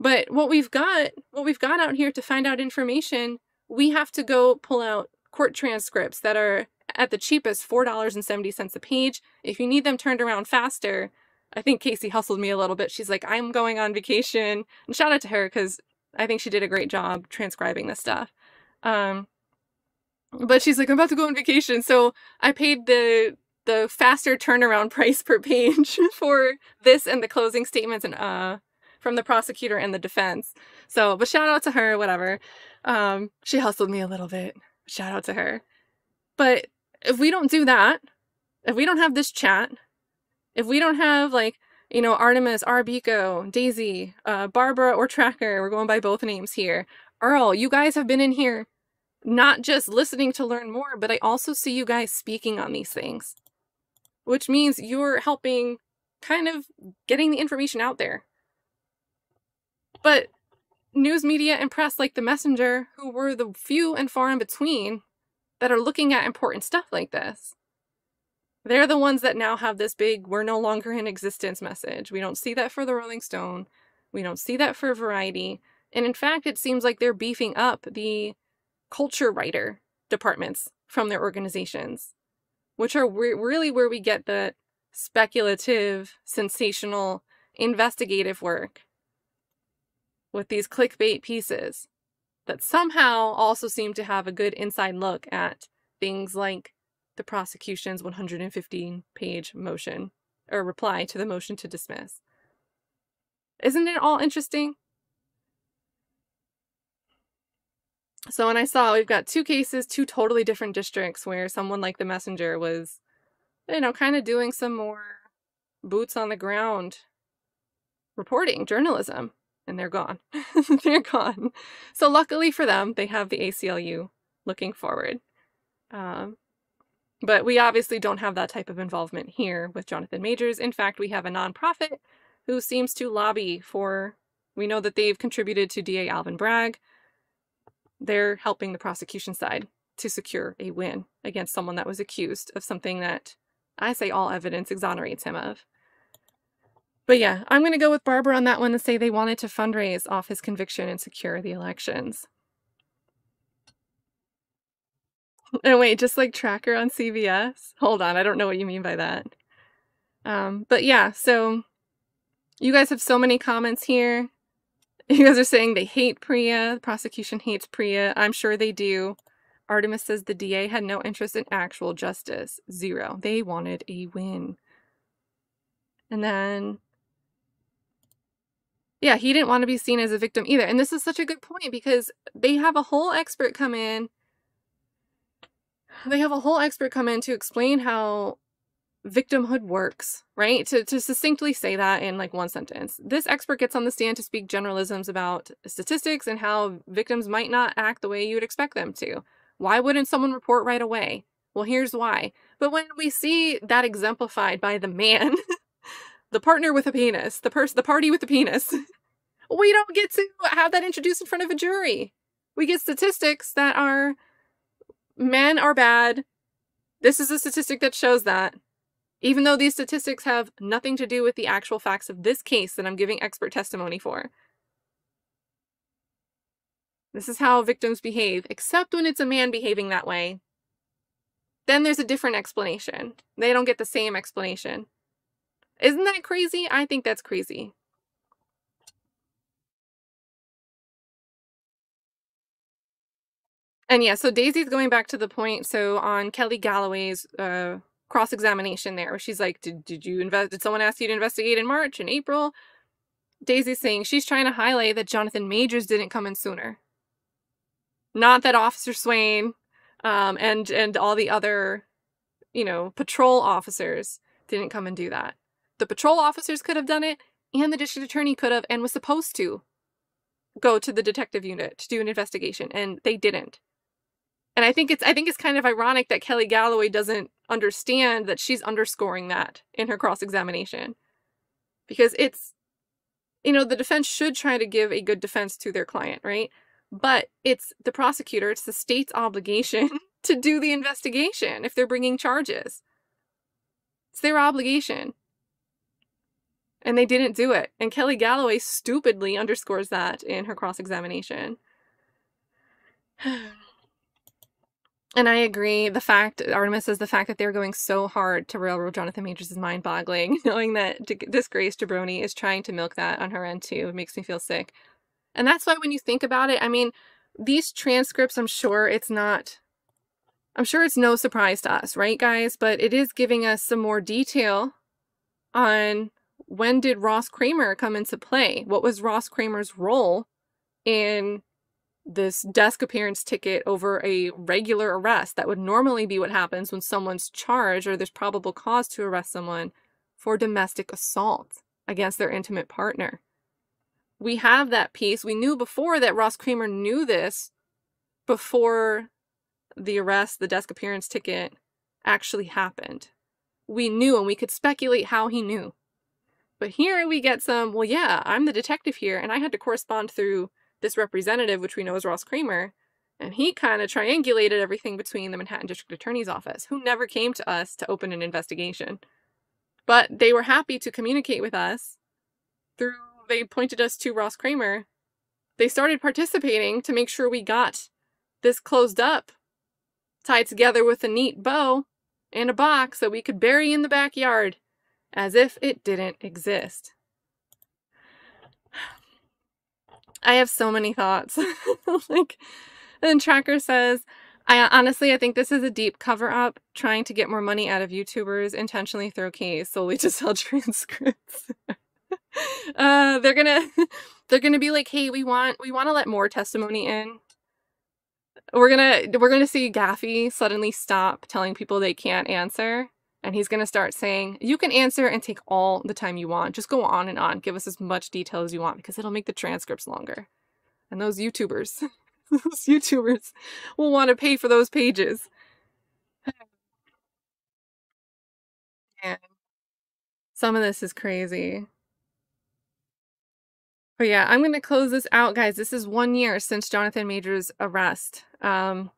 But what we've got, what we've got out here to find out information, we have to go pull out court transcripts that are at the cheapest $4.70 a page. If you need them turned around faster, I think Casey hustled me a little bit. She's like, I'm going on vacation. And shout out to her because I think she did a great job transcribing this stuff. Um, but she's like, I'm about to go on vacation. So I paid the the faster turnaround <laughs> price per page <laughs> for this and the closing statements and uh from the prosecutor and the defense. So, but shout out to her, whatever. Um, she hustled me a little bit. Shout out to her. But if we don't do that, if we don't have this chat, if we don't have like, you know, Artemis, Arbico, Daisy, uh, Barbara, or Tracker, we're going by both names here. Earl, you guys have been in here not just listening to learn more, but I also see you guys speaking on these things, which means you're helping kind of getting the information out there. But news media and press like The Messenger, who were the few and far in between that are looking at important stuff like this, they're the ones that now have this big, we're no longer in existence message. We don't see that for the Rolling Stone. We don't see that for Variety. And in fact, it seems like they're beefing up the culture writer departments from their organizations, which are re- really where we get the speculative, sensational, investigative work with these clickbait pieces that somehow also seem to have a good inside look at things like the prosecution's 115 page motion or reply to the motion to dismiss. Isn't it all interesting? So when I saw we've got two cases, two totally different districts where someone like the messenger was, you know, kind of doing some more boots on the ground reporting, journalism and they're gone. <laughs> they're gone. So luckily for them, they have the ACLU looking forward. Um, but we obviously don't have that type of involvement here with Jonathan Majors. In fact, we have a nonprofit who seems to lobby for, we know that they've contributed to DA Alvin Bragg. They're helping the prosecution side to secure a win against someone that was accused of something that I say all evidence exonerates him of. But yeah, I'm going to go with Barbara on that one and say they wanted to fundraise off his conviction and secure the elections. <laughs> And wait, just like Tracker on CVS? Hold on, I don't know what you mean by that. Um, but yeah, so you guys have so many comments here. <laughs> You guys are saying they hate Priya. The prosecution hates Priya. I'm sure they do. Artemis says the DA had no interest in actual justice. Zero. They wanted a win. And then yeah, he didn't want to be seen as a victim either. And this is such a good point because they have a whole expert come in. They have a whole expert come in to explain how victimhood works, right? To, to succinctly say that in like one sentence. This expert gets on the stand to speak generalisms about statistics and how victims might not act the way you would expect them to. Why wouldn't someone report right away? Well, here's why. But when we see that exemplified by the man, <laughs> the partner with a penis, the person, the party with the penis, <laughs> we don't get to have that introduced in front of a jury. We get statistics that are men are bad. This is a statistic that shows that. Even though these statistics have nothing to do with the actual facts of this case that I'm giving expert testimony for. This is how victims behave, except when it's a man behaving that way. Then there's a different explanation. They don't get the same explanation. Isn't that crazy? I think that's crazy. And yeah, so Daisy's going back to the point. So on Kelly Galloway's uh, cross examination, there, where she's like, "Did did you invest? Did someone ask you to investigate in March and April?" Daisy's saying she's trying to highlight that Jonathan Majors didn't come in sooner. Not that Officer Swain um, and and all the other, you know, patrol officers didn't come and do that. The patrol officers could have done it, and the district attorney could have and was supposed to go to the detective unit to do an investigation, and they didn't. And I think it's I think it's kind of ironic that Kelly Galloway doesn't understand that she's underscoring that in her cross examination. Because it's you know, the defense should try to give a good defense to their client, right? But it's the prosecutor, it's the state's obligation mm-hmm. <laughs> to do the investigation if they're bringing charges. It's their obligation. And they didn't do it. And Kelly Galloway stupidly underscores that in her cross examination. <sighs> <sighs> <sighs> and I agree. The fact, Artemis is the fact that they're going so hard to railroad Jonathan Majors is mind boggling. <laughs> Knowing that Disgrace Jabroni is trying to milk that on her end too it makes me feel sick. And that's why when you think about it, I mean, these transcripts, I'm sure it's not, I'm sure it's no surprise to us, right, guys? But it is giving us some more detail on when did Ross Kramer come into play? What was Ross Kramer's role in this desk appearance ticket over a regular arrest? That would normally be what happens when someone's charged or there's probable cause to arrest someone for domestic assault against their intimate partner we have that piece. We knew before that Ross Kramer knew this before the arrest, the desk appearance ticket actually happened. We knew and we could speculate how he knew. But here we get some, well, yeah, I'm the detective here, and I had to correspond through this representative, which we know is Ross Kramer, and he kind of triangulated everything between the Manhattan District Attorney's Office, who never came to us to open an investigation. But they were happy to communicate with us through they pointed us to Ross Kramer, they started participating to make sure we got this closed up, tied together with a neat bow and a box that we could bury in the backyard as if it didn't exist. I have so many thoughts. <laughs> like, then Tracker says, I honestly, I think this is a deep cover up trying to get more money out of YouTubers, intentionally throw keys solely to <laughs> sell transcripts <laughs> uh, they're gonna they're gonna be like, hey, we want we want to let more testimony in. We're gonna we're gonna see Gaffey suddenly stop telling people they can't answer, and he's gonna start saying, you can answer and take all the time you want. Just go on and on. Give us as much detail as you want because it'll make the transcripts longer. And those YouTubers, <laughs> those YouTubers will want to pay for those pages. <laughs> And some of this is crazy. But yeah, I'm going to close this out, guys. This is one year since Jonathan Major's arrest. Um,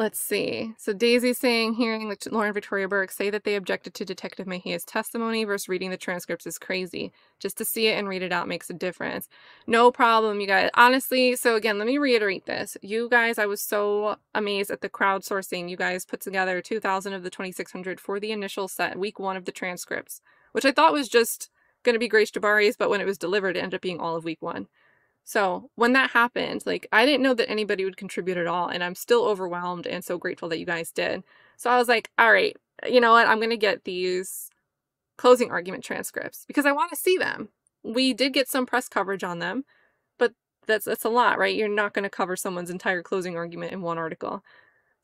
let's see. So Daisy saying, hearing Lauren Victoria Burke say that they objected to Detective Mejia's testimony versus reading the transcripts is crazy. Just to see it and read it out makes a difference. No problem, you guys. Honestly, so again, let me reiterate this. You guys, I was so amazed at the crowdsourcing. You guys put together 2,000 of the 2,600 for the initial set, week one of the transcripts, which I thought was just going to be Grace Jabbari's, but when it was delivered, it ended up being all of week one. So when that happened, like I didn't know that anybody would contribute at all, and I'm still overwhelmed and so grateful that you guys did. So I was like, all right, you know what? I'm going to get these closing argument transcripts because I want to see them. We did get some press coverage on them, but that's that's a lot, right? You're not going to cover someone's entire closing argument in one article.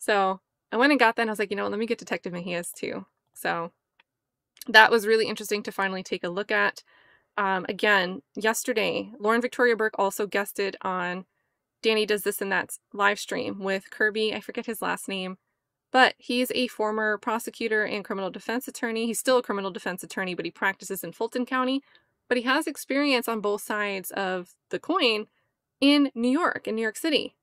So I went and got that, and I was like, you know, what? let me get Detective Mejia's too. So that was really interesting to finally take a look at. Um, again, yesterday, Lauren Victoria Burke also guested on Dani Does This and That live stream with Kirby. I forget his last name, but he's a former prosecutor and criminal defense attorney. He's still a criminal defense attorney, but he practices in Fulton County. But he has experience on both sides of the coin in New York, in New York City.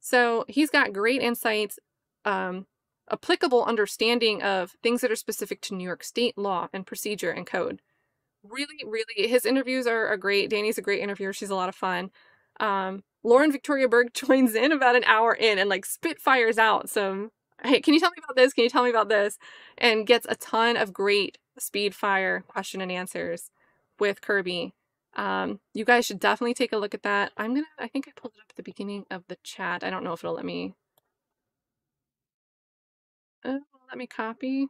So he's got great insights, um, applicable understanding of things that are specific to New York state law and procedure and code. Really, really, his interviews are, are great. Dani's a great interviewer. She's a lot of fun. Um, Lauren Victoria Burke <laughs> joins in about an hour in and like spitfires out some, hey, can you tell me about this? Can you tell me about this? And gets a ton of great speed fire question and answers with Kirby. Um, you guys should definitely take a look at that. I'm gonna, I think I pulled it up at the beginning of the chat. I don't know if it'll let me. Uh, let me copy.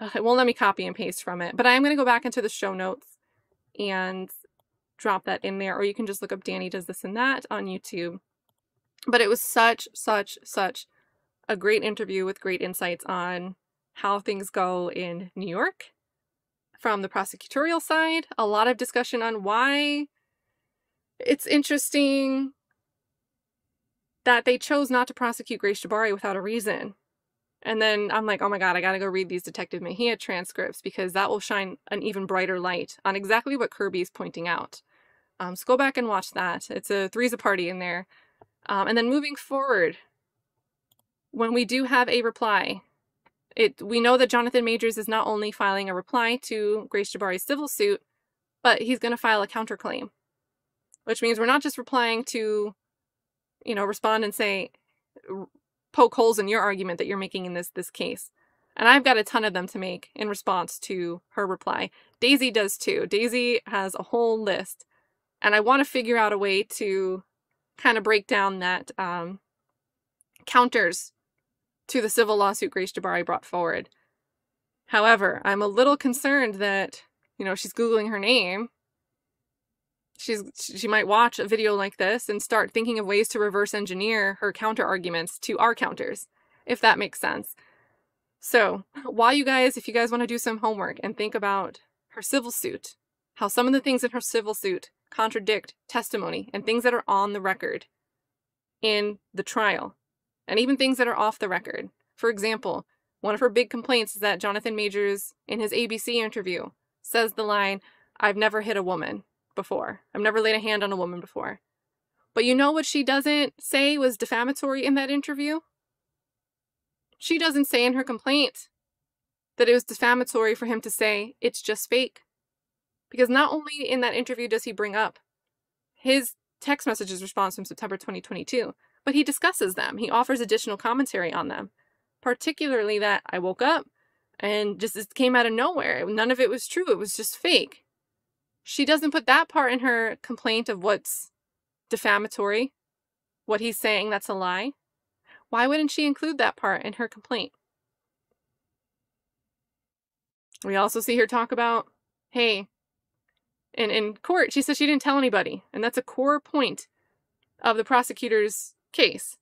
It won't let me copy and paste from it, but I am gonna go back into the show notes and drop that in there, or you can just look up Dani Does This and That on YouTube. But it was such, such, such a great interview with great insights on how things go in New York from the prosecutorial side. A lot of discussion on why it's interesting that they chose not to prosecute Grace Jabbari without a reason. And then I'm like, oh my God, I gotta go read these Detective Mejia transcripts because that will shine an even brighter light on exactly what Kirby's pointing out. Um, so go back and watch that. It's a three's a party in there. Um, and then moving forward, when we do have a reply, it we know that Jonathan Majors is not only filing a reply to Grace Jabbari's civil suit, but he's going to file a counterclaim, which means we're not just replying to, you know, respond and say, poke holes in your argument that you're making in this this case. And I've got a ton of them to make in response to her reply. Daisy does too. Daisy has a whole list. And I want to figure out a way to kind of break down that um, counters to the civil lawsuit Grace Jabbari brought forward. However, I'm a little concerned that, you know, she's Googling her name. She's she might watch a video like this and start thinking of ways to reverse engineer her counter arguments to our counters, if that makes sense. So, while you guys, if you guys want to do some homework and think about her civil suit, how some of the things in her civil suit contradict testimony and things that are on the record in the trial, and even things that are off the record. For example, one of her big complaints is that Jonathan Majors, in his ABC interview, says the line, I've never hit a woman before. I've never laid a hand on a woman before. But you know what she doesn't say was defamatory in that interview? She doesn't say in her complaint that it was defamatory for him to say, it's just fake. Because not only in that interview does he bring up his text messages response from September 2022, but he discusses them. He offers additional commentary on them, particularly that I woke up and just it came out of nowhere. None of it was true. It was just fake. She doesn't put that part in her complaint of what's defamatory, what he's saying that's a lie. Why wouldn't she include that part in her complaint? We also see her talk about, hey, in, in court, she says she didn't tell anybody. And that's a core point of the prosecutor's case.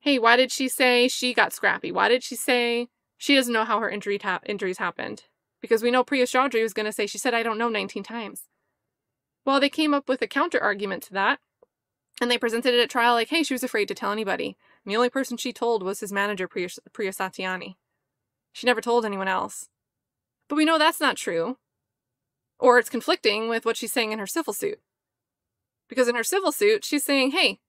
Hey, why did she say she got scrappy? Why did she say she doesn't know how her injury ta- injuries happened? Because we know Priya Chaudhry was going to say, she said, I don't know 19 times. Well, they came up with a counter argument to that, and they presented it at trial like, hey, she was afraid to tell anybody. And the only person she told was his manager, Priya, Priya Satyani. She never told anyone else. But we know that's not true. Or it's conflicting with what she's saying in her civil suit. Because in her civil suit, she's saying, hey,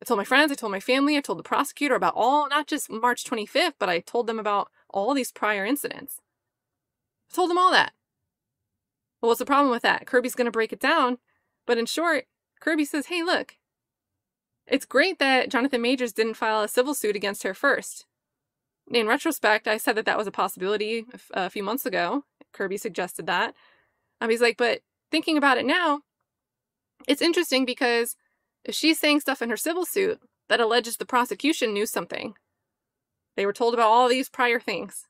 I told my friends, I told my family, I told the prosecutor about all, not just March 25th, but I told them about all these prior incidents. I told them all that. Well, what's the problem with that? Kirby's going to break it down. But in short, Kirby says, hey, look, it's great that Jonathan Majors didn't file a civil suit against her first. In retrospect, I said that that was a possibility a few months ago. Kirby suggested that. Um, he's like, but thinking about it now, it's interesting because if she's saying stuff in her civil suit that alleges the prosecution knew something, they were told about all these prior things.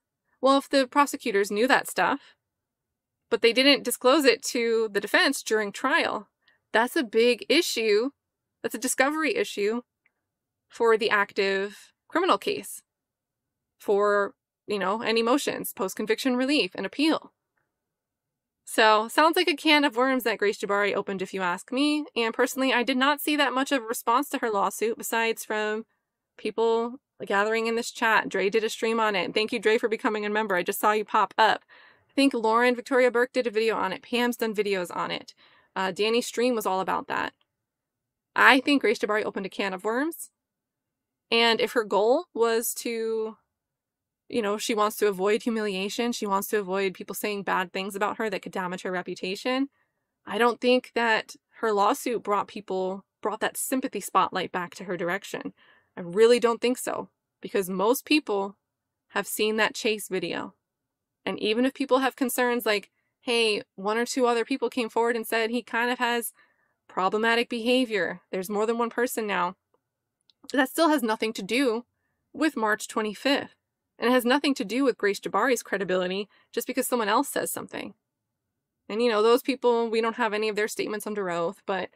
Well, if the prosecutors knew that stuff, but they didn't disclose it to the defense during trial, that's a big issue. That's a discovery issue for the active criminal case, for, you know, any motions, post conviction relief, and appeal. So, sounds like a can of worms that Grace Jabbari opened, if you ask me. And personally, I did not see that much of a response to her lawsuit besides from people gathering in this chat. Dre did a stream on it. Thank you, Dre, for becoming a member. I just saw you pop up. I think Lauren Victoria Burke did a video on it. Pam's done videos on it. Uh, Dani's stream was all about that. I think Grace Jabbari opened a can of worms. And if her goal was to you know, she wants to avoid humiliation. She wants to avoid people saying bad things about her that could damage her reputation. I don't think that her lawsuit brought people, brought that sympathy spotlight back to her direction. I really don't think so because most people have seen that chase video. And even if people have concerns like, hey, one or two other people came forward and said he kind of has problematic behavior, there's more than one person now, that still has nothing to do with March 25th. And it has nothing to do with Grace Jabbari's credibility just because someone else says something. And you know, those people, we don't have any of their statements under oath, but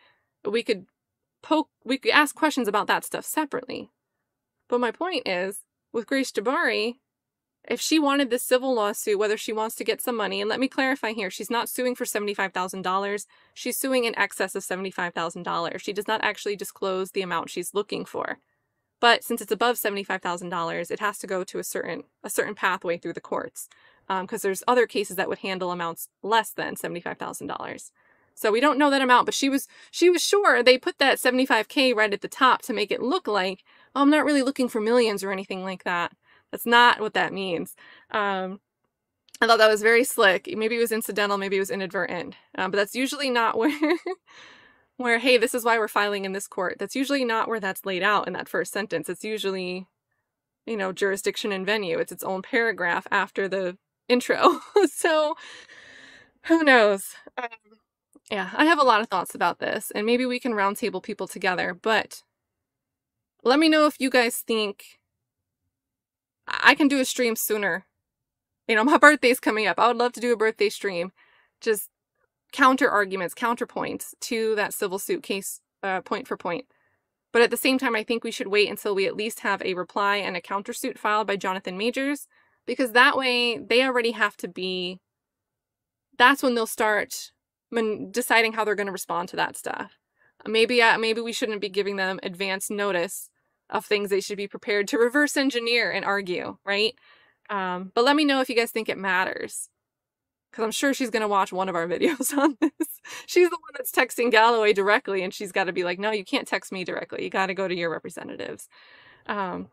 we could poke, we could ask questions about that stuff separately. But my point is, with Grace Jabbari, if she wanted this civil lawsuit, whether she wants to get some money, and let me clarify here, she's not suing for $75,000. She's suing in excess of $75,000. She does not actually disclose the amount she's looking for. But since it's above $75,000, it has to go to a certain a certain pathway through the courts because um, there's other cases that would handle amounts less than $75,000. So we don't know that amount, but she was she was sure they put that 75k right at the top to make it look like oh, I'm not really looking for millions or anything like that. That's not what that means. Um, I thought that was very slick. Maybe it was incidental, maybe it was inadvertent, um, but that's usually not <laughs> where where, hey, this is why we're filing in this court. That's usually not where that's laid out in that first sentence. It's usually, you know, jurisdiction and venue. It's its own paragraph after the intro. <laughs> so who knows? Um, yeah, I have a lot of thoughts about this, and maybe we can roundtable people together, but let me know if you guys think I can do a stream sooner. You know, <laughs> my birthday's coming up. I would love to do a birthday stream. Just counter arguments, counterpoints to that civil suit case uh, point for point. But at the same time, I think we should wait until we at least have a reply and a countersuit filed by Jonathan Majors, because that way they already have to be. That's when they'll start deciding how they're going to respond to that stuff. Maybe uh, maybe we shouldn't be giving them advance notice of things they should be prepared to reverse engineer and argue, right? Um, but let me know if you guys think it matters because I'm sure she's going to watch one of our <laughs> videos on this. She's the one that's texting Galloway directly, and she's got to be like, no, you can't text me directly. You got to go to your representatives. Um,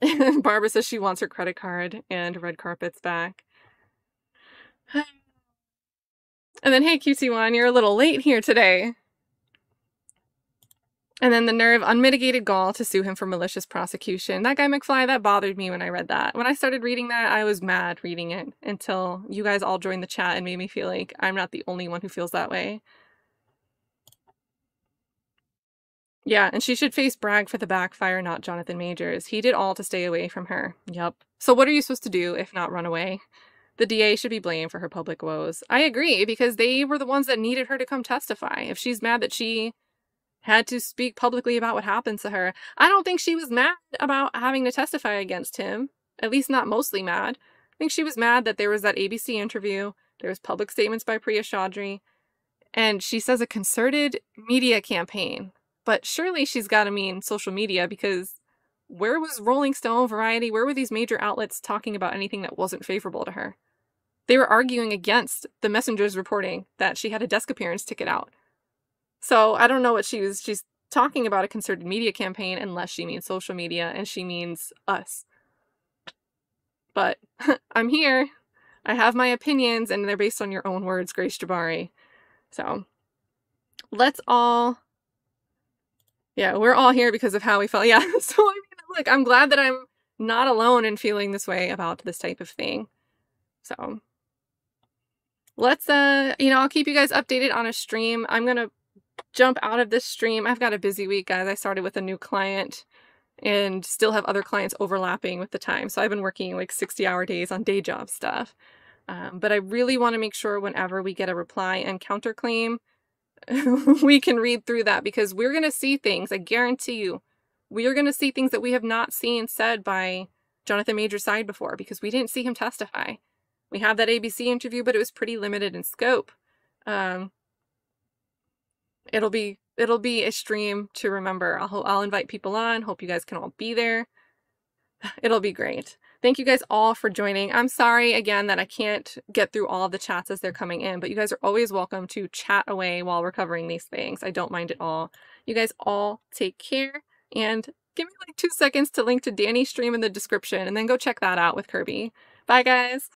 <laughs> Barbara says she wants her credit card and red carpets back. <sighs> <sighs> And then, hey, QT1, you're a little late here today. And then the nerve, unmitigated gall to sue him for malicious prosecution. That guy McFly, that bothered me when I read that. When I started reading that, I was mad reading it until you guys all joined the chat and made me feel like I'm not the only one who feels that way. Yeah, and she should face Bragg for the backfire, not Jonathan Majors. He did all to stay away from her. Yep. So what are you supposed to do if not run away? The DA should be blamed for her public woes. I agree, because they were the ones that needed her to come testify. If she's mad that she had to speak publicly about what happened to her. I don't think she was mad about having to testify against him, at least not mostly mad. I think she was mad that there was that ABC interview, there was public statements by Priya Chaudhry, and she says a concerted media campaign. But surely she's got to mean social media because where was Rolling Stone, Variety, where were these major outlets talking about anything that wasn't favorable to her? They were arguing against the messenger's reporting that she had a desk appearance ticket out. So I don't know what she was. She's talking about a concerted media campaign unless she means social media and she means us. But <laughs> I'm here. I have my opinions and they're based on your own words, Grace Jabbari. So let's all. Yeah, we're all here because of how we felt. <laughs> Yeah. So I mean, look, I'm glad that I'm not alone in feeling this way about this type of thing. So let's uh you know i'll keep you guys updated on a stream i'm gonna jump out of this stream. I've got a busy week, guys. I started with a new client and still have other clients overlapping with the time. So I've been working like 60 hour days on day job stuff. Um, but I really want to make sure whenever we get a reply and counterclaim, <laughs> we can read through that because we're going to see things. I guarantee you, we are going to see things that we have not seen said by Jonathan Major's side before because we didn't see him testify. We had that ABC interview, but it was pretty limited in scope. Um, it'll be it'll be a stream to remember. I'll I'll invite people on. Hope you guys can all be there. <sighs> It'll be great. Thank you guys all for joining. I'm sorry again that I can't get through all the chats as they're coming in, but you guys are always welcome to chat away while we're covering these things. I don't mind at all. You guys all take care and give me like two seconds to link to Dani's stream in the description and then go check that out with Kirby. Bye, guys.